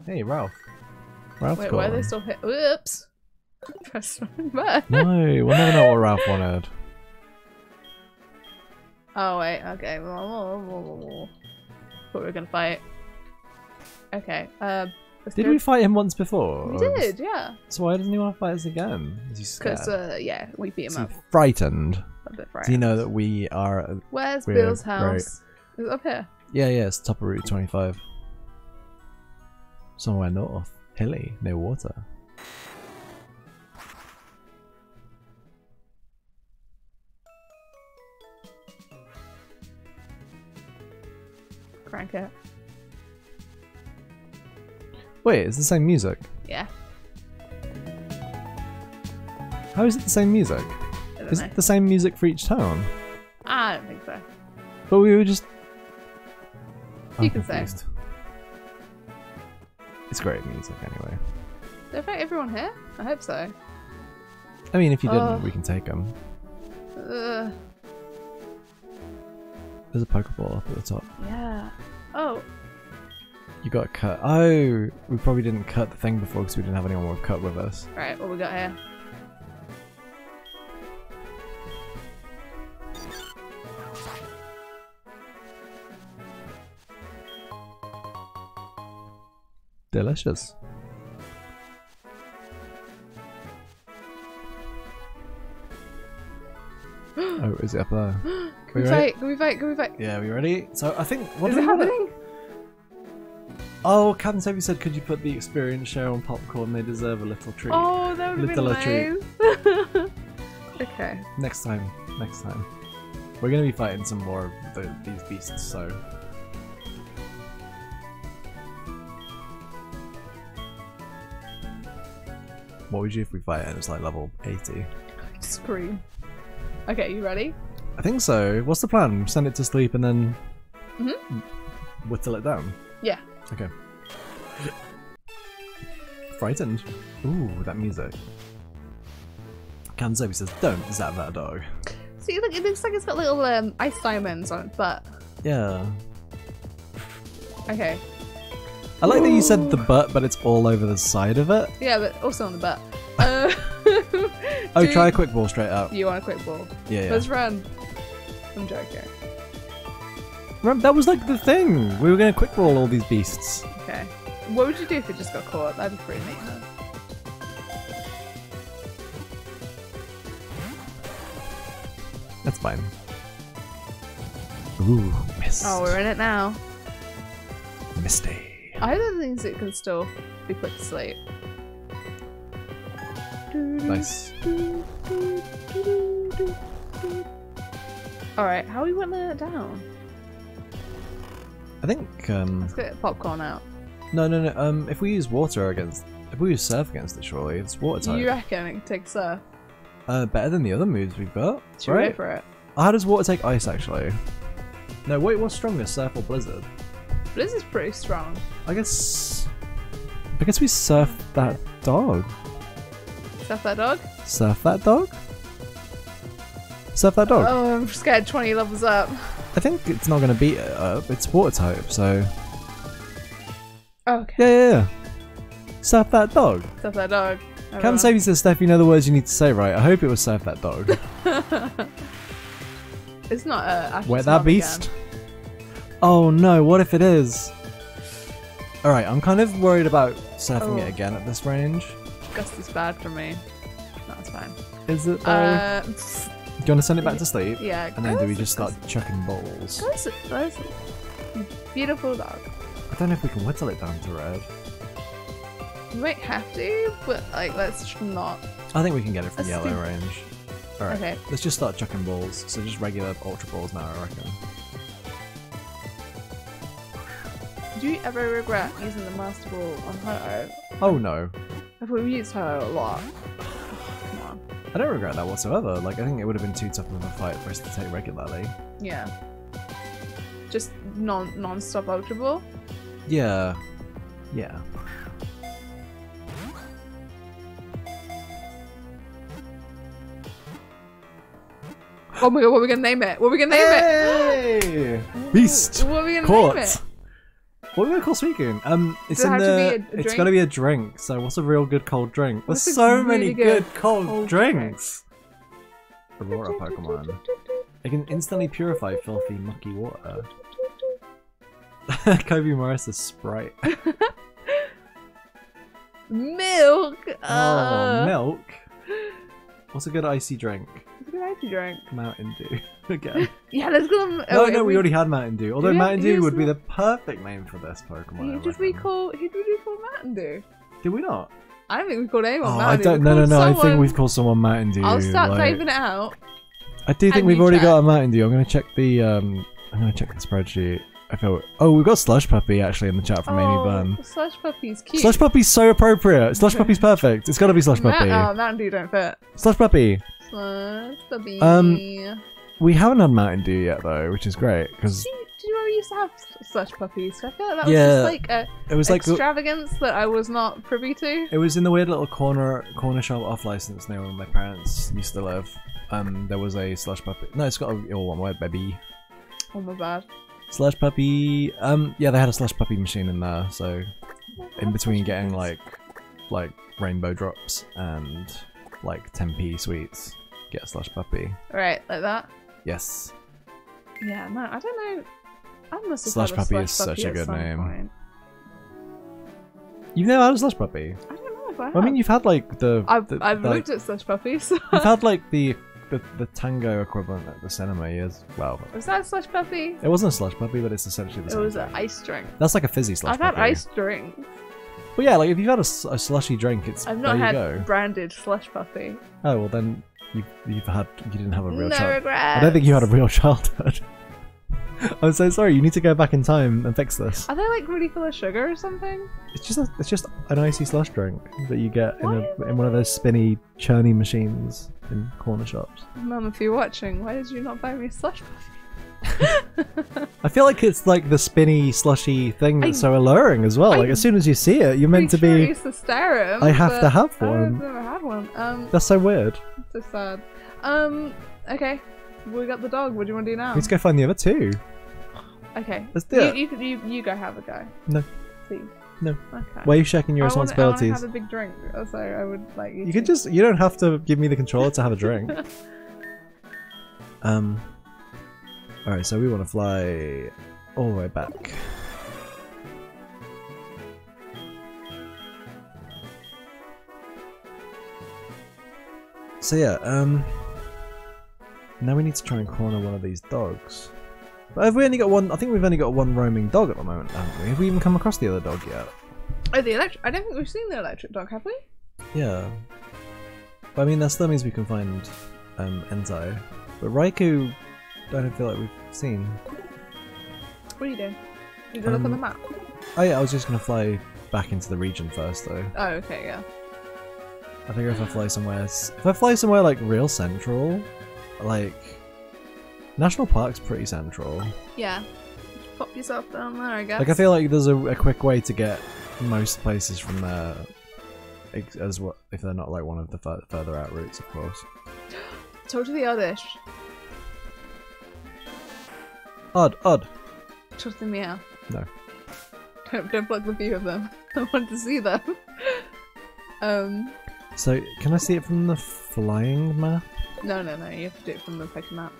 A: Hey, Ralph. Ralph's
B: Wait, why are they still hit? Whoops. Press the wrong button.
A: No, we'll never know what Ralph wanted.
B: Oh wait, okay. Thought we were gonna fight. Okay. Uh, let's
A: Did
B: go-
A: we fight him once before?
B: We did, yeah.
A: So why doesn't he want to fight us again? Is he scared?
B: Because uh, yeah, we beat him up
A: frightened?
B: a bit. frightened.
A: Do you know that we are
B: Where's
A: we're
B: Bill's house? Is it up here?
A: Yeah, yeah, it's top of Route 25. Somewhere north. Hilly, near water.
B: Crank it.
A: Wait, it's the same music.
B: Yeah.
A: How is it the same music? Is
B: know.
A: it the same music for each town?
B: Ah, I don't think so.
A: But we were just. I'm
B: You can say.
A: It's great music anyway.
B: Did I fight everyone here? I hope so.
A: I mean, if you didn't,
B: Oh.
A: we can take them. There's a Pokeball up at the top.
B: yeah. Oh,
A: You got cut. Oh, we probably didn't cut the thing before because we didn't have anyone with cut with us.
B: right. What we got here?
A: Delicious. oh, is it up there?
B: Can
A: We
B: we fight? Can we fight? Can we fight?
A: Yeah, are we ready? So I think what
B: Is it happening?
A: Oh, Captain Toby said, could you put the experience share on popcorn? They deserve a little treat.
B: Oh, that would
A: Little
B: been nice. okay.
A: Next time, next time. We're gonna be fighting some more of the, these beasts, so. What would you if we fight it and it's like level 80?
B: Scream. Okay, you ready?
A: I think so. What's the plan? Send it to sleep and then
B: Mhm.
A: whittle it down.
B: Yeah.
A: Okay. Frightened. Ooh, that music. Kanzobi says, "Don't zap that dog."
B: See, look, it looks like it's got little um, ice diamonds on its butt.
A: Yeah.
B: Okay.
A: I like that you said the butt, but it's all over the side of it.
B: Yeah, but also on the butt. Uh,
A: Oh, try a quick ball straight up.
B: You want a quick ball?
A: Yeah, yeah.
B: Let's run. I'm joking.
A: Remember, that was like the thing. We were gonna quick roll all these beasts.
B: Okay. What would you do if it just got caught? That'd be pretty neat. Huh?
A: That's fine. Ooh, mist.
B: Oh, we're in it now.
A: misty.
B: I don't think it can still be put to sleep.
A: Nice.
B: Alright, how are we whittling it down?
A: I think um
B: Let's get popcorn out.
A: no no no um if we use water against if we use surf against it surely it's water type.
B: You reckon it can take surf?
A: Uh better than the other moves we've got.
B: Should
A: right?
B: for it?
A: How does water take ice actually? No wait what's stronger, surf or blizzard?
B: Is pretty strong.
A: I guess I guess we surf that dog.
B: Surf that dog?
A: Surf that dog? Surf that dog?
B: Oh, I'm scared 20 levels up.
A: I think it's not gonna be it up, it's water type, so
B: Okay.
A: Yeah yeah yeah. Surf that dog.
B: Surf that dog.
A: Cam Savvy says, Stef, you know the words you need to say, right? I hope it was surf that dog.
B: It's not a. Ash's
A: Wet that beast. Oh no, what if it is? Alright, I'm kind of worried about surfing
B: Oh.
A: it again at this range.
B: Gust is bad for me. That's fine.
A: Is it though?
B: Uh,
A: you want to send it back to sleep?
B: yeah.
A: And then do we just start chucking balls?
B: Gust, beautiful dog.
A: I don't know if we can whittle it down to red.
B: We might have to, but like, let's just not.
A: I think we can get it from
B: Let's
A: yellow
B: do-
A: range. Alright,
B: Okay.
A: let's just start chucking balls. So just regular ultra balls now, I reckon.
B: Do you ever regret using the Master Ball on Ho?
A: Oh no.
B: If we used Ho a lot.
A: I don't regret that whatsoever. Like, I think it would have been too tough of a fight for us to take regularly.
B: Yeah. Just non non-stop Ultra Ball.
A: Yeah. Yeah.
B: Oh my god, what are we gonna name it? What are we gonna name it?
A: Beast!
B: What are we gonna
A: Caught!
B: name it?
A: What are we gonna call Suicune? Um, it's
B: Does it
A: in
B: have to
A: the.
B: be a- a
A: it's gonna be a drink. So what's a real good cold drink? There's
B: What's a
A: so
B: really
A: many
B: good
A: good, cold,
B: cold
A: drinks. Aurora Pokemon. It can instantly purify filthy, mucky water. Kobe Morris' is Sprite.
B: Milk.
A: oh,
B: Uh,
A: milk. What's a good icy drink?
B: It's a good icy drink.
A: Mountain Dew. Again.
B: Yeah, let's go.
A: No,
B: oh,
A: no, we
B: we
A: already had Mountain Dew. Although Mountain Dew would be
B: the-
A: perfect name for this Pokemon.
B: Who did we call? Who did we call Mountain Dew?
A: Did we not?
B: I don't think we called anyone
A: Oh,
B: Mountain
A: I
B: Dew.
A: don't.
B: We
A: No, no, no. I think we've called someone Mountain Dew.
B: I'll start
A: like-
B: typing it out.
A: I do think we've already
B: check.
A: got a Mountain Dew. I'm gonna check the. um I'm gonna check the spreadsheet. I feel. Oh, we've got Slush Puppy actually in the chat from Amy
B: oh,
A: Byrne.
B: Slush Puppy's cute.
A: Slush Puppy's so appropriate. Slush Puppy's perfect. It's gotta be Slush
B: Ma-
A: Puppy.
B: oh, Mountain Dew don't fit.
A: Slush Puppy.
B: Slush Puppy.
A: Um, We haven't had Mountain Dew yet though, which is great because
B: Do you, do you know we used to have slush puppies? I feel like that was just like a
A: it was like the-
B: extravagance that I was not privy to.
A: It was in the weird little corner corner shop off license near where my parents used to live. Um, there was a slush puppy. No, it's got a all one word, baby.
B: Oh my bad.
A: Slush puppy. Um, yeah, they had a slush puppy machine in there. So in between getting like like rainbow drops and like 10p sweets, get a slush puppy.
B: Right, like that.
A: Yes.
B: Yeah, no, I don't know. I must have
A: Slush puppy
B: slush
A: is such
B: puppy
A: a good name.
B: point.
A: You've never had a slush puppy.
B: I don't know if I have.
A: Well, I mean, you've had like the.
B: I've,
A: the-
B: I've
A: like,
B: looked at slush puppies.
A: You've had like the, the the tango equivalent at the cinema years. Well,
B: was that a slush puppy?
A: it wasn't a slush puppy, but it's essentially the
B: It
A: same.
B: was
A: thing.
B: an ice drink.
A: That's like a fizzy slush
B: I've had
A: puppy.
B: ice drinks.
A: But yeah, like if you've had a slushy drink, it's
B: I've not had branded slush puppy.
A: Oh well, then you you've had you didn't have a real
B: no
A: child.
B: regrets.
A: I don't think you had a real childhood. I'm so sorry. You need to go back in time and fix this.
B: Are they like really full of sugar or something?
A: It's just a, it's just an icy slush drink that you get in a in one of those spinny churny machines in corner shops.
B: Mum, if you're watching, why did you not buy me a slush puppy?
A: I feel like it's like the spinny slushy thing that's
B: I-
A: so alluring as well.
B: I-
A: like as soon as you see it, you're meant to
B: Pretty sure I
A: be.
B: to stare 'em,
A: I have to have one.
B: I've never had one. Um,
A: That's so weird.
B: so sad. Um, okay. We got the dog. What do you want to do now?
A: Let's go find the other two.
B: Okay.
A: Let's do
B: you,
A: it.
B: You, you, you go have a go.
A: No.
B: Please.
A: No.
B: Okay.
A: Why are you checking your
B: I wanna-
A: responsibilities?
B: I want to have a big drink, so I would like you.
A: You can just you don't have to give me the controller to have a drink. um Alright, so we want to fly all the way back. So yeah, um now we need to try and corner one of these dogs. But have we only got one I think we've only got one roaming dog at the moment, haven't we? Have we even come across the other dog yet?
B: Oh, the electric. I don't think we've seen the electric dog, have we?
A: Yeah. I mean, that still means we can find um, Entei. But Raikou, don't feel like we've seen.
B: What are you doing? You gonna look on the
A: Um,
B: map?
A: Oh yeah, I was just gonna fly back into the region first though.
B: Oh, okay, yeah.
A: I figure if I fly somewhere, if I fly somewhere like real central, like National Park's pretty central.
B: Yeah. Pop yourself down there, I guess.
A: Like I feel like there's a, a quick way to get most places from there, as what if they're not like one of the fur- further out routes, of course.
B: Talk to the Oddish.
A: Odd, odd.
B: Talk to the Meow.
A: No.
B: Don't, don't block the view of them. I want to see them. um,
A: So can I see it from the flying map?
B: no, no, no. You have to do it from the Pokemon map.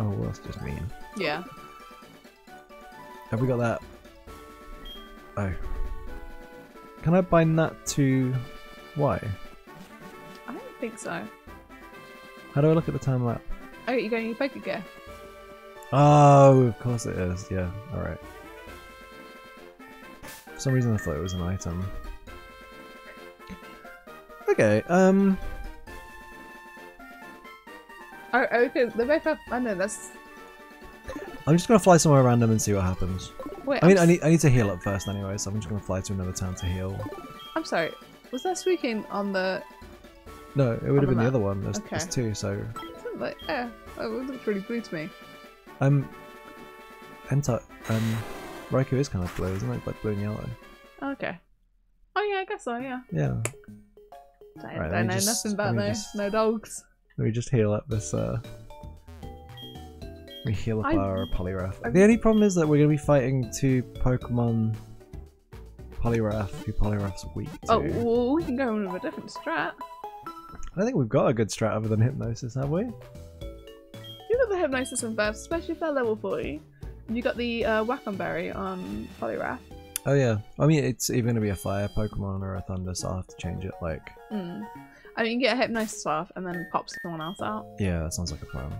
A: Oh, well, that's just mean.
B: Yeah.
A: Have we got that? Oh. Can I bind that to Y?
B: I don't think so.
A: How do I look at the time map?
B: Oh, you're going to Poke Gear.
A: Oh, of course it is. Yeah, alright. For some reason I thought it was an item. Okay, um...
B: Oh, okay. they're both have. I know that's.
A: I'm just gonna fly somewhere random and see what happens.
B: Wait,
A: I mean,
B: I'm,
A: I need I need to heal up first anyway, so I'm just gonna fly to another town to heal.
B: I'm sorry. Was there speaking on the?
A: No, it would have been the other one. There's, there's
B: Okay.
A: two, so...
B: Like, yeah. It looks really blue to me.
A: Um... Enter... Um... Raikou is kind of blue, isn't it? Like blue and yellow.
B: Okay. Oh yeah, I guess so. Yeah.
A: Yeah.
B: I,
A: Right,
B: I know
A: just-
B: nothing about
A: me
B: no dogs.
A: Let me just heal up this, uh... We heal up
B: I-
A: our Poliwrath.
B: I-
A: The only problem is that we're going to be fighting two Pokemon Poliwrath, who Poliwrath's weak to.
B: Oh, well, we can go in with a different strat.
A: I don't think we've got a good strat other than Hypnosis, have we?
B: You got the hypnosis and buffs, especially if they're level 40. You got the uh, Wacan Berry on Poliwrath.
A: Oh yeah. I mean, it's either going to be a Fire Pokemon or a Thunder, so I'll have to change it, like...
B: Mm. I mean, you get a hypnosis off and then pop someone else out.
A: Yeah, that sounds like a plan.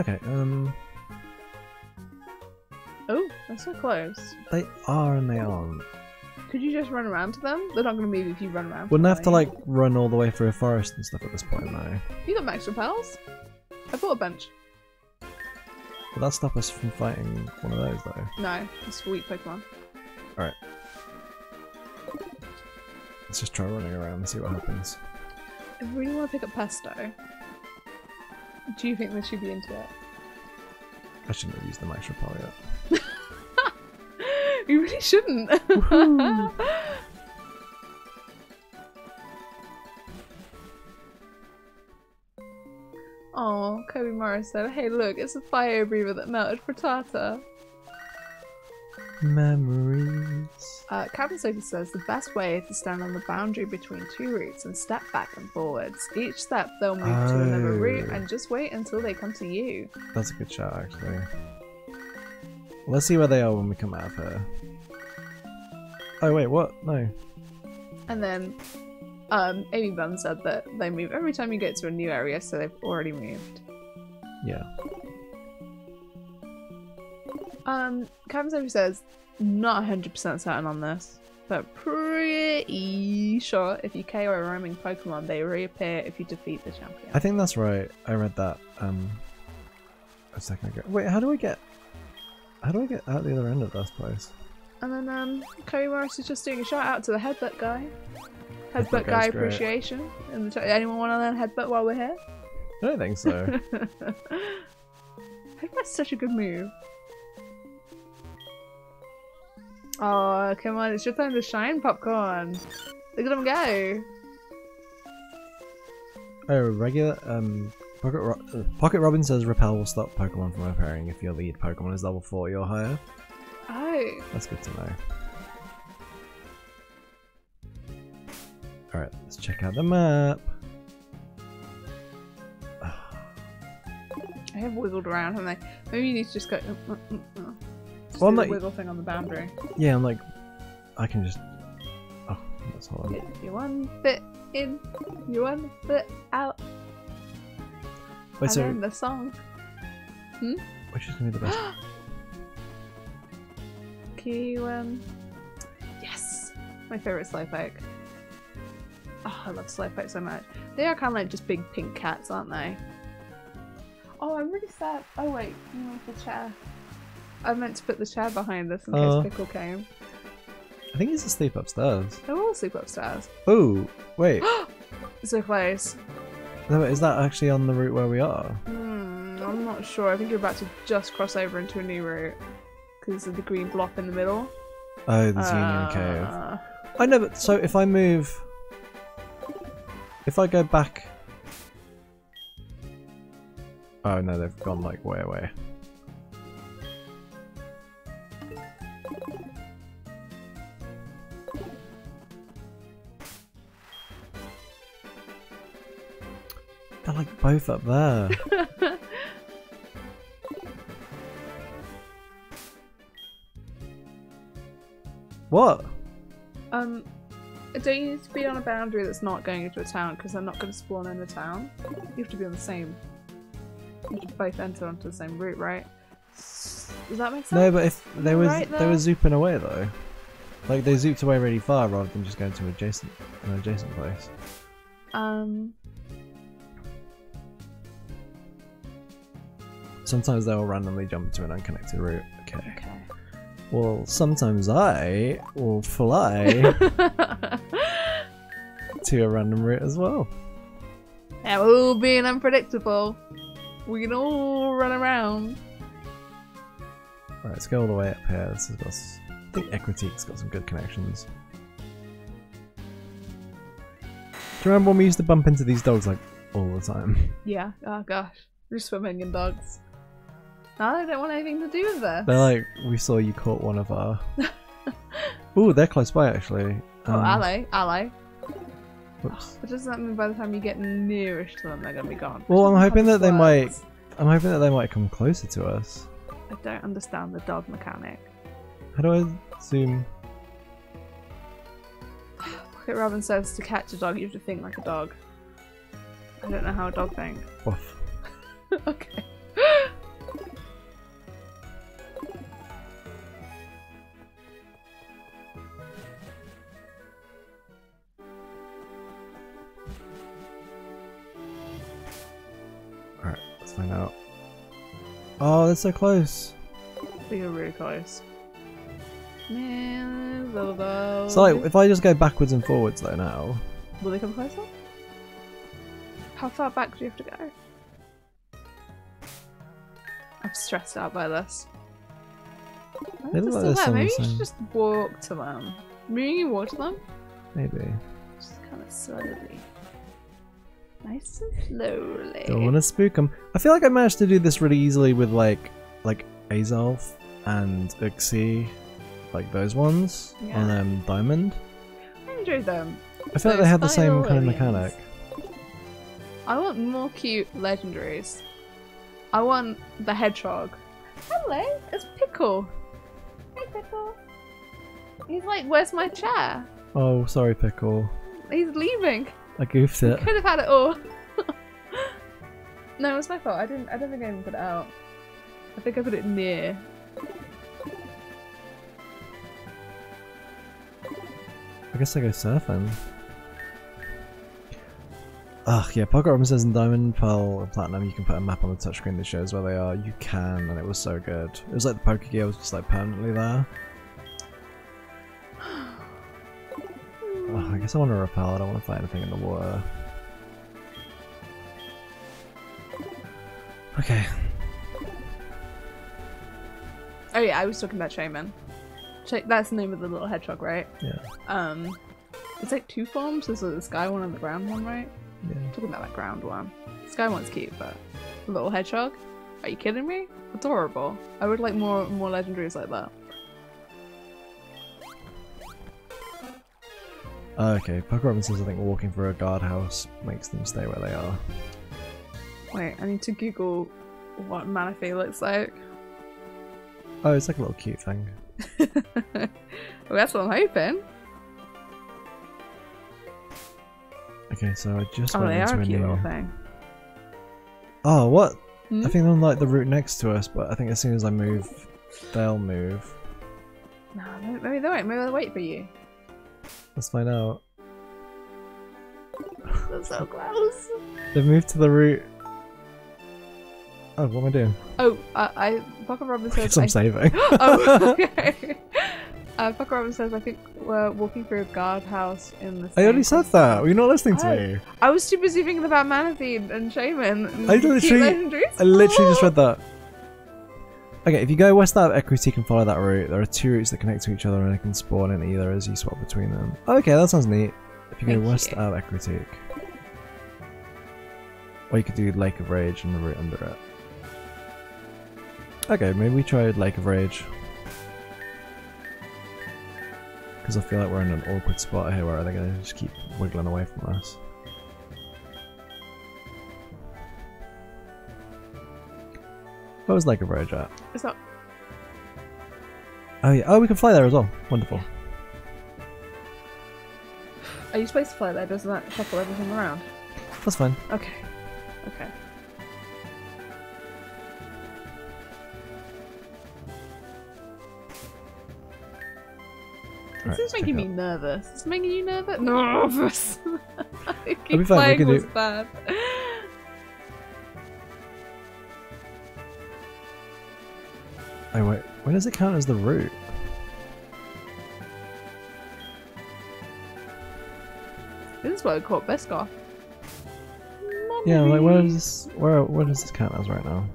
A: Okay, um...
B: Oh, they're so close.
A: They are and they aren't.
B: Could you just run around to them? They're not going to move if you run around.
A: Wouldn't
B: them,
A: have to, like, run all the way through a forest and stuff at this point, no.
B: You got max repels? I bought a bunch.
A: Will that stop us from fighting one of those, though?
B: No, it's weak Pokemon. Alright.
A: Let's just try running around and see what happens.
B: I really want to pick up Pesto. Do you think they should be into it?
A: I shouldn't have used the Max Repel yet.
B: you really shouldn't. Oh, Kobe Morris said, "Hey, look, it's a fire breather that melted Frittata."
A: Memories.
B: Uh, Captain Sophie says the best way is to stand on the boundary between two routes and step back and forwards. Each step they'll move to another route
A: Oh.
B: and just wait until they come to you.
A: That's a good shot, actually. Let's see where they are when we come out of here. Oh, wait, what? No.
B: And then um, Amy Bun said that they move every time you get to a new area, so they've already moved.
A: Yeah.
B: Um, Sophie says, not 100% certain on this, but pretty sure if you KO a roaming Pokemon, they reappear if you defeat the champion.
A: I think that's right. I read that um a second ago. Wait, how do I get how do I get out the other end of this place?
B: And then um, Cody Morris is just doing a shout out to the headbutt guy.
A: Headbutt
B: guy appreciation. In the. Anyone want to learn headbutt while we're here?
A: I don't think so.
B: Headbutt's such a good move. Oh, come on, it's your time to shine, popcorn. Look at him go.
A: oh, regular um Pocket, Ro- uh, Pocket Robin says repel will stop Pokemon from appearing if your lead Pokemon is level 40 or higher.
B: Oh,
A: That's good to know. Alright, let's check out the map.
B: I have wiggled around, haven't I? Maybe you need to just go. mm, mm, mm, mm. Just
A: Well,
B: do the wiggle thing on the boundary.
A: Yeah, I'm like, I can just. Oh, that's hold on.
B: Your one foot in, your one foot out,
A: Wait,
B: and
A: so
B: then the song.
A: which is gonna be the best?
B: Key one. Yes! My favourite Slowpoke. Oh, I love Slowpoke so much. They are kind of like just big pink cats, aren't they? Oh, I'm really sad. Oh wait, you know, the chair. I meant to put the chair behind this in case
A: Oh.
B: Pickle came.
A: I think he's asleep upstairs.
B: They're all sleep upstairs.
A: Oh, wait.
B: So close.
A: No, is that actually on the route where we are?
B: Hmm, I'm not sure. I think you're about to just cross over into a new route because of the green block in the middle.
A: Oh, there's Union Cave.
B: Uh,
A: I know, but so if I move, if I go back, oh no, they've gone like way away. They're like both up there. what?
B: Um, don't you need to be on a boundary that's not going into a town because they're not going to spawn in a town? You have to be on the same. You both enter onto the same route, right? Does that make sense?
A: No, but if they were
B: Right
A: they were zooping away though, like they zooped away really far rather than just going to adjacent an adjacent place.
B: Um,
A: Sometimes they'll randomly jump to an unconnected route. Okay.
B: okay.
A: Well, sometimes I will fly to a random route as well.
B: yeah, we're all being unpredictable. We can all run around.
A: Right, let's go all the way up here. This has got, I think Ecruteak's got some good connections. Do you remember when we used to bump into these dogs like all the time?
B: Yeah. Oh gosh, we're swimming in dogs. No, I don't want anything to do with this.
A: They're like, we saw you caught one of our. Ooh, they're close by actually.
B: oh,
A: Um,
B: ally, ally.
A: Whoops.
B: But doesn't that mean by the time you get nearish to them, they're gonna be gone?
A: Well, I'm hoping that they might- I'm hoping that they might come closer to us.
B: I don't understand the dog mechanic.
A: How do I zoom?
B: Pocket Robin says to catch a dog, you have to think like a dog. I don't know how a dog thinks.
A: Woof.
B: okay.
A: Oh, they're so close.
B: We are really close. Man.
A: So, like, if I just go backwards and forwards though now,
B: Will they come closer? How far back do you have to go? I'm stressed out by this.
A: They look like
B: there. Maybe you should just walk to them. Maybe you walk to them?
A: maybe.
B: Just kind of slowly. Nice and slowly.
A: Don't want to spook him. I feel like I managed to do this really easily with like, like Azelf and Uxie, like those ones on
B: Yeah.
A: um, Diamond.
B: I enjoy them.
A: I feel like they had the same kind of mechanic.
B: I want more cute legendaries. I want the hedgehog. Hello, it's Pickle. Hey, Pickle. He's like, where's my chair?
A: Oh, sorry, Pickle.
B: He's leaving.
A: I goofed it.
B: Could have had it all. no, it was my fault. I didn't. I don't think I even put it out. I think I put it near.
A: I guess I go surfing. Ugh, yeah, Pocket Robin says in Diamond, Pearl, and Platinum you can put a map on the touchscreen that shows where they are. You can, and it was so good. It was like the Pokegear was just like permanently there. Ugh, I guess I want to repel, I don't want to fight anything in the water. Okay.
B: Oh yeah, I was talking about Shaymin. Sh- that's the name of the little hedgehog, right?
A: Yeah.
B: Um, it's like two forms. There's the sky one and the ground one, right?
A: Yeah.
B: talking about that ground one. Sky one's cute, but the little hedgehog. Are you kidding me? Adorable. I would like more more legendaries like that.
A: Uh, okay, Robin says I think walking through a guardhouse makes them stay where they are.
B: Wait, I need to Google what Manaphy looks like.
A: Oh, it's like a little cute thing.
B: well, that's what I'm hoping.
A: Okay, so I just
B: Oh,
A: went
B: they
A: into
B: are a
A: a
B: cute
A: new.
B: little thing.
A: Oh, what?
B: Hmm?
A: I think they're on like the route next to us, but I think as soon as I move, they'll move.
B: No, maybe maybe they won't. Maybe they'll wait for you.
A: Let's find out.
B: was so close.
A: They've moved to the root. Oh, what am I doing?
B: Oh, I, I Pocket Robin says.
A: I'm
B: I,
A: saving.
B: oh, okay. Uh, Pocket Robin says, I think we're walking through a guardhouse in the.
A: I already said that. Were you not listening to
B: Oh.
A: me?
B: I was too busy thinking about Manaphy and Shaymin. And
A: I literally- I literally just read that. Okay, if you go west out of Ecruteak can follow that route, there are two routes that connect to each other and they can spawn in either as you swap between them. Okay, that sounds neat. If you go
B: Thank
A: west
B: you.
A: out of Ecruteak. Or you could do Lake of Rage and the route under it. Okay, maybe we tried Lake of Rage. Because I feel like we're in an awkward spot here where they're going to just keep wiggling away from us. Was Lake of Rage at?
B: It's not.
A: Oh yeah. Oh, we can fly there as well. Wonderful.
B: Are you supposed to fly there? Doesn't that shuffle everything around?
A: That's fine.
B: Okay. Okay. This
A: Alright,
B: is making me
A: out-
B: nervous. It's making you nervous? Nervous. I keep
A: be fine, we
B: playing
A: can do-
B: bad.
A: Oh wait. When does it count as the root?
B: This is what I caught Beskar.
A: Yeah. Like where does? Where where does this count as right now?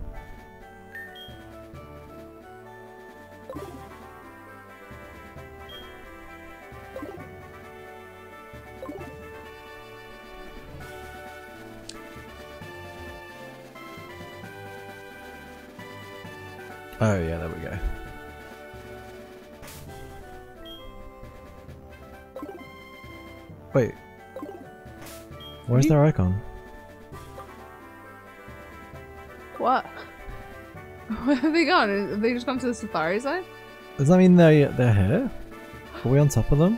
A: Where's their icon?
B: What? Where have they gone? Have they just gone to the safari zone?
A: Does that mean they they're here? Are we on top of them?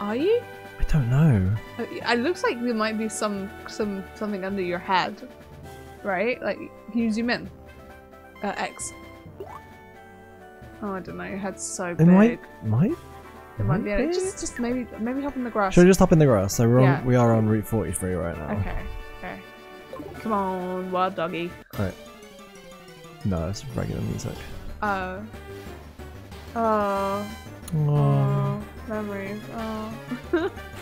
B: Are you?
A: I don't know.
B: It looks like there might be some some something under your head, right? Like, can you zoom in? Uh, X. Oh, I don't know. Your head's so
A: It
B: big.
A: might might.
B: It might be.
A: might
B: Just, just maybe, maybe hop in the grass.
A: Should I just hop in the grass? So we're on,
B: Yeah.
A: we are on Route 43 right now.
B: Okay. Okay. Come on, wild doggy. Alright.
A: No, it's regular music.
B: Uh, uh, oh. Oh.
A: Oh.
B: Oh. Memories. Oh.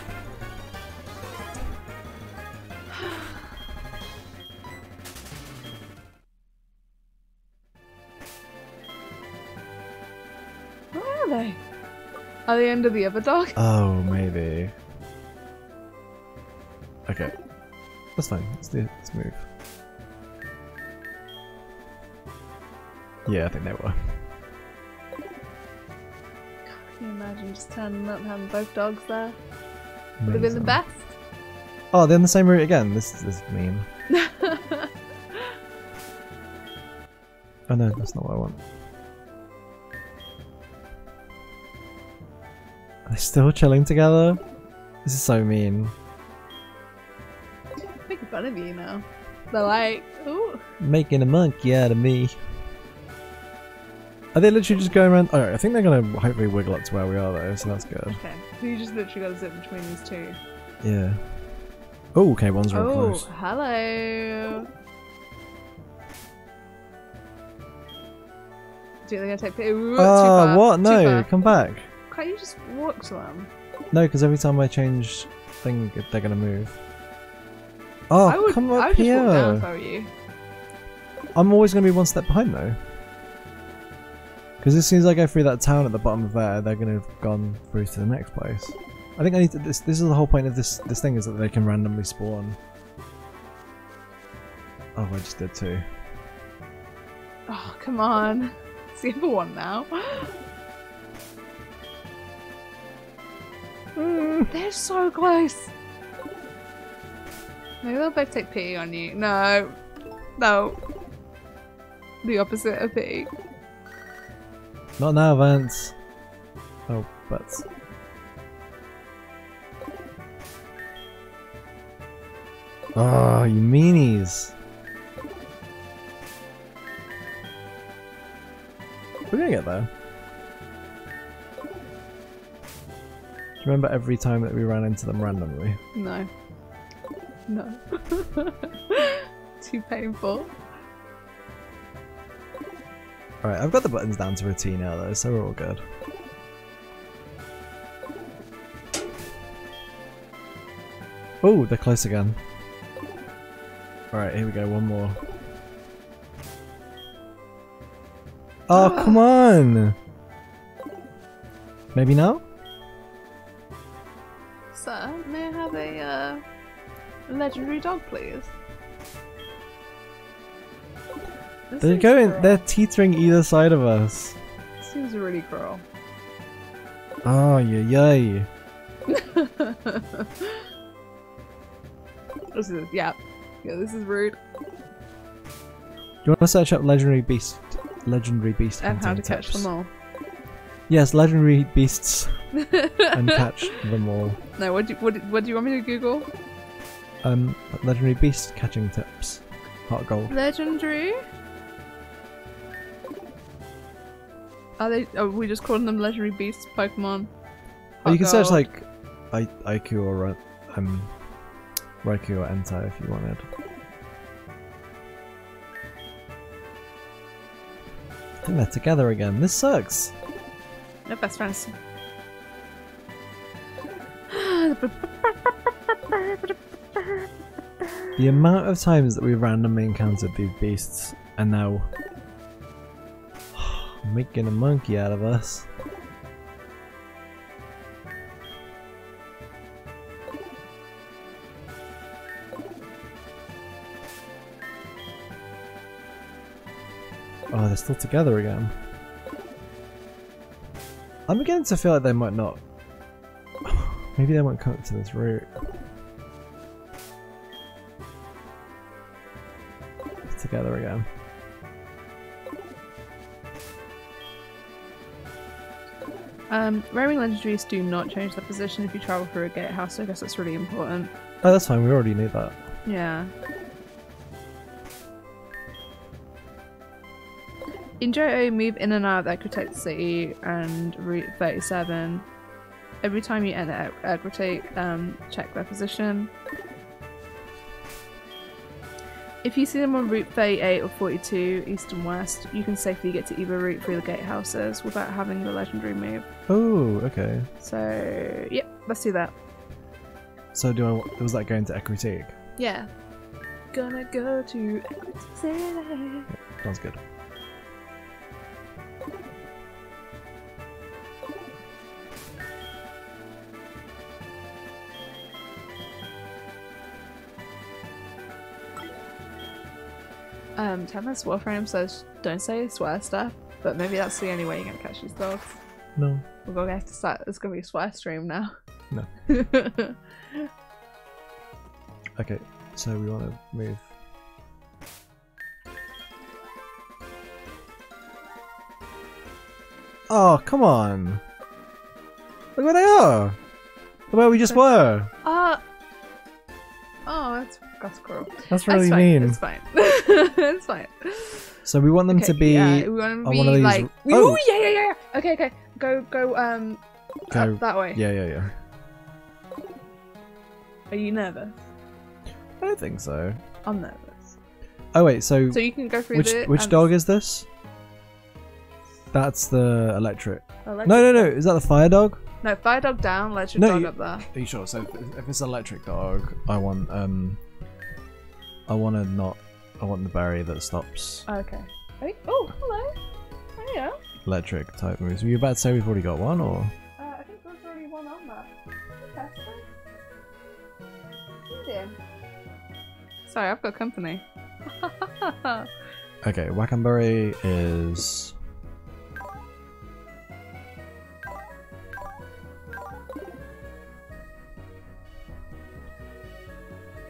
B: Are end of the other dog?
A: Oh, maybe. Okay. That's fine. Let's do let's move. Yeah, I think they were.
B: Can you imagine just turning up and having both dogs there? Would have been the best.
A: Oh, they're on the same route again. This is mean. Oh no, that's not what I want. Still chilling together? This is so mean.
B: Making fun of you now. They're like, ooh.
A: Making a monkey out of me. Are they literally just going around? Oh, I think they're gonna hopefully wiggle up to where we are though, so that's good.
B: Okay. So you just literally got to sit between these two.
A: Yeah. Oh, okay, one's real
B: Oh,
A: close.
B: Oh, hello. Do you think I take? Ooh,
A: Oh, what? No, come back.
B: Can't you just walk to them?
A: No, because every time I change thing, they're gonna move. Oh,
B: I would,
A: come
B: I
A: up
B: would just
A: here.
B: walk down if I were you.
A: I'm always gonna be one step behind though. Because as soon as I go through that town at the bottom of there, they're gonna have gone through to the next place. I think I need to. This, this is the whole point of this this thing is that they can randomly spawn. Oh, I just did too.
B: Oh, come on. It's the other one now. They're so close. Maybe they'll both take pity on you. No. No. The opposite of pity.
A: Not now, Vance. Oh, but Oh, ah, you meanies. We're gonna get there. You remember every time that we ran into them randomly?
B: No. No. Too painful.
A: Alright, I've got the buttons down to a T now though, so we're all good. Oh, they're close again. Alright, here we go, one more. Oh, ah. come on! Maybe now?
B: Sir, may I have a uh, legendary dog, please? This
A: They're going,
B: cruel.
A: they're teetering either side of us.
B: Seems a really cruel.
A: Oh, yeah, yay.
B: This is yeah, yeah. This is rude.
A: Do you want to search up legendary beast, legendary beast
B: And how to catch them all.
A: Yes, legendary beasts and catch them all.
B: no, what do you, what, do- what do you want me to Google?
A: Um, legendary beast catching tips. HeartGold.
B: Legendary. Are they? Are we just calling them legendary beasts, Pokemon?
A: Oh, you can
B: Hot
A: search like I IQ or Ra- um Raikou or Entei if you wanted. I think they're together again. This sucks.
B: No best friends.
A: The amount of times that we've randomly encountered these beasts and now making a monkey out of us. Oh, they're still together again. I'm beginning to feel like they might not. Maybe they won't come up to this route. Together again.
B: Um, roaming legendaries do not change their position if you travel through a gatehouse, so I guess that's really important.
A: Oh, that's fine. We already knew that.
B: Yeah. In Johto, move in and out of Ecruteak City and Route 37. Every time you enter Ecruteak, um, check their position. If you see them on Route 38 or 42, east and west, you can safely get to either route through the gatehouses without having the legendary move.
A: Oh, okay.
B: So, yep, let's do that.
A: So do I? It was that going to Ecruteak?
B: Yeah. Gonna go to Ecruteak City.
A: Sounds good.
B: Um, Tempest Warframe says don't say swear stuff, but maybe that's the only way you're gonna catch these dogs.
A: No.
B: We're gonna have to start. It's gonna be a swear stream now.
A: No. Okay. So we want to move. Oh, come on! Look where they are! Where we just were!
B: uh oh, that's that's cruel.
A: That's really
B: that's
A: mean.
B: It's fine. it's fine.
A: So we want them to be.
B: Yeah, we want them to
A: on
B: be
A: one of these-
B: like.
A: Oh!
B: Ooh, yeah, yeah, yeah. yeah. Okay, okay. Go, go. Um,
A: Go.
B: that way.
A: Yeah, yeah, yeah.
B: Are you nervous?
A: I don't think so.
B: I'm nervous.
A: Oh wait, so,
B: So you can go through
A: which
B: the.
A: which dog is this? That's the electric.
B: electric
A: No, no, no. Is that the fire dog?
B: No, fire dog down. Electric
A: No,
B: dog
A: you-
B: up there.
A: Are you sure? So if- if it's electric dog, I want um, I want to not. I want the barrier that stops
B: Okay. Hey. Oh, hello. Hiya.
A: electric type moves. Were you about to say we've already got one, or
B: Uh, I think there's already one on that. Okay. Good. Sorry, I've got company.
A: okay? Wacan Berry is.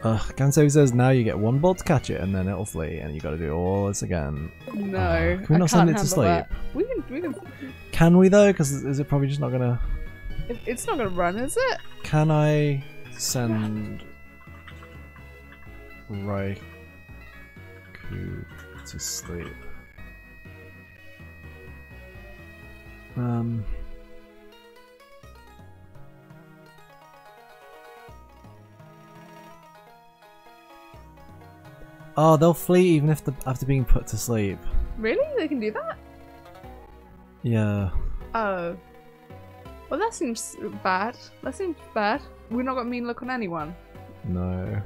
A: Ugh, Ganso says now you get one ball to catch it and then it'll flee and you gotta do all this again.
B: no,
A: can we not send it to
B: that.
A: sleep?
B: We can, we can.
A: Can we though? Because is it probably just not gonna.
B: it- It's not gonna run, is it?
A: Can I send Raikou to sleep? Um. Oh, they'll flee even if the, after being put to sleep.
B: Really? They can do that?
A: Yeah.
B: Oh. Well, that seems bad. That seems bad. We've not got mean look on anyone.
A: No.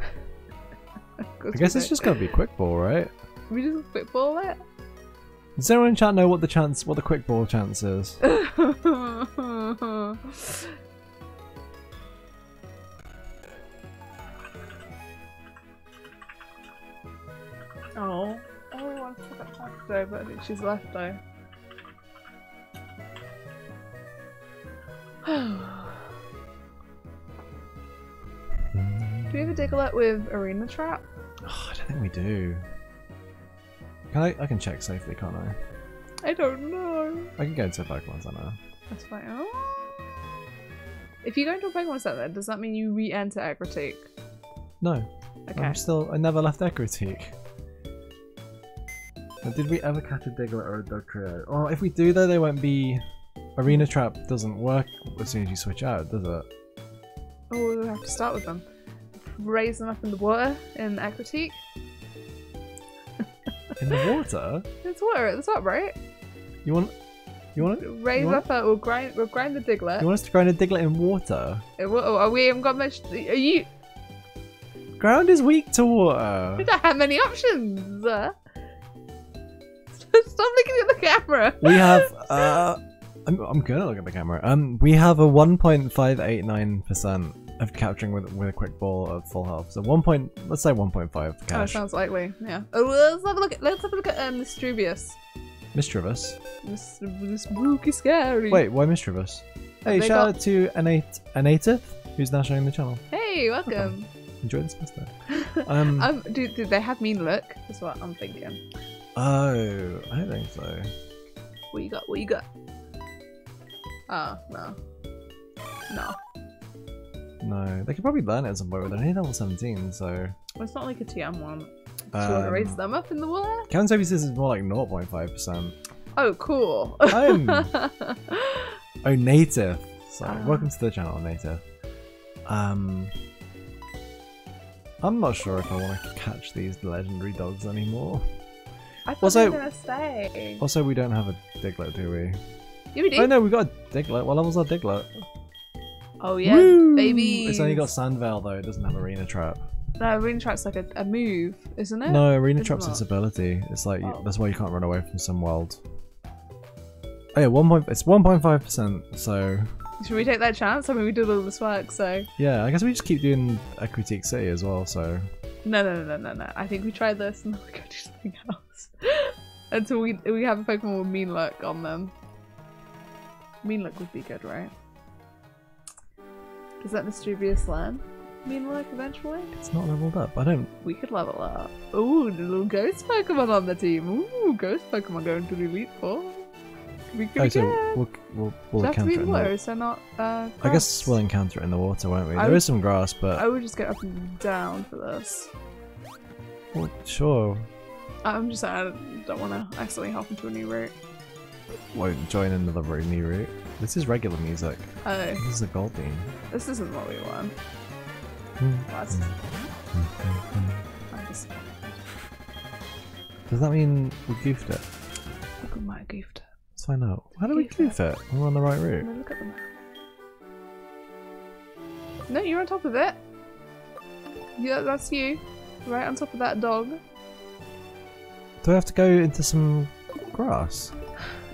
A: I guess it's just gonna be quick ball, right?
B: We just football it.
A: Does anyone in chat know what the chance, what the quick ball chance is?
B: oh. Oh, I forgot to though, but I think she's left though. Do we have a Diglett with Arena Trap?
A: Oh, I don't think we do. Can I? I can check safely, can't I?
B: I don't know.
A: I can go into Pokemon Center.
B: That's fine. Oh. If you go into a Pokemon Center, does that mean you re-enter Ecruteak?
A: No,
B: Okay.
A: I'm still. I never left Ecruteak. But did we ever catch a Diglett or a Dugtrio? Oh, if we do though, they won't be. Arena Trap doesn't work as soon as you switch out, does it?
B: Oh, we have to start with them. Raise them up in the water in Ecruteak.
A: In the water?
B: It's water at the top, right?
A: You want? You want?
B: To raise
A: what?
B: up. Uh, we'll grind. We'll grind the Diglett.
A: You want us to grind a Diglett in water?
B: Uh, wha- oh, we haven't got much. Are you?
A: Ground is weak to water.
B: We don't have many options. Stop looking at the camera.
A: We have. Uh, I'm, I'm gonna look at the camera. Um, we have a 1.589 percent of capturing with with a quick ball of full health. So one point. Let's say 1.5
B: Oh, sounds likely. Yeah. Oh, well, let's have a look at. Let's have a look at um.
A: Misdreavus.
B: This, this spooky scary.
A: Wait, why Misdreavus? Hey, shout
B: got-
A: out to Anat- Anatif, who's now showing the channel.
B: Hey, welcome.
A: Enjoy this pasta. Um,
B: um, do, do they have mean look? Is what I'm thinking.
A: Oh, I don't think so.
B: What you got? What you got? Oh no. No.
A: No, they could probably learn it at some point, but they're only level 17, so.
B: Well, it's not like a TM one. Do you want to raise
A: Um,
B: them up in the water?
A: Kevin Toby says it's more like 0.5%.
B: Oh, cool.
A: I'm- Oh, native. Sorry,
B: Ah.
A: welcome to the channel, native. Um, I'm not sure if I want to catch these legendary dogs anymore.
B: I thought
A: Also-
B: you were gonna stay.
A: Also, we don't have a Diglett, do we?
B: Yeah, we do.
A: Oh no, we got a Diglett. What level's our Diglett?
B: Oh yeah,
A: Woo!
B: baby.
A: It's only got Sand Veil though. It doesn't have Arena Trap.
B: No, Arena Trap's like a, a move, isn't it?
A: No, Arena
B: It's
A: Trap's
B: not.
A: its ability. It's like
B: Oh.
A: that's why you can't run away from some world. Oh yeah, one point. It's one point five percent. So
B: Should we take that chance? I mean, we did all this work, so
A: yeah, I guess we just keep doing a Ecruteak City as well. So
B: no, no, no, no, no, no. I think we try this and then we go do something else until we we have a Pokemon with Mean Look on them. Mean Look would be good, right? Does that Misdreavus learn Mean Look eventually?
A: it's not leveled up. I don't.
B: We could level up. Ooh, the little ghost Pokemon on the team. Ooh, ghost Pokemon going to the Elite Four. We could
A: Oh, so
B: get.
A: we'll we'll, we'll
B: Does that have to
A: encounter it. In
B: water?
A: the,
B: Is not? Uh,
A: I guess we'll encounter it in the water, won't we?
B: I
A: There
B: would-
A: is some grass, but
B: I would just get up and down for this.
A: well, sure.
B: I'm just I don't want to accidentally hop into a new route.
A: Won't join another new route. This is regular music.
B: Oh,
A: This is a gold beam.
B: this isn't what we want. That's hmm. just
A: Does that mean we goofed it?
B: look at my gift.
A: Let's find out. How do we
B: Goof
A: goof it? We're on the right route.
B: No, look at the map. No, you're on top of it. Yeah, that's you. Right on top of that dog.
A: Do I have to go into some grass?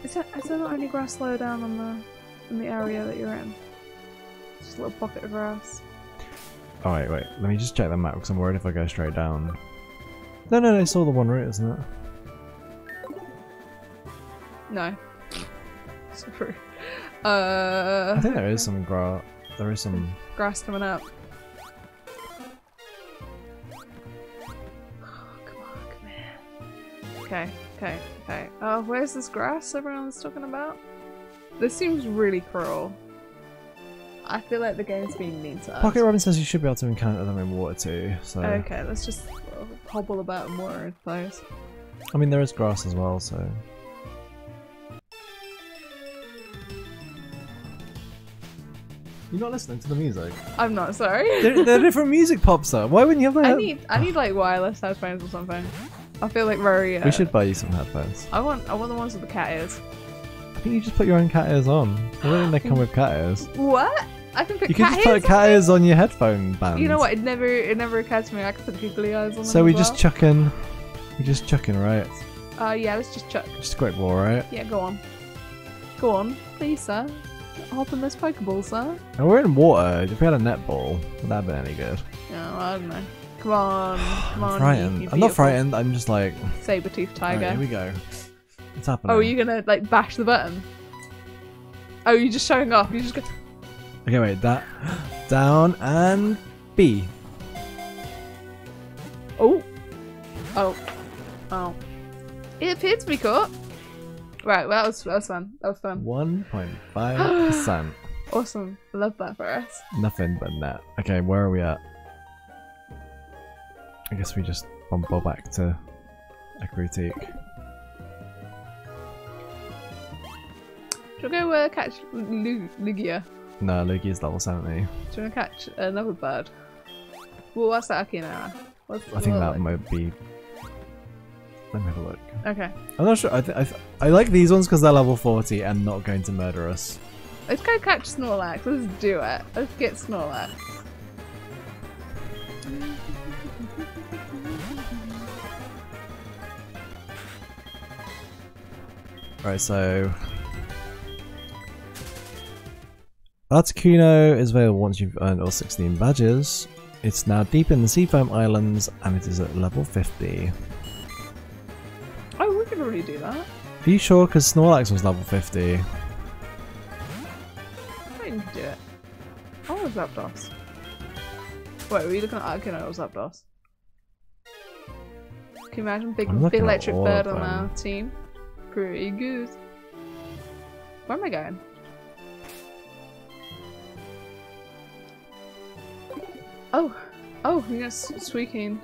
B: Is there, is there not any grass lower down on the in the area that you're in? Just a little pocket of grass.
A: Oh wait, wait. Let me just check the map because I'm worried if I go straight down. No, no, no. It's all the one route, isn't it?
B: No. Sorry. Uh,
A: I think there is some grass. There is some.
B: grass coming up. Okay, okay, okay. Uh, where's this grass everyone's talking about? This seems really cruel. I feel like the game's being mean to us.
A: Pocket Robin says you should be able to encounter them in water too. So
B: Okay, let's just hobble about more I suppose.
A: I mean, there is grass as well. So You're not listening to the music.
B: I'm not sorry.
A: There, there are different music pops up. Why wouldn't you have that?
B: I need I need like wireless headphones or something. I feel like very. Uh,
A: We should buy you some headphones.
B: I want I want the ones with the cat ears.
A: I think you just put your own cat ears on. I don't think they come with cat ears.
B: What? I can put
A: You
B: cat
A: just
B: ears.
A: put cat ears on your headphone band.
B: You know what? It never it never occurred to me. I could put googly eyes on.
A: So we
B: well.
A: just chucking. We just chucking, right?
B: Uh yeah, let's just chuck.
A: Just a quick ball, right?
B: Yeah, go on. Go on, please, sir. Hop in this Pokeball, sir.
A: And we're in water. If we had a Net Ball, would that have been any good?
B: Yeah, I don't know. Come on, come on.
A: I'm frightened.
B: you
A: I'm not frightened. I'm just like,
B: Saber-toothed
A: alright,
B: tiger.
A: here we go. It's happening.
B: oh, are you gonna like bash the button? Oh, you're just showing off. You're just go.
A: Okay, wait. That down and B.
B: Oh. Oh. Oh. It appeared to be caught. Right, well, that was that was fun. That was fun.
A: One point five percent.
B: Awesome. Love that for us.
A: Nothing but net. Okay, where are we at? I guess we just bumble back to Ecruteak.
B: Should we go uh, catch Lu- Lugia?
A: No, Lugia's level 70.
B: Do you want to catch another bird? Well, what's that Akina? What's
A: I think that might be. Let me have a look.
B: Okay.
A: I'm not sure. I, th- I, th- I like these ones because they're level 40 and not going to murder us.
B: Let's go catch Snorlax. Let's do it. Let's get Snorlax.
A: Right, so. Articuno is available once you've earned all 16 badges. It's now deep in the Seafoam Islands and it is at level 50.
B: Oh, we could already do that.
A: Are you sure? Because Snorlax was level 50.
B: I could do it. Oh, was Zapdos. Wait, were you looking at Akina or Zapdos? Can you imagine big, big electric bird on our team? Pretty good. Where am I going? Oh, oh, you're gonna s- Suicune.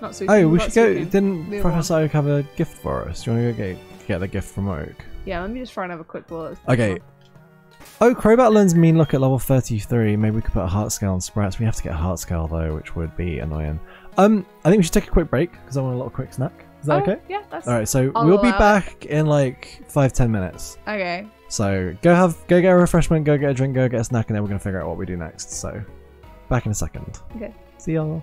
B: Not Suicune.
A: Oh, we should go.
B: Suicune.
A: Didn't
B: The
A: Professor Oak have a gift for us? Do you want to go get, get the gift from Oak?
B: Yeah, let me just try and have a quick look.
A: Okay. Oh, Crobat learns mean look at level 33. Maybe we could put a heart scale on Sprats. We have to get a heart scale though, which would be annoying. Um, I think we should take a quick break because I want a little quick snack. Is that
B: Oh,
A: okay?
B: Yeah, that's
A: All right, so
B: I'll
A: we'll be
B: allow it.
A: back in like five ten minutes.
B: okay.
A: So go have go get a refreshment, go get a drink, go get a snack, and then we're gonna figure out what we do next. So back in a second.
B: Okay.
A: See y'all.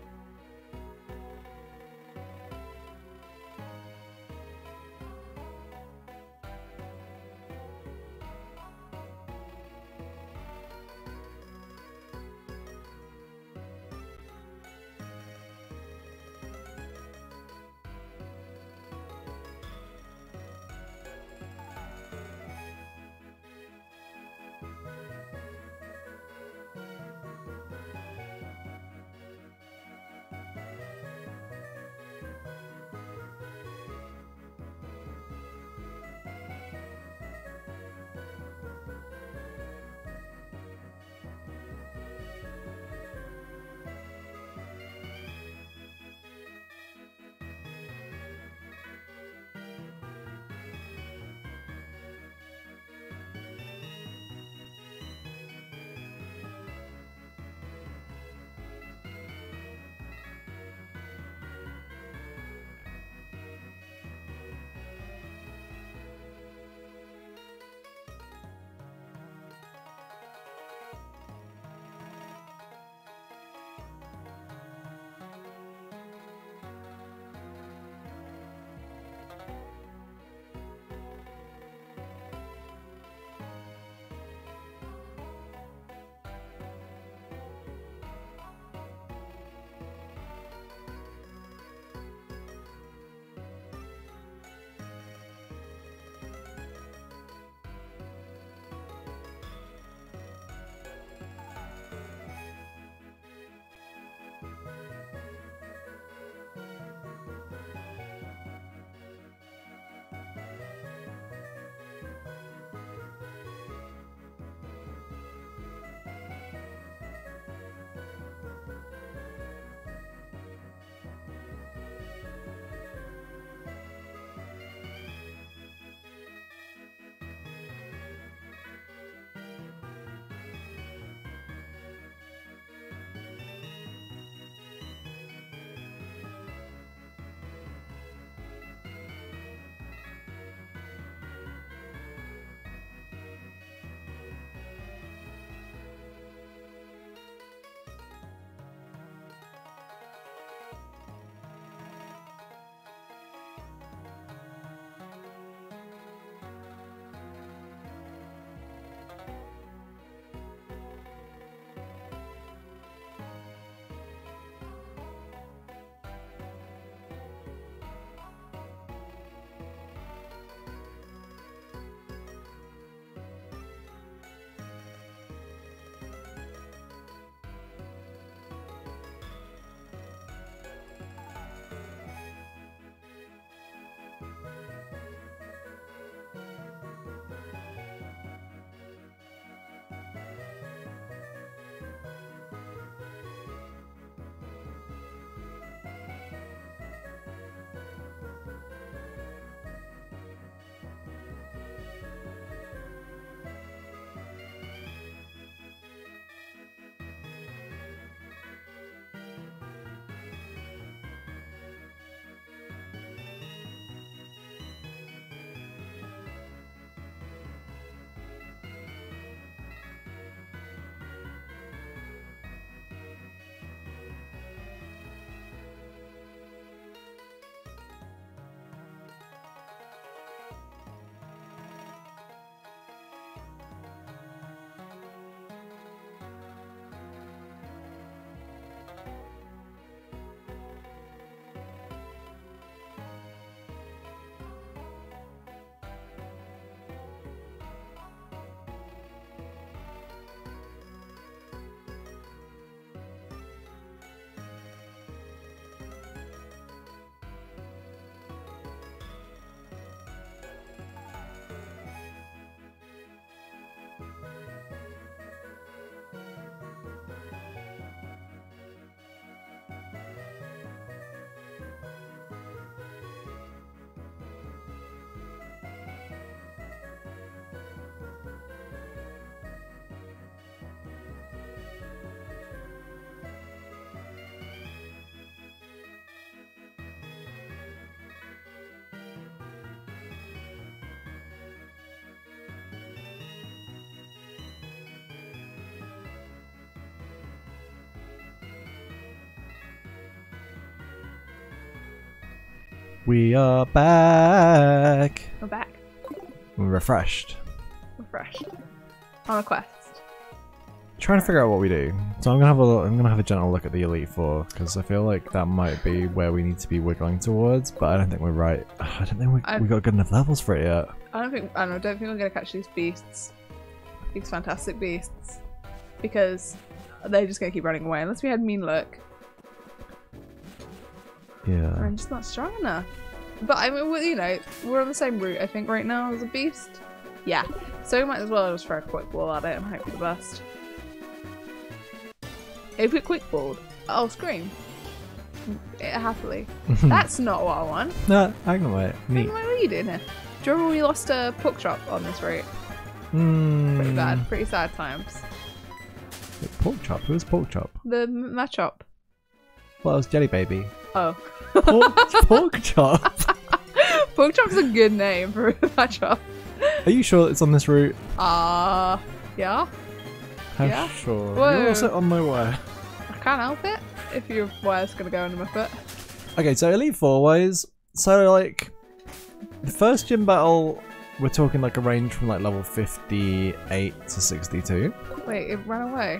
A: We are back.
B: We're back.
A: We're refreshed.
B: Refreshed. On a quest.
A: Trying to figure out what we do. So I'm gonna have a look, I'm gonna have a gentle look at the Elite Four because I feel like that might be where we need to be wiggling towards, but I don't think we're right. I don't think we
B: I-
A: we got good enough levels for it yet.
B: I don't think I don't, don't think we're gonna catch these beasts. These fantastic beasts. Because they're just gonna keep running away unless we had mean look. I'm just not strong enough. But I mean, you know, we're on the same route, I think, right now as a beast. Yeah. So we might as well just throw a quick ball at it and hope for the best. If we quick balled, I'll scream. Yeah, happily. That's not what I want.
A: no, Magnemite. Neat.
B: What are you doing here? Do you remember we lost a pork chop on this route?
A: Mm,
B: Pretty bad. Pretty sad times.
A: wait, Pork chop. Who was pork chop?
B: The m- Machop.
A: Well, it was Jelly Baby.
B: Oh.
A: Pork, pork chop.
B: pork chop's a good name for a Machop.
A: Are you sure it's on this route?
B: Ah, yeah.
A: How
B: Yeah.
A: sure?
B: Whoa.
A: You're also on my way.
B: I can't help it. If your wire's gonna go under my foot.
A: Okay, so Elite Four ways. So like, the first gym battle, we're talking like a range from like level fifty-eight to sixty-two.
B: Wait, it ran away.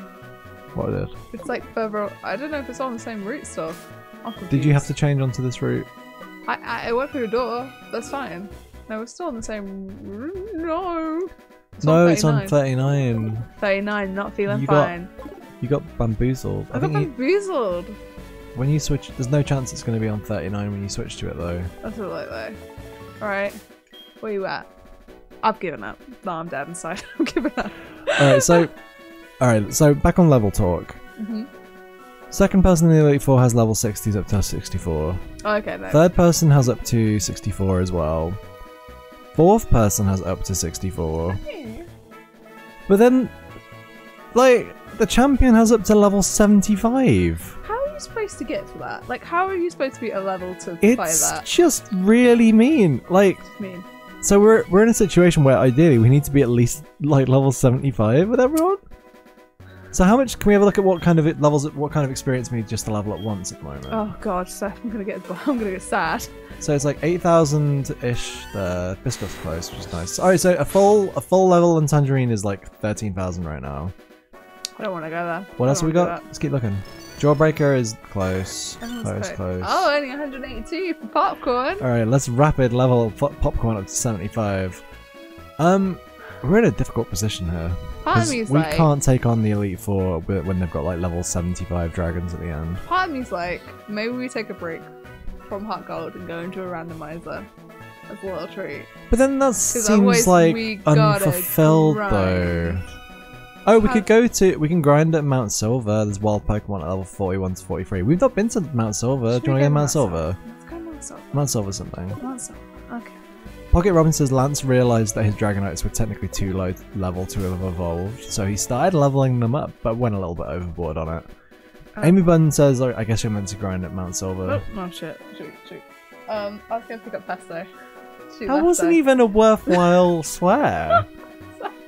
A: What did?
B: It's like further. I don't know if it's on the same route still.
A: Did you have to change onto this route?
B: I, I I went through the door. That's fine. No, we're still on the same. No. It's
A: no, it's on
B: 39.
A: thirty-nine.
B: Not feeling
A: You got-
B: fine.
A: You got bamboozled. I
B: I got
A: think you,
B: bamboozled.
A: when you switch, there's no chance it's going to be on thirty-nine when you switch to it though.
B: That's I like though. Alright. Where you at? I've given up. No, I'm dead inside. I'm giving up.
A: All right, so, all right, so back on level talk.
B: hmm
A: Second person in the Elite Four has level 60s up to 64.
B: Oh, okay.
A: Third person has up to 64 as well. Fourth person has up to 64. But then, like, the champion has up to level 75.
B: How are you supposed to get to that? Like, how are you supposed to be a level to
A: It's
B: that?
A: just really mean. Like,
B: mean,
A: so we're we're in a situation where ideally we need to be at least like level 75 with everyone. So how much can we have a look at what kind of it- levels, what kind of experience we need just to level at once at the moment?
B: oh god, Seth, I'm gonna get, I'm gonna get sad.
A: So it's like 8,000-ish the Biscuit's close, which is nice. Alright, so a full a full level in Tangerine is like 13,000 right now.
B: I don't want to go there.
A: What else have we got? Let's keep looking. Jawbreaker is close. Close,
B: Oh,
A: close.
B: Oh, only 182 for popcorn.
A: Alright, let's rapid level po- popcorn up to 75. Um, we're in a difficult position here.
B: Part of me's
A: we
B: like,
A: can't take on the Elite Four when they've got like level 75 dragons at the end.
B: part of me's like, maybe we take a break from HeartGold and go into a randomizer as a little treat.
A: But then that seems like unfulfilled though. Oh, we
B: How-
A: could go to we can grind at Mount Silver. There's wild Pokemon at level 41 to 43. We've not been to Mount Silver.
B: Should
A: Do you want to
B: go
A: go Mount Silver?
B: Let's go Mount Silver.
A: Mount Silver something.
B: Mount Silver. Okay.
A: Pocket Robin says Lance realized that his Dragonites were technically too low level to have evolved, so he started leveling them up, but went a little bit overboard on it.
B: Oh.
A: Amy Bunn says, oh, I guess you're meant to grind at Mount Silver.
B: Oh, no shit. Shoot, shoot. Um, I was gonna pick up Pesto. She
A: that wasn't
B: though.
A: even a worthwhile swear.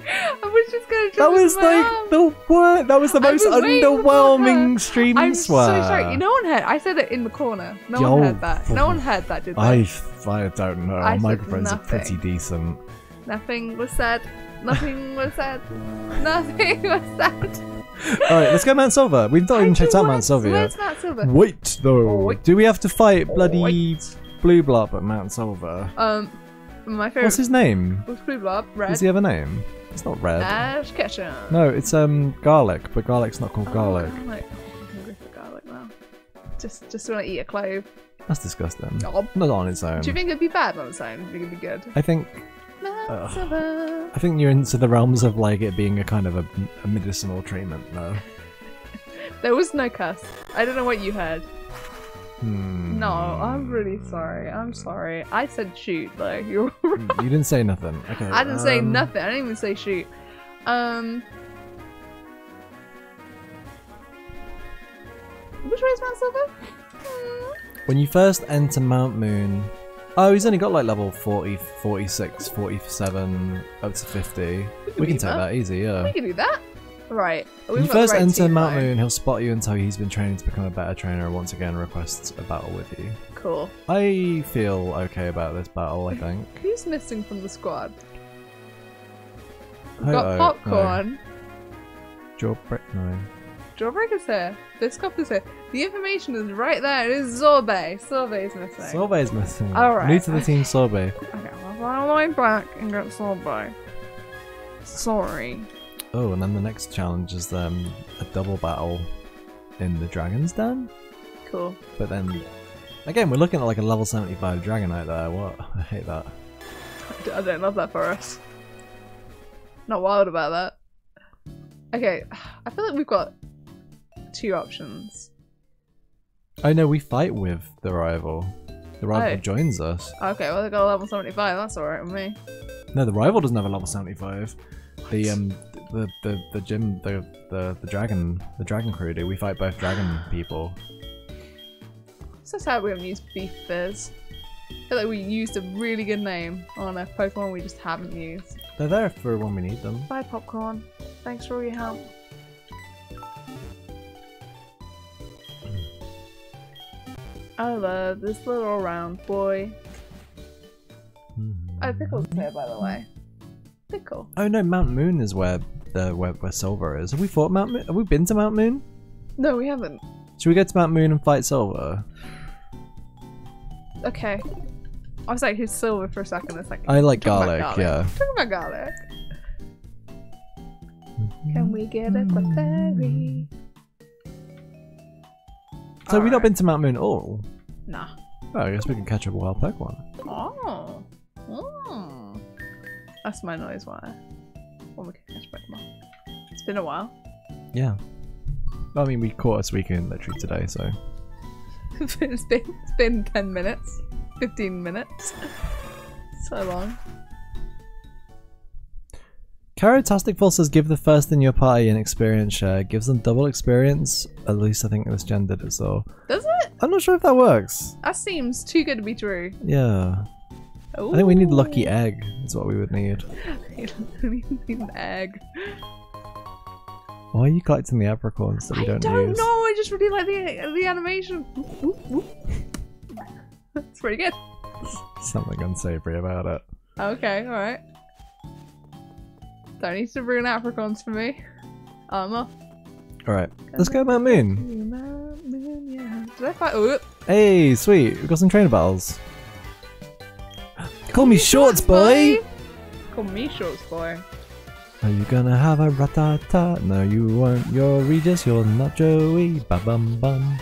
B: I was just gonna
A: That was like
B: arm.
A: the word. That was the most underwhelming stream
B: I'm
A: swear.
B: so sorry. No one heard. I said it in the corner. No
A: Yo.
B: one heard that. No one heard that, did they?
A: I, I don't know.
B: I
A: Our microphones are pretty decent.
B: Nothing was said. Nothing was said. Nothing was said.
A: All right, let's go Mount Silver. We've not even checked out Mount Silver yet.
B: Mount Silver?
A: Wait though.
B: Wait.
A: Do we have to fight bloody
B: Wait.
A: Blue Blob at Mount Silver?
B: Um, my favorite
A: What's his name?
B: was Blue Blob. Red.
A: What's the other name? It's not red.
B: Ash Ketchum.
A: No, it's um garlic, but garlic's not called
B: Oh,
A: garlic.
B: garlic. I'm hungry for garlic now. Just, just want to eat a clove.
A: That's disgusting.
B: Gob.
A: Not on its own.
B: Do you think it'd be bad on its own? Do you think it'd be good?
A: I think I think you're into the realms of like it being a kind of a, a medicinal treatment though.
B: There was no cuss. I don't know what you heard.
A: Hmm.
B: No, I'm really sorry. I'm sorry. I said shoot though. You're right.
A: You didn't say nothing. Okay.
B: I didn't say
A: um,
B: nothing. I didn't even say shoot. Um. Which way is Mount Silver? Hmm.
A: When you first enter Mount Moon, oh, he's only got like level 40, 46, 47, up to 50. We can
B: beat
A: take
B: that.
A: that easy, yeah.
B: We can do that. Right.
A: When you first
B: right
A: enter Mount. Moon, he'll spot you and tell you he's been training to become a better trainer and once again requests a battle with you.
B: Cool.
A: I feel okay about this battle, I think.
B: Who's missing from the squad? We've got popcorn.
A: Jawbreak, no.
B: Jawbreak is here. Biscoff is here. The information is right there. It is Sorbet. Sorbet is missing.
A: Sorbet's missing.
B: Alright.
A: New to the team, Sorbet.
B: Okay, well, fly all the way back and get Sorbet. Sorry.
A: Oh, and then the next challenge is um, a double battle in the Dragon's Den.
B: Cool.
A: But then, again, we're looking at like a level 75 Dragonite there. What? I hate that.
B: I don't love that for us. Not wild about that. Okay, I feel like we've got two options.
A: Oh no, we fight with the rival. The rival
B: Oh.
A: joins us.
B: Okay, well they got a level 75, that's alright with me.
A: No, the rival doesn't have a level 75. The um the the the gym the the the dragon the dragon crew do. We fight both dragon people.
B: So sad we haven't used Beef Fizz. I feel like we used a really good name on a Pokemon we just haven't used.
A: They're there for when we need them.
B: Bye Popcorn. Thanks for all your help. I love this little round boy. Hmm. Oh, Pickle's here, by the way. Pickle.
A: Oh no, Mount Moon is where the where, where Silver is. Have we fought Mount Moon? Have we been to Mount Moon?
B: No, we haven't.
A: Should we go to Mount Moon and fight Silver?
B: Okay. I was like, who's silver for a second? It's like,
A: I like
B: about
A: garlic, yeah.
B: Talking about garlic. Mm-hmm. Can we get a Clefairy?
A: So we've not been to Mount Moon at all.
B: Nah.
A: Oh, I guess we can catch up a wild Pokemon.
B: Oh. Oh. That's my noise wire. When we can catch Pokemon. It's been a while.
A: Yeah. I mean, we caught a Suicune literally today, so.
B: it's been it's been ten minutes. Fifteen minutes. so long.
A: Caratastic Full says give the first in your party an experience share. Gives them double experience. At least I think this gen did it, so.
B: Does it?
A: I'm not sure if that works.
B: That seems too good to be true.
A: Yeah. I think we need Lucky Egg, is what we would need.
B: we need an egg.
A: Why are you collecting the apricorns that we don't,
B: I
A: don't use?
B: know. I just really like the the animation. it's pretty good.
A: Something unsavory about it.
B: Okay, all right. Don't need to ruin apricorns for me. I'm off.
A: Alright, let's go Mount Moon.
B: Did I fight? Oh,
A: Hey, sweet. We've got some trainer battles. Call me Shorts, boy!
B: Call me Shorts boy.
A: Are you gonna have a Rattata? No, you won't. You're Regis, you're not Joey. Ba bum bum.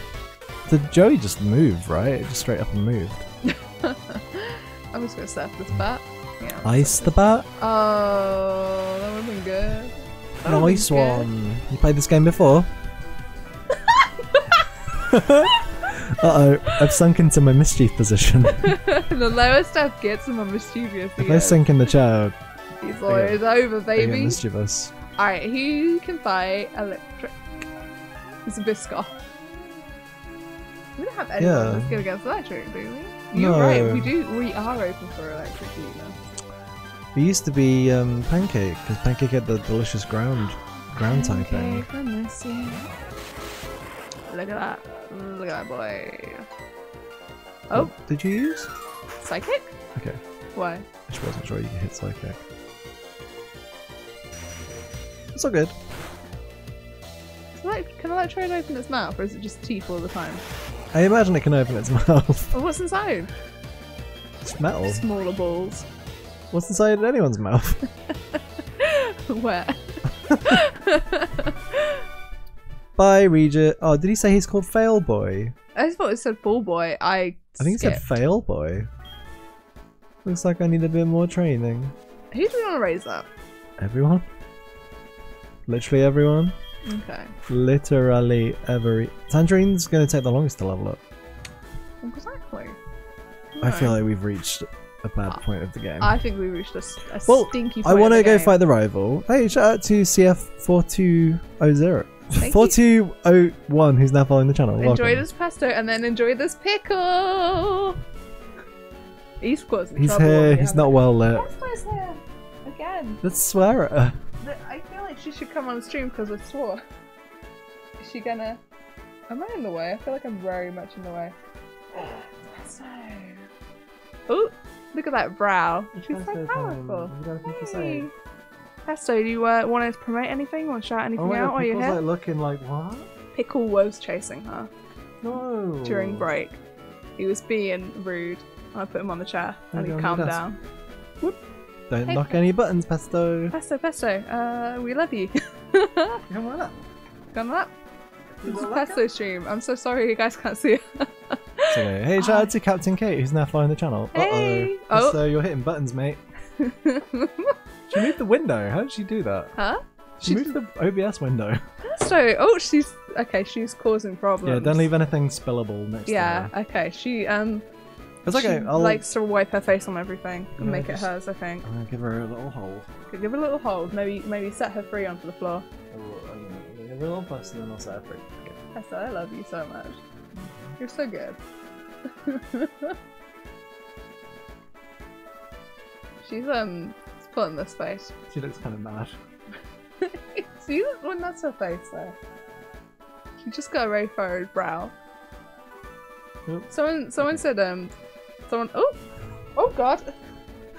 A: Did Joey just move, right? Just straight up and moved.
B: I'm just gonna surf this bat. Yeah.
A: Ice the bat?
B: Oh, that would've been good. That
A: Nice
B: been good.
A: one. You played this game before? uh oh, I've sunk into my mischief position.
B: the lower stuff gets him on mischievous.
A: if I sink in the chair,
B: He's always over,
A: I get
B: baby.
A: mischievous.
B: Alright, who can fight electric? It's a Biscoff. We don't have anyone
A: Yeah.
B: that's good against electric, do we? You're
A: No.
B: right, we do. We are open for electric, you know.
A: We used to be um, Pancake, because Pancake had the delicious ground ground typing.
B: Okay, you. Look at that. Look at that boy. Oh,
A: What did you use?
B: psychic?
A: Okay,
B: Why?
A: I just wasn't sure you could hit Psychic. It's all good.
B: Elect- can Electrode open its mouth, or is it just teeth all the time?
A: I imagine it can open its mouth.
B: What's inside?
A: It's metal.
B: Smaller balls.
A: What's inside anyone's mouth?
B: Where?
A: Bye, Regis. Oh, did he say he's called Fail Boy?
B: I just thought it said ball boy. I.
A: I think he said. Fail Boy. Looks like I need a bit more training.
B: Who do we want to raise up?
A: Everyone? Literally everyone?
B: Okay.
A: Literally every. Tangerine's gonna take the longest to level up.
B: Exactly.
A: I feel like we've reached a bad point of the game.
B: I think we reached a, a
A: Well,
B: stinky
A: I want to go
B: game.
A: fight the rival. Hey, shout out to CF4200.
B: Thank
A: 4201, who's now following the channel.
B: Enjoy
A: Welcome.
B: this pesto and then enjoy this pickle. He's causing
A: He's
B: trouble.
A: here, he's
B: haven't-
A: well lit.
B: That's here. Again.
A: Let's swear at her.
B: I feel like she should come on stream because we swore. Is she gonna? Am I in the way? I feel like I'm very much in the way. Pesto. Oh, look at that brow. She's so powerful. Pesto, do you uh, want to promote anything or shout anything
A: Oh
B: out while you're here?
A: looking like what?
B: Pickle was chasing her
A: No.
B: during break. He was being rude. I put him on the chair and he calmed down.
A: Don't
B: Hey,
A: knock any buttons, Pesto.
B: Pesto, Pesto, uh, we love you.
A: Come on up.
B: Come up. It's a Pesto stream. I'm so sorry you guys can't see it.
A: Okay. Hey, shout out to Captain Kate, who's now following the channel.
B: Hey.
A: Uh-oh.
B: Oh.
A: So you're hitting buttons, mate. She moved the window. How did she do that?
B: huh?
A: She
B: She's
A: moved the OBS window.
B: Pesto. Oh, she's okay. She's causing problems.
A: Yeah, don't leave anything spillable next
B: Yeah.
A: to her.
B: Okay. She um.
A: It's okay.
B: she
A: I'll,
B: likes to wipe her face on everything and
A: Yeah,
B: make it hers. I think.
A: I'm gonna give her a little hole.
B: Could give her a little hold. Maybe maybe set her free onto the floor.
A: Oh, I'm gonna give her a little bust and then I'll set her free. Okay.
B: Pesto, I love you so much. You're so good. She's um pulling this face.
A: She looks kind of mad.
B: See, when that's her face though. She just got a very furrowed brow.
A: Oop.
B: Someone, someone said, um, someone. Oh, oh God!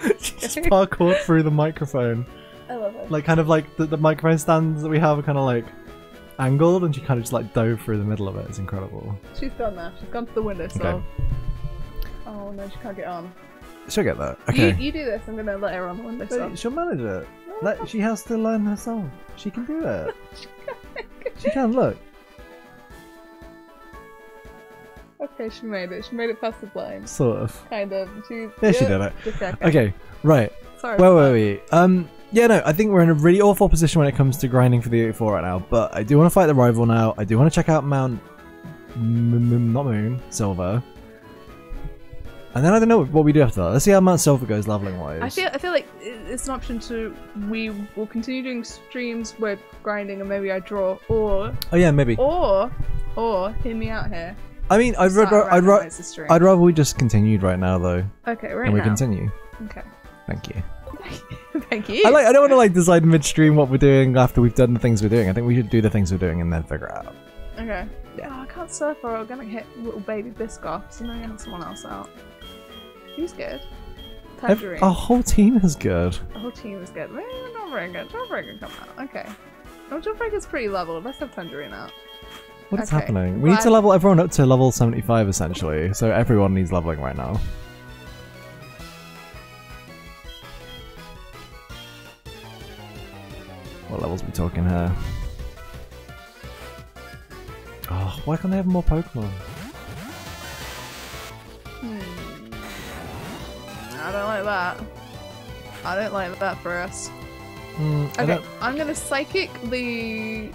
A: she just parkoured through the microphone.
B: I love it.
A: Like, kind of like the, the microphone stands that we have are kind of like angled and she kind of just like dove through the middle of it. It's incredible.
B: She's gone now. She's gone to the windowsill.
A: Okay.
B: Oh no, she can't get on.
A: She'll get that.
B: You,
A: Okay.
B: you do this. I'm gonna let her on.
A: Wait, she'll manage it. Let, she has to learn herself. She can do it. she can, look.
B: Okay, she made it. She made it past the blind.
A: Sort of.
B: Kind of. She.
A: Yeah, she did it.
B: Okay,
A: right.
B: Sorry.
A: Where were
B: that.
A: we? Um, yeah, no, I think we're in a really awful position when it comes to grinding for the 84 right now. But I do want to fight the rival now. I do want to check out Mount, M- M- not Moon, Silver. And then I don't know what we do after that. Let's see how Mount Silver goes leveling wise.
B: I feel I feel like it's an option to we will continue doing streams with grinding and maybe I draw or
A: oh yeah, maybe.
B: or or hear me out here.
A: I mean, I'd rather, I'd, ra-. I'd rather we just continued right now though,
B: okay, right
A: and we
B: now.
A: continue.
B: Okay.
A: Thank you.
B: Thank you.
A: I like. I don't want to like decide midstream what we're doing after we've done the things we're doing. I think we should do the things we're doing and then figure it out.
B: Okay.
A: Yeah.
B: Oh, I can't surf or I'm gonna hit little baby Biscoff, so now you have someone else out. Who's good? Tangerine.
A: Our whole team is good.
B: The whole team is good. Man, Jawbreaker. Jawbreaker come out. Okay. Oh, Jawbreaker's pretty level. Let's have Tangerine out.
A: What is
B: Okay,
A: happening? We need to level everyone up to level 75 essentially. So everyone needs leveling right now. What levels are we talking here? Oh, why can't they have more Pokemon?
B: I don't like that. I don't like that for us.
A: Hmm,
B: okay, I'm gonna psychic the.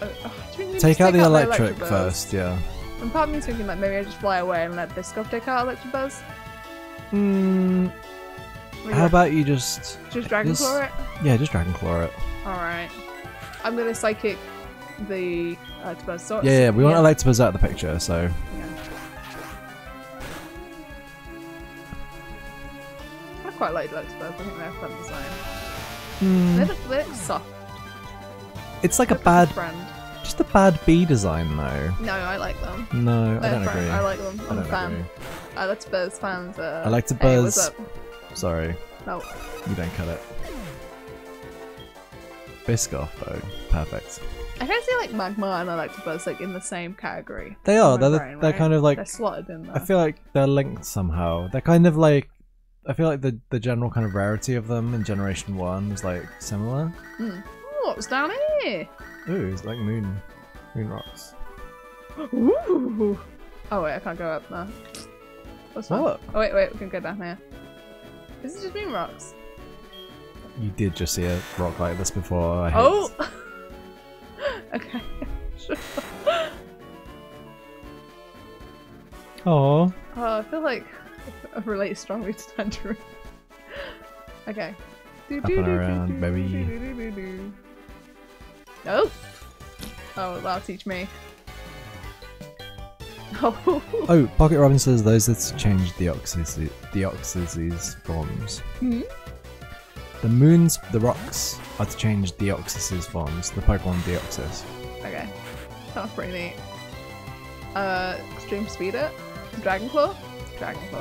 B: Uh, oh, do you
A: Take out the
B: my
A: electric
B: Electabuzz?
A: first, yeah.
B: And part of me's thinking like maybe I just fly away and let Biscoff take out.
A: Hmm,
B: What do you
A: how about you just...
B: just Dragon
A: just-
B: Claw it?
A: Yeah, just Dragon Claw it.
B: Alright. I'm gonna psychic the Electabuzz. So
A: Yeah, yeah, we want Electabuzz out of the picture, so...
B: quite like Electabuzz. I think they're a fun design.
A: Hmm,
B: They look, they look soft.
A: it's like a bad...
B: friend.
A: Just a bad bee design, though.
B: No, I like them.
A: No, I
B: They're
A: don't
B: friend.
A: agree.
B: I like them.
A: I
B: I'm a
A: don't
B: fan.
A: agree.
B: I like to buzz fans. Uh,
A: I like to
B: Hey,
A: buzz.
B: up?
A: Sorry,
B: No.
A: you don't cut it. Biscoff, though. Perfect.
B: I of see like Magmar and Electabuzz like in the same category.
A: They are. They're,
B: brain,
A: they're
B: right?
A: kind of like.
B: they're slotted in there.
A: I feel like they're linked somehow. They're kind of like. I feel like the the general kind of rarity of them in Generation One is like similar. Hmm.
B: Oh, what's down here?
A: Ooh, it's like moon, moon rocks.
B: Ooh. Oh wait, I can't go up there. What's fun?
A: What?
B: Oh wait, wait, we can go down here. This is just moon rocks.
A: You did just see a rock like this before.
B: Oh. okay. Sure.
A: Aw.
B: Oh, I feel like I relate strongly to Tangerine. okay.
A: Up and around, baby.
B: Oh. Oh, that'll teach me. Oh.
A: Oh, Pocket Robin says those that change Deoxys Deoxys forms.
B: Hmm?
A: The moons, the rocks, are to change Deoxys's forms. The Pokemon Deoxys.
B: Okay. Sounds pretty neat. Uh, Extreme Speeder? Dragon Claw.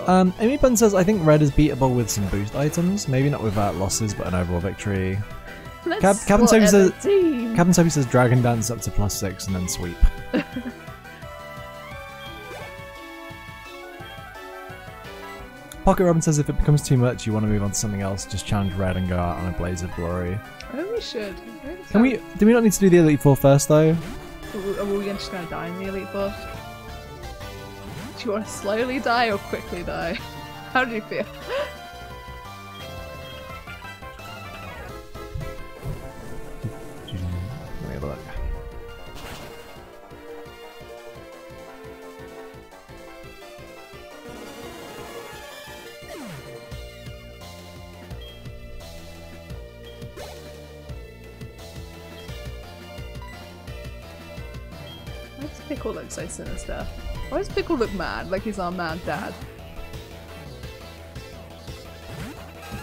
A: Um, Amy Bun says, I think red is beatable with some boost items. Maybe not without losses, but an overall victory. Cap- Captain
B: split
A: Toby says- Captain Toby says Dragon Dance up to plus six and then sweep. Pocket Robin says if it becomes too much, you want to move on to something else, just challenge red and go out on a blaze of glory.
B: I think we should.
A: Can we? Do we not need to do the Elite Four first though?
B: Are we just gonna die in the Elite Four? Do you want to slowly die or quickly die? How do you feel?
A: Let me have a look.
B: Why Pickle look so sinister? Why does Pickle look mad? Like he's our mad dad.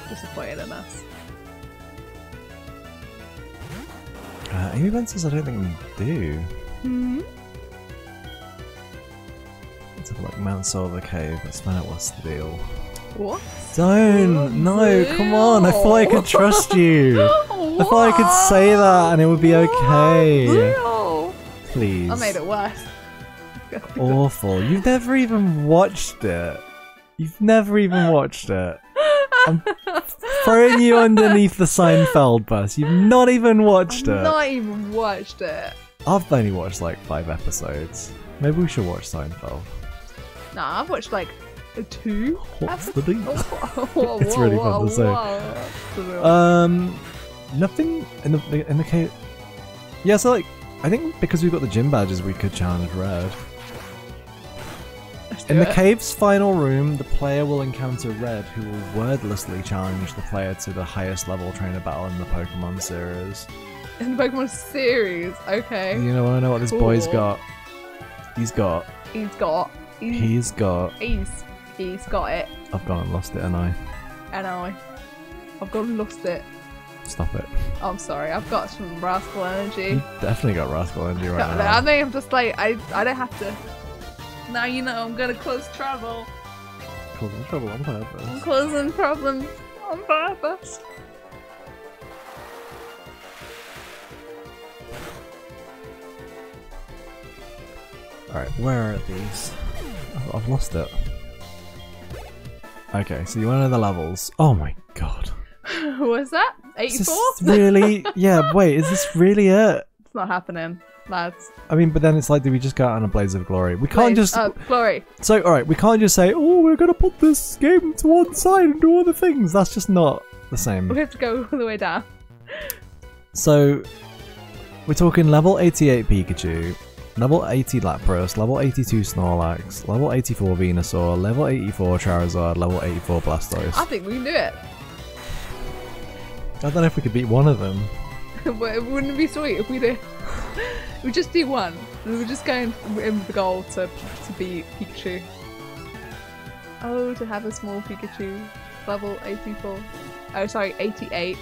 B: Disappointed in us.
A: Uh, Amy Bun says I don't think we do.
B: Hmm.
A: Let's have a look. Mount Silver Cave. Let's find out what's the deal.
B: What?
A: Don't! No, come on! I thought I could trust you! I thought I could say that and it would be okay.
B: Real.
A: Please.
B: I made it worse.
A: Awful. You've never even watched it. You've never even watched it. I'm throwing you underneath the Seinfeld bus. You've not even watched
B: I've
A: it.
B: not even watched it.
A: I've only watched like five episodes. Maybe we should watch Seinfeld.
B: Nah, I've watched like two.
A: What's the deal?
B: Whoa,
A: It's
B: whoa,
A: really fun to say. Um, nothing in the in the cave. Yeah, so like I think because we've got the gym badges, we could challenge Red. In the cave's final room, the player will encounter Red, who will wordlessly challenge the player to the highest level trainer battle in the Pokemon series.
B: In the Pokemon series, okay.
A: You know, I know what this boy's got. He's got.
B: He's got. He's,
A: He's got.
B: he's he's got it,
A: I've gone and lost it, and I.
B: and I, I've got lost it.
A: Stop it.
B: Oh, I'm sorry. I've got some rascal
A: You
B: energy.
A: definitely got Rascal Energy right now.
B: I think I'm just like I. I don't have to. Now you know I'm gonna close trouble.
A: Causing trouble on
B: I'm
A: purpose.
B: causing problems on purpose.
A: Alright, where are these? I've, lost it. Okay, so you want to know the levels. Oh my god.
B: Was that? 84?
A: this really? Yeah, wait, is this really it?
B: It's not happening, lads.
A: I mean, but then it's like, do we just go out on a blaze of glory? We can't
B: Blaze-
A: just.
B: uh, glory.
A: So, alright, we can't just say, oh, we're gonna put this game to one side and do other things. That's just not the same.
B: We
A: same.
B: have to go all the way down.
A: So, we're talking level 88 Pikachu, level 80 Lapras, level 82 Snorlax, level 84 Venusaur, level 84 Charizard, level 84 Blastoise.
B: I think we can do it.
A: I don't know if we could beat one of them.
B: but it wouldn't it be sweet if we did. we just do one. We were just going in with the goal to to beat Pikachu. Oh, to have a small Pikachu, level 84. Oh, sorry, 88.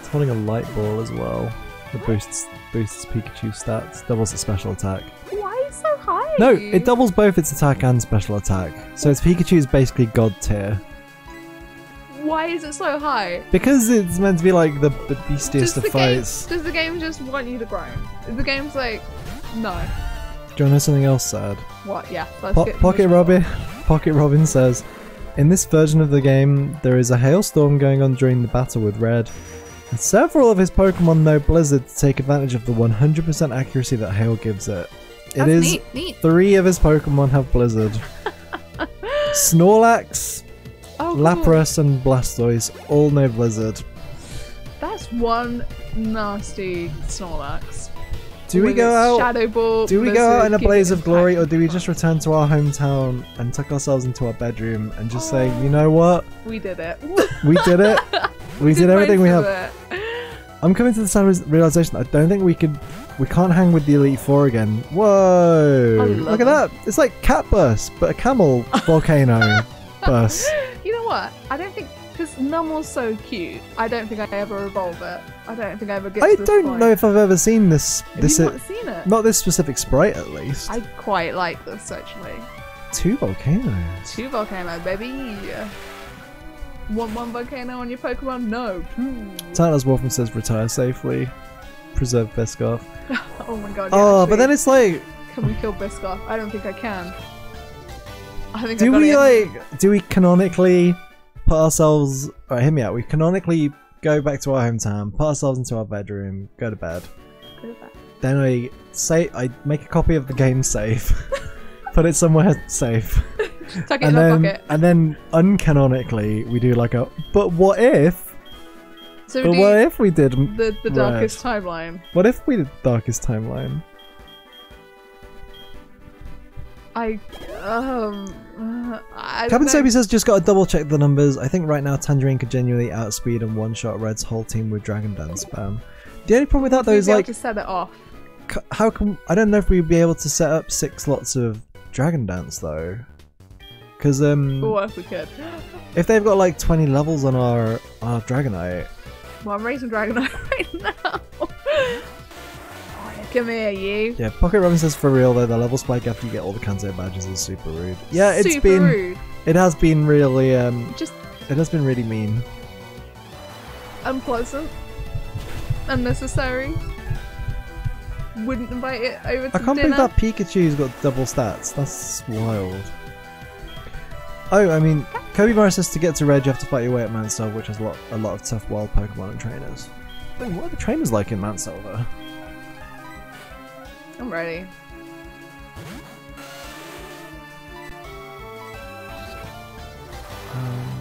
A: It's holding a light ball as well. That boosts boosts Pikachu stats, doubles its special attack.
B: Why is it so high?
A: No, it doubles both its attack and special attack. So its Pikachu is basically god tier.
B: Why is it so high?
A: Because it's meant to be like the, the
B: Does
A: beastiest
B: the,
A: of
B: game,
A: fights.
B: does the game just want you to grind? The game's like, no.
A: Do you want to know something else sad?
B: What? Yeah.
A: Po- Pocket. Robin, Pocket Robin says, in this version of the game, there is a hailstorm going on during the battle with Red, and several of his Pokemon know Blizzard to take advantage of the 100% accuracy that hail gives it. It
B: That's
A: is
B: neat. Neat.
A: three of his Pokemon have Blizzard. Snorlax,
B: Oh.
A: Lapras, and Blastoise all know Blizzard.
B: That's one nasty Snorlax.
A: Do we go out?
B: Shadow Ball.
A: Do we go out in a blaze of glory, or do we just return to our hometown and tuck ourselves into our bedroom and just say, oh. you know what?
B: We did it.
A: We did it. We did everything we have.
B: it.
A: I'm coming to the sad realization. I don't think we could. We can't hang with the Elite Four again. Whoa! Look at that. It's like Cat Bus, but a camel volcano bus.
B: What? I don't think because Numel's so cute. I don't think I ever evolve it. I don't think I ever get
A: I don't
B: point.
A: know if I've ever seen this.
B: Have
A: this uh,
B: not seen it?
A: not this specific sprite, at least.
B: I quite like this actually.
A: Two volcanoes.
B: Two volcano, baby. Want one volcano on your Pokemon? No.
A: Tanner's Wolfman says retire safely. Preserve Biscoff.
B: Oh my god. Yeah,
A: oh,
B: actually,
A: but then it's like,
B: can we kill Biscoff? I don't think I can. I think
A: do we like, do we canonically put ourselves? Right, hear me out. We canonically go back to our hometown, put ourselves into our bedroom, go to bed. Then I say I make a copy of the game safe, put it somewhere safe,
B: Tuck it
A: and
B: in my
A: then
B: pocket.
A: and then uncanonically we do like a. But what if?
B: So
A: But what if we did?
B: the the
A: Red.
B: darkest timeline.
A: What if we did the darkest timeline?
B: I um uh, don't.
A: Soapy says just got to double check the numbers. I think right now Tangerine could genuinely outspeed and one shot Red's whole team with Dragon Dance spam. The only problem with that though is like,
B: to set it off.
A: how can I don't know if we'd be able to set up six slots of Dragon Dance though, because um,
B: Or if we could.
A: if they've got like twenty levels on our our Dragonite,
B: Well, I'm raising Dragonite right now. Yeah, come here, you.
A: yeah. Pocket Robin says for real though, the level spike after you get all the Kanto badges is super rude. Yeah, it's
B: Super
A: been
B: rude.
A: it has been really um
B: Just
A: it has been really mean.
B: unpleasant. Unnecessary. Wouldn't invite it over to
A: I can't
B: dinner.
A: believe that Pikachu's got double stats. That's wild. Oh, I mean, Kobe Morris says to get to red, you have to fight your way up Mount Silver, which has a lot, a lot of tough wild Pokemon and trainers. Wait, what are the trainers like in Mount Silver?
B: I'm ready.
A: Um,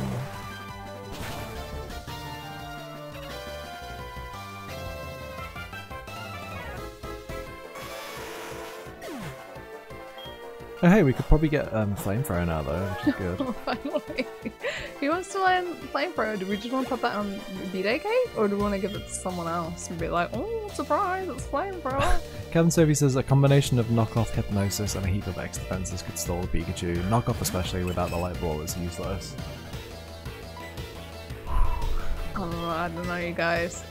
A: Oh, hey, we could probably get um, Flamethrower now, though, which is good.
B: Finally. Who wants to learn flamethrower? Do we just want to put that on BDK? Or do we want to give it to someone else and be like, oh, surprise, it's flamethrower?
A: Kevin Sophie says a combination of knockoff hypnosis and a heap of X defenses could stall the Pikachu. Knockoff, especially without the light ball, is useless.
B: oh, I don't know, you guys.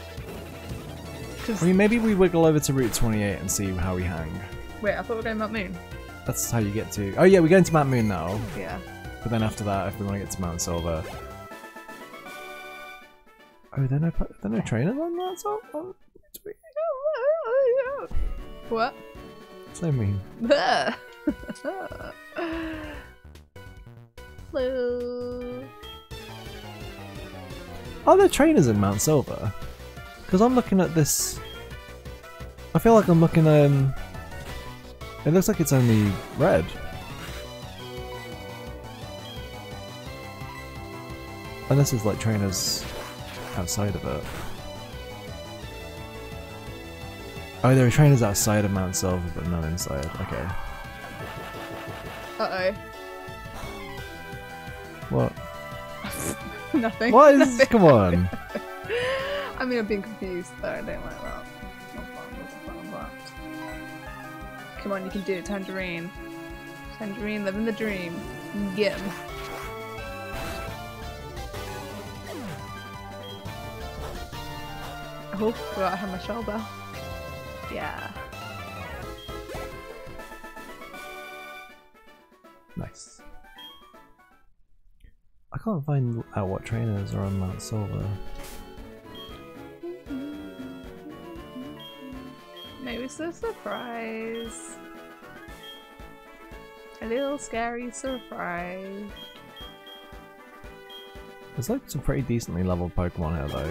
A: I mean, maybe we wiggle over to Route 28 and see how we hang.
B: wait, I thought we were going Mount Moon.
A: That's how you get to. Oh yeah, we're going to Mount Moon now.
B: Yeah.
A: But then after that, if we want to get to Mount Silver. Oh, there are no, there are no trainers on Mount Silver.
B: What?
A: So mean.
B: Hello.
A: Are there trainers in Mount Silver? Because I'm looking at this. I feel like I'm looking. Um, it looks like it's only red. Unless there's like trainers outside of it. Oh, there are trainers outside of Mount Silver, but none inside. Okay.
B: Uh oh. What? Nothing.
A: What is?
B: Nothing.
A: Come on.
B: I mean, I've been confused, though. I don't like that. Come on, you can do it, Tangerine. Tangerine, living the dream. Get him. Oh, forgot I had my shoulder. Yeah.
A: Nice. I can't find out what trainers are on Mount Silver.
B: A surprise. A little scary surprise.
A: There's like some pretty decently leveled Pokemon here though.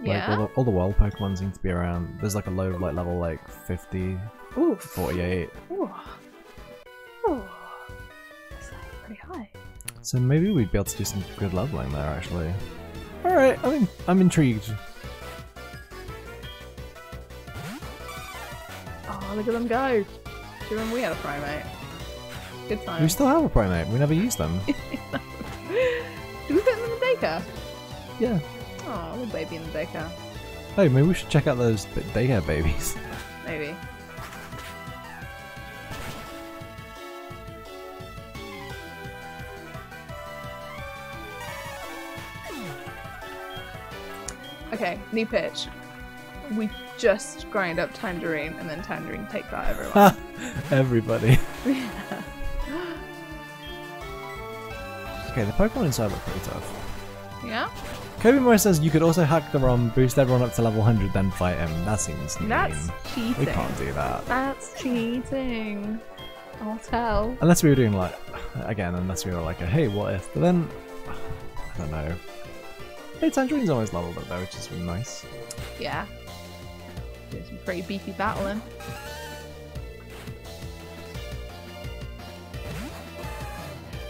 A: Like
B: Yeah.
A: all the, all the wild Pokemon seem to be around. There's like a low like level like 50,
B: Ooh.
A: 48.
B: Ooh. Ooh. That's pretty high.
A: So maybe we'd be able to do some good leveling there actually. Alright, I mean I'm intrigued.
B: Look at them go. Do you remember we had a primate? Good time.
A: We still have a Primate, we never used them.
B: Did we put them in the daycare?
A: yeah.
B: Oh, little baby in the daycare.
A: Hey, maybe we should check out those daycare babies.
B: Maybe. Okay, new pitch. We just grind up Tangerine and then Tangerine take that everyone.
A: Everybody. Okay, the Pokemon inside look pretty tough.
B: yeah?
A: Kobe Moore says you could also hack the ROM, boost everyone up to level 100, then fight him. That seems mean.
B: That's cheating.
A: we can't do that.
B: That's cheating. I'll tell.
A: Unless we were doing like, again, unless we were like a hey, what if? But then, I don't know. Hey, Tangerine's always leveled up though, which is really nice.
B: Yeah. Do some pretty beefy battling.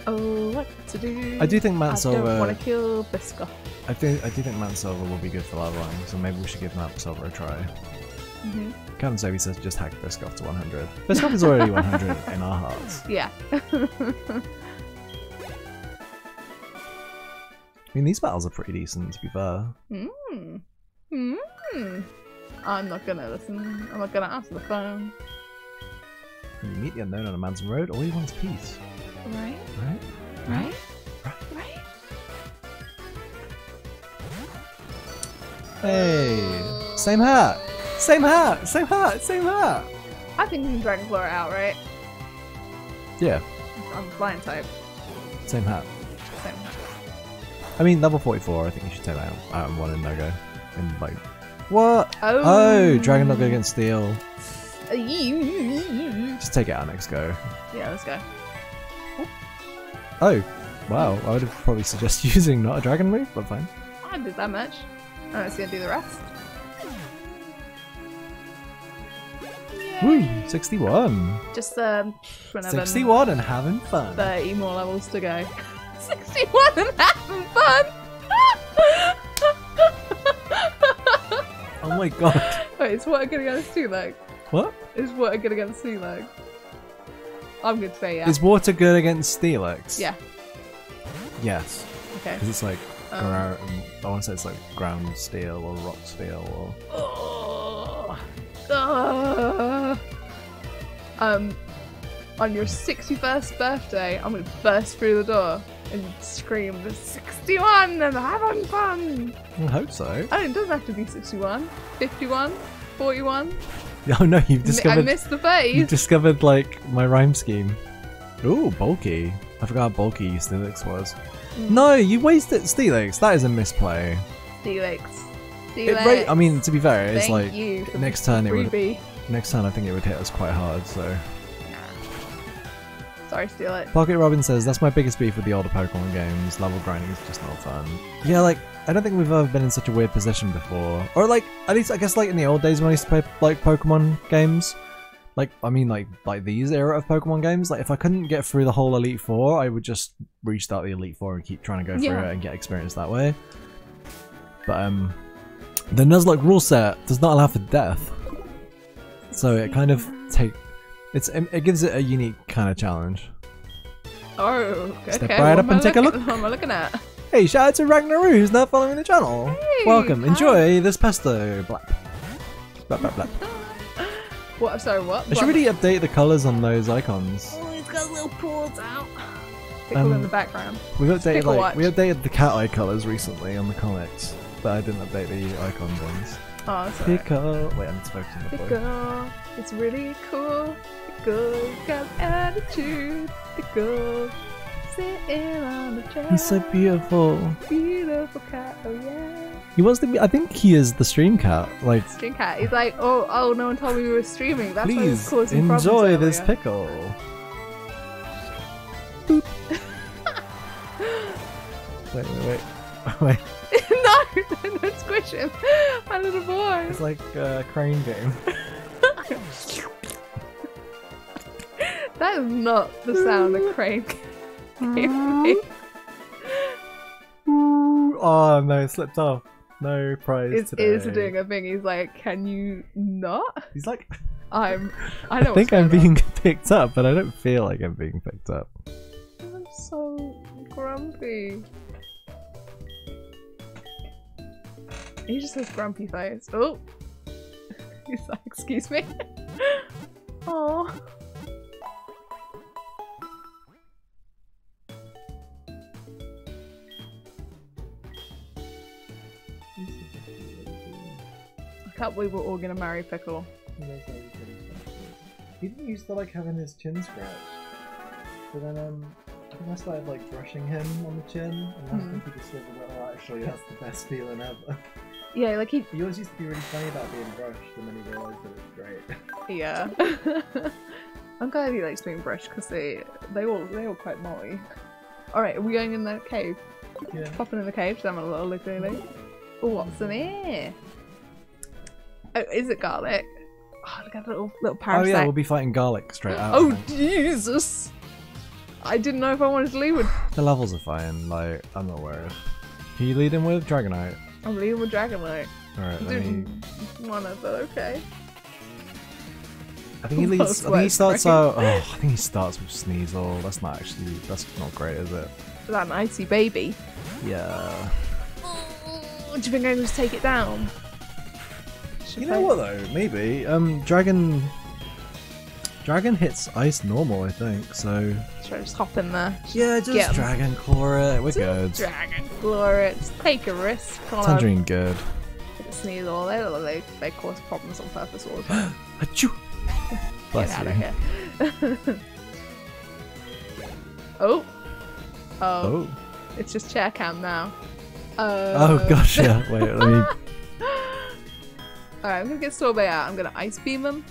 B: Oh, what to do?
A: I do think Matt
B: I don't want to kill Biscoff.
A: I think I do think Mount Silver will be good for leveling, so maybe we should give Mount Silver a try.
B: hmm
A: Captain Sophie says just hack Biscoff to 100. Biscoff is already 100 in our hearts.
B: Yeah.
A: I mean, these battles are pretty decent, to be fair.
B: Hmm. Hmm. I'm not gonna listen. I'm not gonna answer the phone.
A: When you meet the unknown on a mountain road, all you want is peace,
B: Right?
A: right?
B: Right? Right?
A: Hey, same hat, same hat, same hat, same hat.
B: I think you can Dragon Claw it out, right?
A: Yeah,
B: I'm flying type.
A: same hat.
B: Same.
A: I mean, level 44. I think you should take that out, in one in no go. And like, what?
B: Oh.
A: Oh, Dragon Dog against Steel. Just take it out next go.
B: Yeah, let's go.
A: Oh, wow. I would have probably suggest using not a dragon move, but fine.
B: I did that much. I'm just gonna do the rest.
A: Woo, 61.
B: Just um, whenever
A: 61 and having fun.
B: 30 more levels to go. 61 and having fun!
A: Oh my god.
B: Wait, is what good against two leg?
A: What?
B: Is what good against two leg? I'm good to say yeah.
A: Is water good against Steelix?
B: Yeah,
A: Yes.
B: okay.
A: Because it's like,
B: Um,
A: ground, I want to say it's like ground steel or rock steel or.
B: Oh. Ugh. Um, on your 61st birthday, I'm gonna burst through the door and scream, 61 and having fun!
A: I hope so.
B: Oh, it doesn't have to be 61, 51, 41.
A: Oh no, you've
B: Mi- I
A: discovered.
B: missed the
A: You've discovered like my rhyme scheme. Ooh, bulky. I forgot how bulky Steelix was.
B: Mm.
A: No, you wasted Steelix. That is a misplay.
B: Steelix.
A: It
B: Steelix.
A: ra- I mean, to be fair, it's
B: Thank
A: like next turn it would. Next turn, I think it would hit us quite hard. So
B: Sorry, steal it.
A: Pocket Robin says that's my biggest beef with the older Pokemon games. Level grinding is just not fun. Yeah, like I don't think we've ever been in such a weird position before, or like at least I guess like in the old days when I used to play like Pokemon games. Like I mean, like like these era of Pokemon games. Like if I couldn't get through the whole Elite Four, I would just restart the Elite Four and keep trying to go through
B: Yeah.
A: it and get experience that way. But um, the Nuzlocke rule set does not allow for death, so it kind of take it's it, it gives it a unique kind of challenge.
B: Oh, okay.
A: Step
B: okay,
A: right
B: what
A: up
B: am I
A: and take a
B: looking- What am I looking at?
A: Hey, shout out to Ragnaru who's now following the channel.
B: Hey,
A: Welcome,
B: hi.
A: enjoy this pesto. Blap. Blap, blap, blap.
B: What? Sorry, what?
A: I should
B: What?
A: really update the colours on those icons.
B: Oh, he's got little paws out. Pickle in
A: Um,
B: the background.
A: We've updated like
B: watch.
A: we updated the cat eye colours recently on the comics, but I didn't update the icon ones.
B: Oh, sorry.
A: Pickle. Wait, I need to focus on the boy.
B: Pickle, it's really cool. Got attitude. Pickle, sitting on the chair.
A: He's so beautiful.
B: Beautiful cat, oh yeah.
A: He wants to be. I think he is the stream cat. Like,
B: stream cat. He's like, oh, oh, no one told me we were streaming. That's why was causing problems
A: enjoy this
B: earlier."
A: pickle. Wait, wait, wait, wait.
B: no, don't squish him. My little boy.
A: It's like a crane game.
B: That is not the sound a crane gave me.
A: oh no, it slipped off. No prize
B: It's
A: today.
B: is doing a thing. He's like, can you not?
A: He's like,
B: I'm. I know.
A: I think I'm being picked up, but I don't feel like I'm being picked up.
B: on. I'm so grumpy. He just has grumpy face. Oh. He's like, excuse me. Oh. Can't we were all gonna marry Pickle.
A: He didn't used to like having his chin scratched. But then um I think I started like brushing him on the chin and I
B: Hmm.
A: think he discovered that oh, actually that's the best feeling ever.
B: Yeah, like he.
A: He always used to be really funny about being brushed and then he realised it was great.
B: Yeah. I'm glad he likes being brushed because they they all they all quite molly. All right, are we going in the cave?
A: yeah.
B: Popping in the cave to have a little look. Oh, what's in here? Oh, is it garlic? Oh, look at little little
A: Oh yeah, we'll be fighting garlic straight out.
B: Oh. Jesus! I didn't know if I wanted to lead with.
A: The levels are fine, like I'm not worried. Can you lead him with Dragonite?
B: I'm leading with Dragonite.
A: Alright, let me
B: want to, but okay.
A: I think he leads. I think he starts out. Oh, I think he starts with Sneasel. That's not actually. That's not great, is it?
B: Is that an icy baby?
A: Yeah.
B: Do you think I can to take it down? Should
A: You know what though? Maybe. Um, Dragon. Dragon hits ice normal, I think. So
B: Should I just hop in there?
A: yeah, just
B: Get.
A: Dragon Claw it. We're good.
B: Dragon Glory. Just take a risk. Come on.
A: Tangerine good.
B: Take a Sneasel. They, they, they cause problems on purpose all the time. Get out of here. oh. oh.
A: Oh.
B: It's just chair cam now. Uh,
A: Oh gosh, yeah. Wait, let me.
B: Alright, I'm gonna get Sorbet out. I'm gonna ice beam him.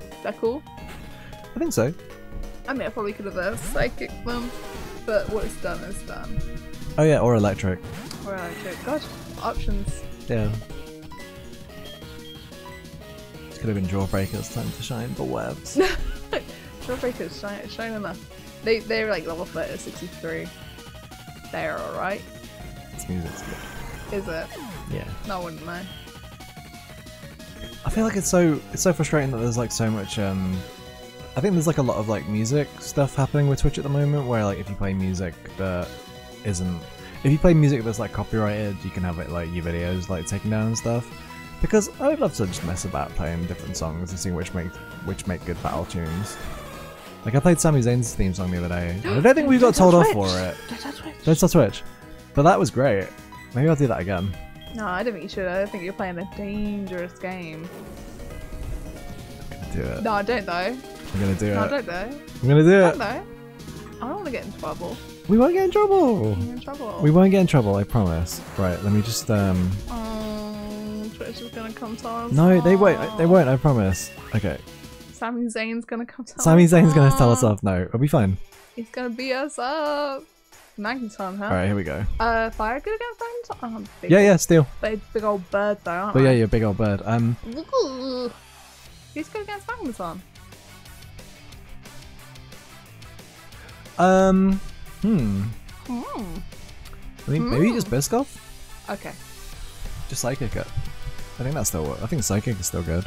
B: Is that cool?
A: I think so.
B: I mean, I probably could have uh, psychic them, but what's done is done.
A: Oh yeah, or electric.
B: Or electric. Gosh, options.
A: Yeah. This could have been Jawbreaker's time to shine, but webs.
B: Showbreakers, shine, shine enough. They, they're like level 30, 63. They're alright.
A: this music's good.
B: Is it?
A: Yeah.
B: No, I wouldn't know.
A: I feel like it's so it's so frustrating that there's like so much um I think there's like a lot of like music stuff happening with Twitch at the moment where like if you play music that isn't if you play music that's like copyrighted you can have it like your videos like taken down and stuff. Because I would love to just mess about playing different songs and seeing which make which make good battle tunes. Like I played Sami Zayn's theme song the other day. and I don't think we got told off for it.
B: Don't Twitch.
A: Twitch. But that was great. Maybe I'll do that again.
B: No, I don't think you should. I don't think you're playing a dangerous game.
A: Do it.
B: No, I don't though.
A: I'm gonna do
B: No, I
A: it.
B: don't though.
A: I'm gonna do it.
B: I don't though. I don't want to get in trouble.
A: We won't get in trouble.
B: In trouble.
A: We won't get in trouble, I promise. Right, let me just um
B: Oh, Twitch is gonna come to us.
A: No, they won't they won't, I promise. Okay.
B: Sami Zayn's gonna come to
A: Sami
B: us.
A: Zayn's gonna tell us
B: off.
A: off. No, it'll be fine.
B: He's gonna beat us up. Magneton, huh?
A: Alright, here we go.
B: Uh, fire good against Magneton? Oh,
A: Yeah,
B: old,
A: yeah, still.
B: Big, big old bird though, aren't
A: But yeah, you're a big old bird. Um
B: Ooh. Who's good against Magneton?
A: um hmm.
B: Hmm.
A: I think maybe
B: Hmm.
A: just Biscoff?
B: Okay.
A: Just psychic it. I think that's still I think psychic is still good.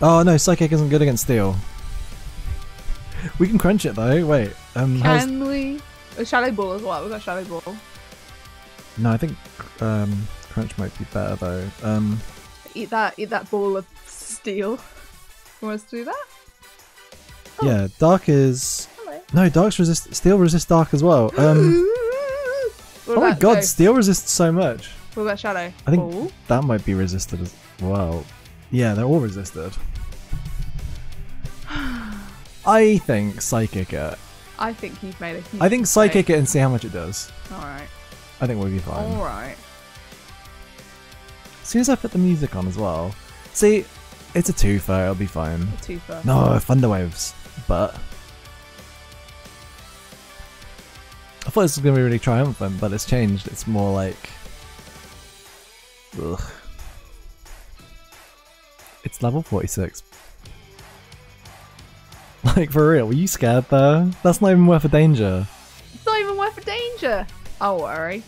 A: Oh no, psychic isn't good against steel. We can crunch it though. Wait, um,
B: Can we? A Shadow Ball as well. We've got Shadow Ball.
A: no? I think um, crunch might be better though. Um,
B: Eat that. Eat that ball of steel. You want us to do that? Oh.
A: yeah, dark is
B: Hello.
A: no dark's resist steel resists dark as well. Um, oh my god,
B: Ghost?
A: steel resists so much.
B: What about Shadow?
A: I think
B: Ball?
A: that might be resisted as well. Yeah, they're all resisted. I think psychic it.
B: I think you've made a huge
A: I think psychic it and see how much it does.
B: Alright.
A: I think we'll be fine.
B: Alright.
A: As soon as I put the music on as well. See, it's a twofer, it'll be fine.
B: A twofer.
A: No, Thunder Waves. But. I thought this was going to be really triumphant, but it's changed. It's more like. Ugh. It's level 46. Like, for real, were you scared though? That's not even worth a danger.
B: It's not even worth a danger. I'll worry.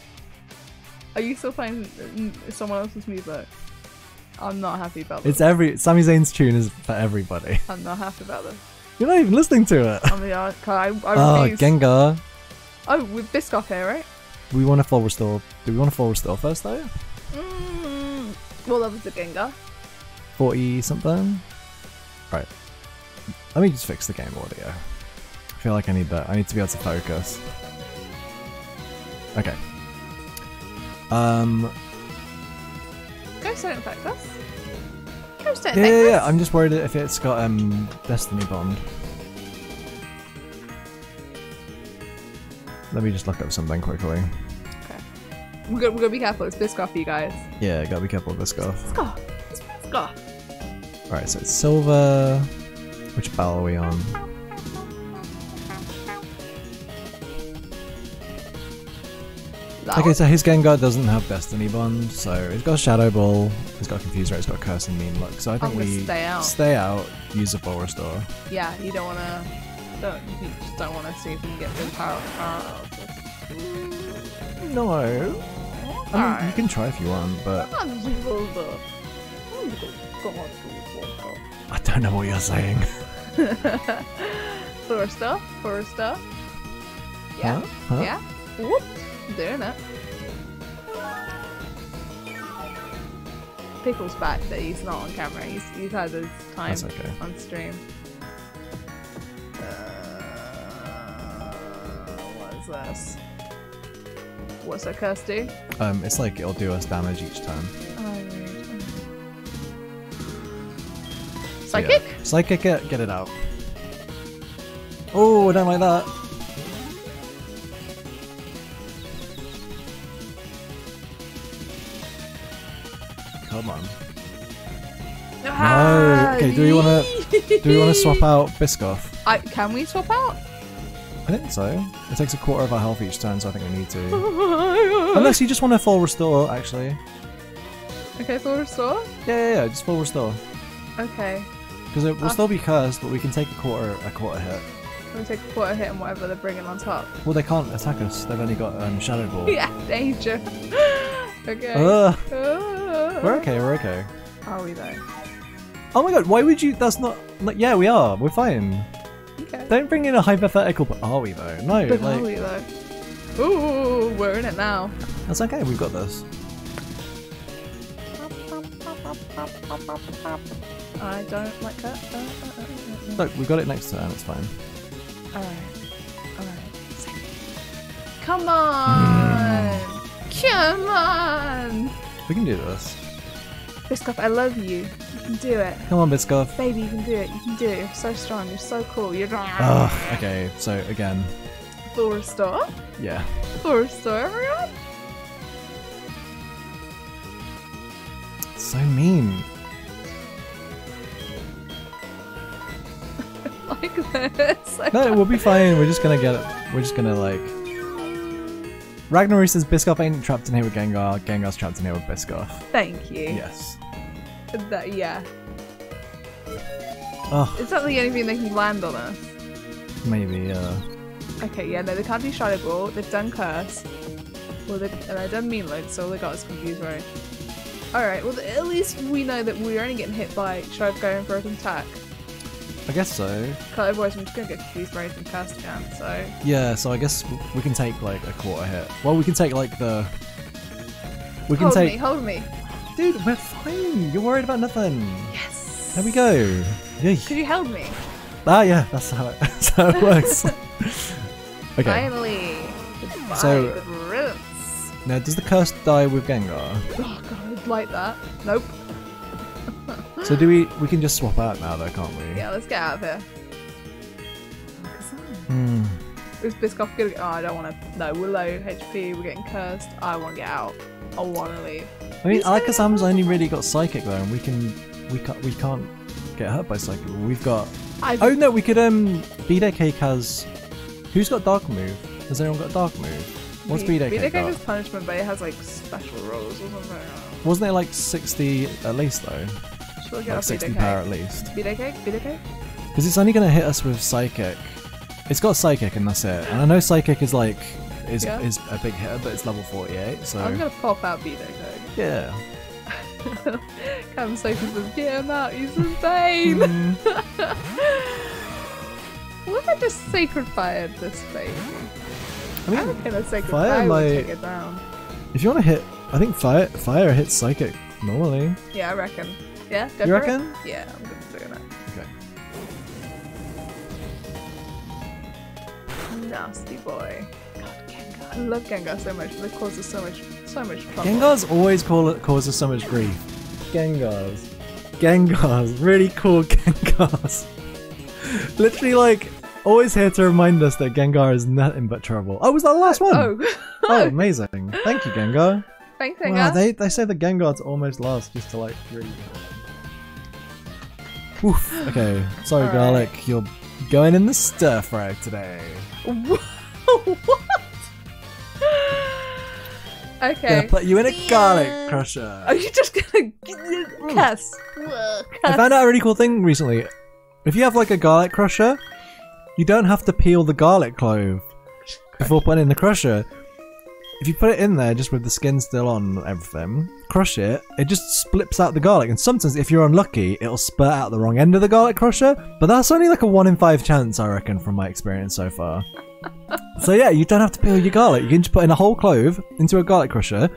B: Are you still playing mm, someone else's music? I'm not happy about this.
A: It's every. Sami Zayn's tune is for everybody.
B: I'm not happy about this.
A: You're not even listening to it.
B: I mean, I, I, I
A: Oh. Gengar.
B: oh, with Biscoff here, right?
A: We want a full restore. Do we want a full restore first though?
B: Mm. What level's the Gengar?
A: 40 something? Right. Let me just fix the game audio. I feel like I need that. I need to be able to focus. Okay. Um,
B: Ghost don't affect us. Ghost don't
A: yeah,
B: affect
A: yeah, yeah. I'm just worried if it's got um Destiny Bond. Let me just look up something quickly.
B: We're gonna, we're gonna be careful. It's Biscoff, you guys.
A: Yeah, gotta be careful stuff.
B: Biscoff. It's Biscoff.
A: Alright, so it's silver. Which bell are we on? Okay, so his Gengar doesn't have Destiny Bond, so it's got Shadow Ball, it's got Confuse Ray, it's got Curse and Mean Look. So I think we
B: stay out.
A: stay out, use a Full Restore.
B: Yeah, you don't wanna. Don't you just don't wanna see if you can get the power. power
A: No. I mean, you can try if you want, but I don't know what you're saying.
B: Forster, Forster. Yeah,
A: Huh? Huh?
B: yeah. Whoop, doing it. Pickle's back that he's not on camera. He's he's had his time
A: okay.
B: on stream. Uh, what is this? What's that curse do?
A: Um, it's like it'll do us damage each time.
B: Oh, Psychic?
A: Yeah. Psychic it, get it out. Oh, I don't like that. Come on.
B: Ah,
A: Okay, do we wanna- Do we want to swap out Biscoff?
B: I, can we swap out?
A: I think so. It takes a quarter of our health each turn, so I think we need to. Unless you just want to full restore, actually.
B: Okay, full restore.
A: Yeah, yeah, yeah, just full restore.
B: Okay,
A: Because it will
B: Ah.
A: still be cursed, but we can take a quarter a quarter hit.
B: I'm gonna take a quarter hit and whatever they're bringing on top.
A: Well, they can't attack us. They've only got um, Shadow Ball.
B: Yeah, danger. okay.
A: Ugh.
B: Uh,
A: we're okay. We're okay.
B: Are we though?
A: Oh my god, why would you? That's not. Like, yeah, we are. We're fine.
B: Okay.
A: Don't bring in a hypothetical. But are we though? No.
B: But
A: like
B: are we though? Ooh, we're in it now.
A: that's okay. We've got this.
B: I don't like that. Uh, uh, uh, uh, uh.
A: Look, we got it next turn. It's fine.
B: Alright. Alright. Come on! Come on!
A: We can do this.
B: Biscoff, I love you. You can do it.
A: Come on, Biscoff.
B: Baby, you can do it. You can do it. You're so strong. You're so cool. You're
A: Ugh. Okay. So again,
B: full restore.
A: yeah.
B: Full restore, everyone.
A: So mean.
B: Like this.
A: No, we'll be fine. We're just gonna get. It. We're just gonna like. Ragnaru says Biscoff ain't trapped in here with Gengar. Gengar's trapped in here with Biscoff.
B: Thank you.
A: Yes.
B: That, yeah.
A: Oh,
B: Is that the only thing they can land on us?
A: maybe. Uh.
B: Okay, yeah, no, they can't do Shadow Ball. They've done Curse. Well, they, and they've done Mean Look, so all they got is Confuse Ray. Alright, well, at least we know that we're only getting hit by Shard going for an attack.
A: I guess so.
B: Otherwise, I'm just gonna get Confuse Ray from Curse again, so.
A: Yeah. So I guess we can take like a quarter hit. Well, we can take like the. We can
B: hold
A: take.
B: me, hold me.
A: Dude, we're fine. You're worried about nothing.
B: Yes!
A: There we go. Yay.
B: Could you held me?
A: Ah, yeah. That's how it. That's how it works. okay.
B: Finally! Goodbye,
A: So-
B: good riddance.
A: Now, does the curse die with Gengar?
B: Oh god, I'd like that. Nope.
A: So do we? We can just swap out now, though, can't we?
B: Yeah, let's get out of here.
A: Hmm.
B: Is Biscoff gonna? Oh, I don't want to. No, we're low HP. We're getting cursed. I want to get out. I want to leave.
A: I mean, Alakazam's only really got Psychic though, and we can, we can't, we can't get hurt by Psychic. We've got.
B: I
A: Oh no, we could. Um, Cake has. Who's got Dark Move? Has anyone got Dark Move? What's Cake
B: Cake
A: got?
B: is punishment, but it has like special rules or something.
A: Wasn't it like 60 at least though?
B: Should we get
A: Like
B: off
A: 60
B: B-Day
A: power at least.
B: B-Day Cake? B-Day
A: Because it's only gonna hit us with Psychic. It's got Psychic and that's it. And I know Psychic is like is
B: Yeah.
A: is a big hitter, but it's level 48. So
B: I'm gonna pop out Cake.
A: yeah.
B: Cam Sophie says, get him out, he's in pain!
A: Mm.
B: what if I just Sacred Fired this baby?
A: I mean,
B: I
A: mean,
B: reckon a Sacred
A: fire
B: Fire,
A: might-
B: take it down.
A: if you want to hit, I think fire fire hits Psychic normally.
B: Yeah, I reckon. Yeah, go
A: You
B: for it?
A: reckon?
B: Yeah, I'm gonna do that.
A: Okay.
B: Nasty boy. God, Gengar. I love Gengar so much. It causes so much so much trouble.
A: Gengars always call it, cause us so much grief. Gengars. Gengars. Really cool Gengars. Literally, like, always here to remind us that Gengar is nothing but trouble. Oh, was that the last one?
B: Oh,
A: Oh, amazing. Thank you, Gengar.
B: thanks, Gengar.
A: Wow, they, they say the Gengar's almost last just to, like, really... Oof. Okay, sorry. Garlic. You're going in the stir fry today.
B: what? okay.
A: Gonna put you in a garlic crusher.
B: Are you just gonna mm. cuss?
A: I found out a really cool thing recently. If you have like a garlic crusher, you don't have to peel the garlic clove before putting in the crusher. If you put it in there just with the skin still on and everything, crush it, it just splits out the garlic. And sometimes if you're unlucky, it'll spurt out the wrong end of the garlic crusher. But that's only like a one in five chance, I reckon, from my experience so far. so yeah, you don't have to peel your garlic. You can just put in a whole clove into a garlic crusher,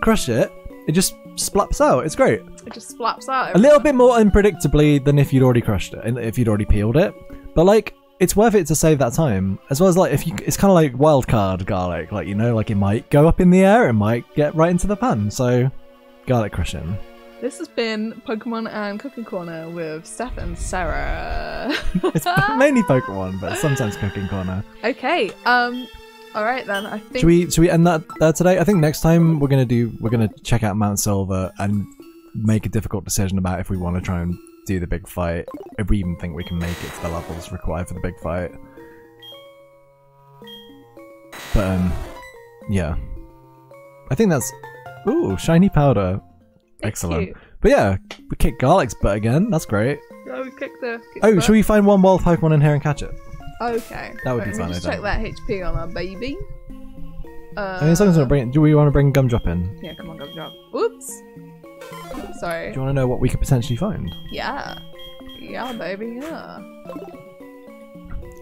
A: crush it, it just splaps out. It's great.
B: It just flaps out.
A: A little bit more unpredictably than if you'd already crushed it, and if you'd already peeled it. But like, it's worth it to save that time, as well as like if you, it's kind of like wild card garlic, like you know, like it might go up in the air, it might get right into the pan. So, garlic crushing.
B: This has been Pokemon and Cooking Corner with Stef and Sarah.
A: It's mainly Pokemon, but sometimes cooking corner.
B: okay. Um. All right then. I think.
A: Should we should we end that there today? I think next time we're gonna do we're gonna check out Mount Silver and make a difficult decision about if we want to try and do the big fight, if we even think we can make it to the levels required for the big fight. But um, yeah, I think that's ooh shiny powder,
B: Thank
A: excellent.
B: you.
A: But yeah, we kicked Garlic's butt again. That's great.
B: Oh, we kicked the. kicked
A: Oh, should we find one wild Pokemon in here and catch it?
B: Okay.
A: That would be
B: Right, let me
A: fun,
B: Just check that HP on our baby. Uh,
A: I mean, someone's gonna bring it. Do we want to bring Gumdrop in?
B: Yeah, come on, Gumdrop. drop. Sorry.
A: Do you want to know what we could potentially find?
B: Yeah. Yeah, baby, yeah.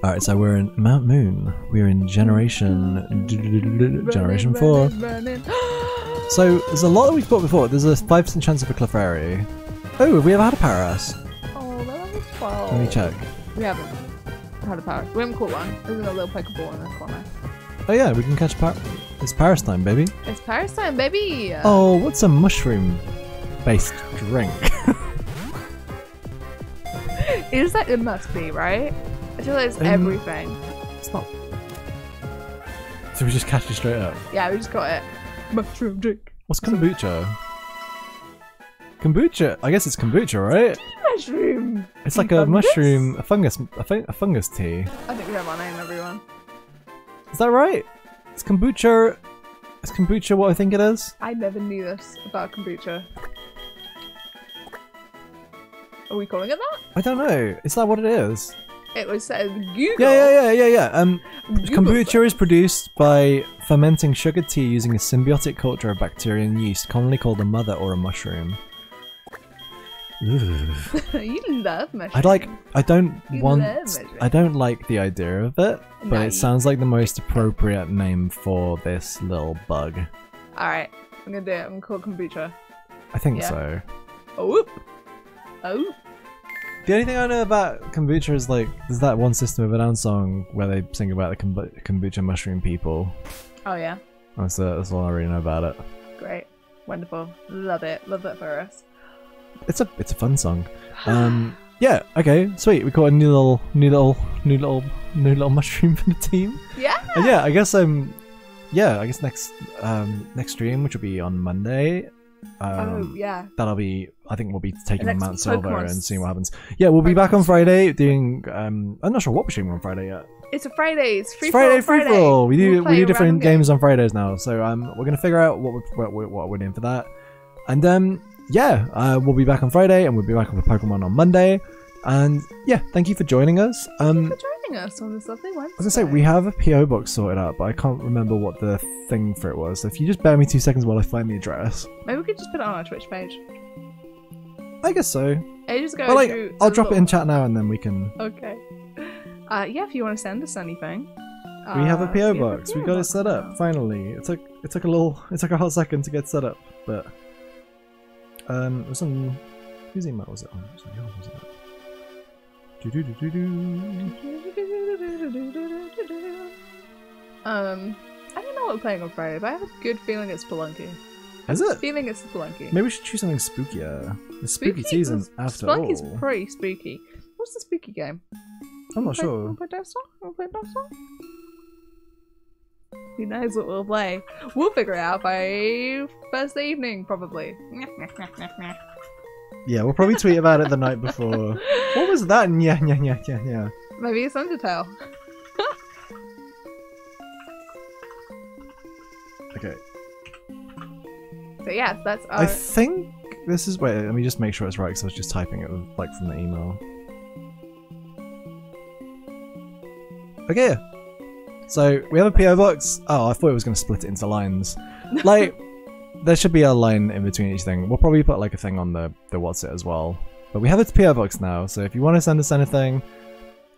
A: Alright, so we're in Mount Moon. We're in Generation... Generation 4.
B: Running, running.
A: So, there's a lot that we've got before. There's a 5% chance of a Clefairy. Oh, have we ever had a Paras?
B: oh, that was 12.
A: Let me check.
B: We haven't had a power. We haven't caught one. There's a little Pokeball in the corner.
A: Oh yeah, we can catch Par- It's Paras time, baby.
B: It's Paras time, baby!
A: Oh, what's a mushroom-based drink?
B: It is like it must be, right? I feel like it's
A: Um,
B: everything.
A: it's not... So we just catch it straight up.
B: Yeah, we just got it. Mushroom drink.
A: What's kombucha? Kombucha? I guess it's kombucha, right?
B: Mushroom!
A: It's like a
B: Fungus?
A: mushroom, a fungus, a, fun- a fungus tea.
B: I think we have our name, everyone.
A: Is that right? Is kombucha... Is kombucha what I think it is?
B: I never knew this about kombucha. Are we calling it that?
A: I don't know. Is that what it is?
B: It was said Google.
A: Yeah, yeah, yeah, yeah, yeah. Um,
B: Google
A: kombucha is produced by fermenting sugar tea using a symbiotic culture of bacteria and yeast, commonly called a mother or a mushroom.
B: You love mushrooms.
A: I'd like. I don't
B: You
A: want. I don't like the idea of it, but
B: No,
A: it sounds like the most appropriate name for this little bug.
B: Alright, I'm gonna do it. I'm gonna call it kombucha.
A: I think
B: Yeah.
A: so.
B: Oh, whoop. Oh,
A: The only thing I know about kombucha is like there's that one System of a Down song where they sing about the kombu- kombucha mushroom people.
B: oh yeah.
A: That's, uh, that's all I really know about it.
B: Great. Wonderful. Love it. Love that for us.
A: It's a it's a fun song. Um, yeah. Okay. Sweet. We got a new little new little new little new little mushroom for the team.
B: Yeah.
A: And yeah, I guess um, yeah, I guess next um next stream, which will be on Monday. Um,
B: oh yeah.
A: That'll be. I think we'll be taking
B: The
A: on Mount Silver
B: Pokemon
A: and seeing what happens. Yeah, we'll be back on Friday doing. Um, I'm not sure what we're streaming on Friday yet.
B: It's a Friday. It's free
A: It's Friday,
B: for all
A: free for all. We do
B: We'll
A: we do different
B: game.
A: games on Fridays now, so um, we're gonna figure out what we're what what we're doing for that, and um, yeah, uh, we'll be back on Friday, and we'll be back with Pokemon on Monday, and yeah, thank you for joining us. Um,
B: for joining us on this lovely Wednesday.
A: I was gonna say we have a PO box sorted out, but I can't remember what the thing for it was. So if you just bear me two seconds while I find the address,
B: Maybe we could just put it on our Twitch page.
A: I guess so.
B: Ages ago.
A: But like, I'll drop it in chat now, and then we can.
B: Okay. Uh, yeah, if you want to send us anything.
A: We have a
B: uh,
A: PO
B: have a
A: box. We
B: PO
A: got it set up
B: now.
A: finally. It took it took a little it took a hot second to get set up, but um, it was on whose email was it on? It was on yours, wasn't it?
B: Um, I don't know what we're playing on Friday, but I have a good feeling it's Spelunky.
A: Is it?
B: Feeling it's Spelunky.
A: Maybe we should choose something spookier. The spooky, season after
B: Spelunky's
A: all.
B: pretty spooky. What's the spooky game?
A: I'm not
B: Play-
A: sure.
B: Wanna play Death Star? Wanna play Death Star? Who knows what we'll play? We'll figure it out by Thursday evening, probably.
A: Yeah, we'll probably tweet about it the night before. What was that? Yeah, yeah, yeah, yeah, yeah.
B: Maybe it's Undertale.
A: Okay.
B: So yeah, that's our.
A: I think this is. Wait, let me just make sure it's right because I was just typing it like from the email. Okay. So we have a PO box. Oh, I thought it was going to split it into lines. Like, there should be a line in between each thing. We'll probably put like a thing on the the what's it as well. But we have a PO box now, so if you want to send us anything,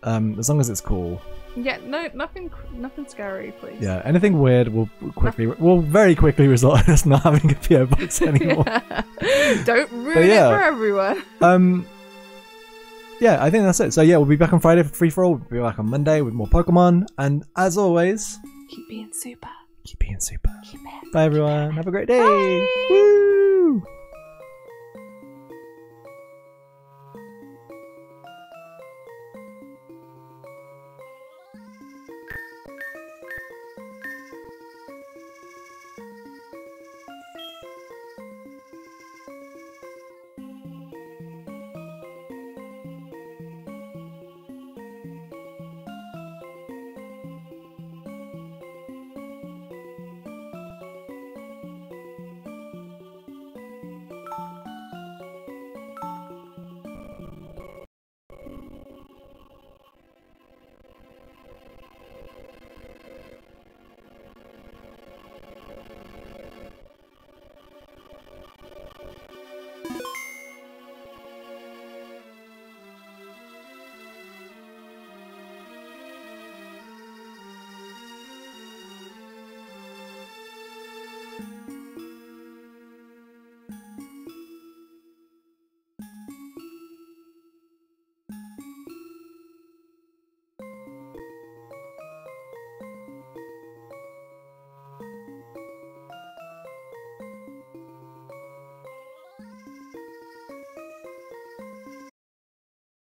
A: um, as long as it's cool,
B: yeah, no, nothing, nothing scary, please.
A: yeah, anything weird, we'll quickly, we'll very quickly result in us not having a PO box anymore.
B: Don't ruin
A: yeah.
B: it for everyone.
A: Um, yeah, I think that's it. So yeah, we'll be back on Friday for free for all. We'll be back on Monday with more Pokemon, and as always,
B: Keep being super.
A: Keep being super.
B: Keep.
A: Bye everyone. Have a great day. Woo!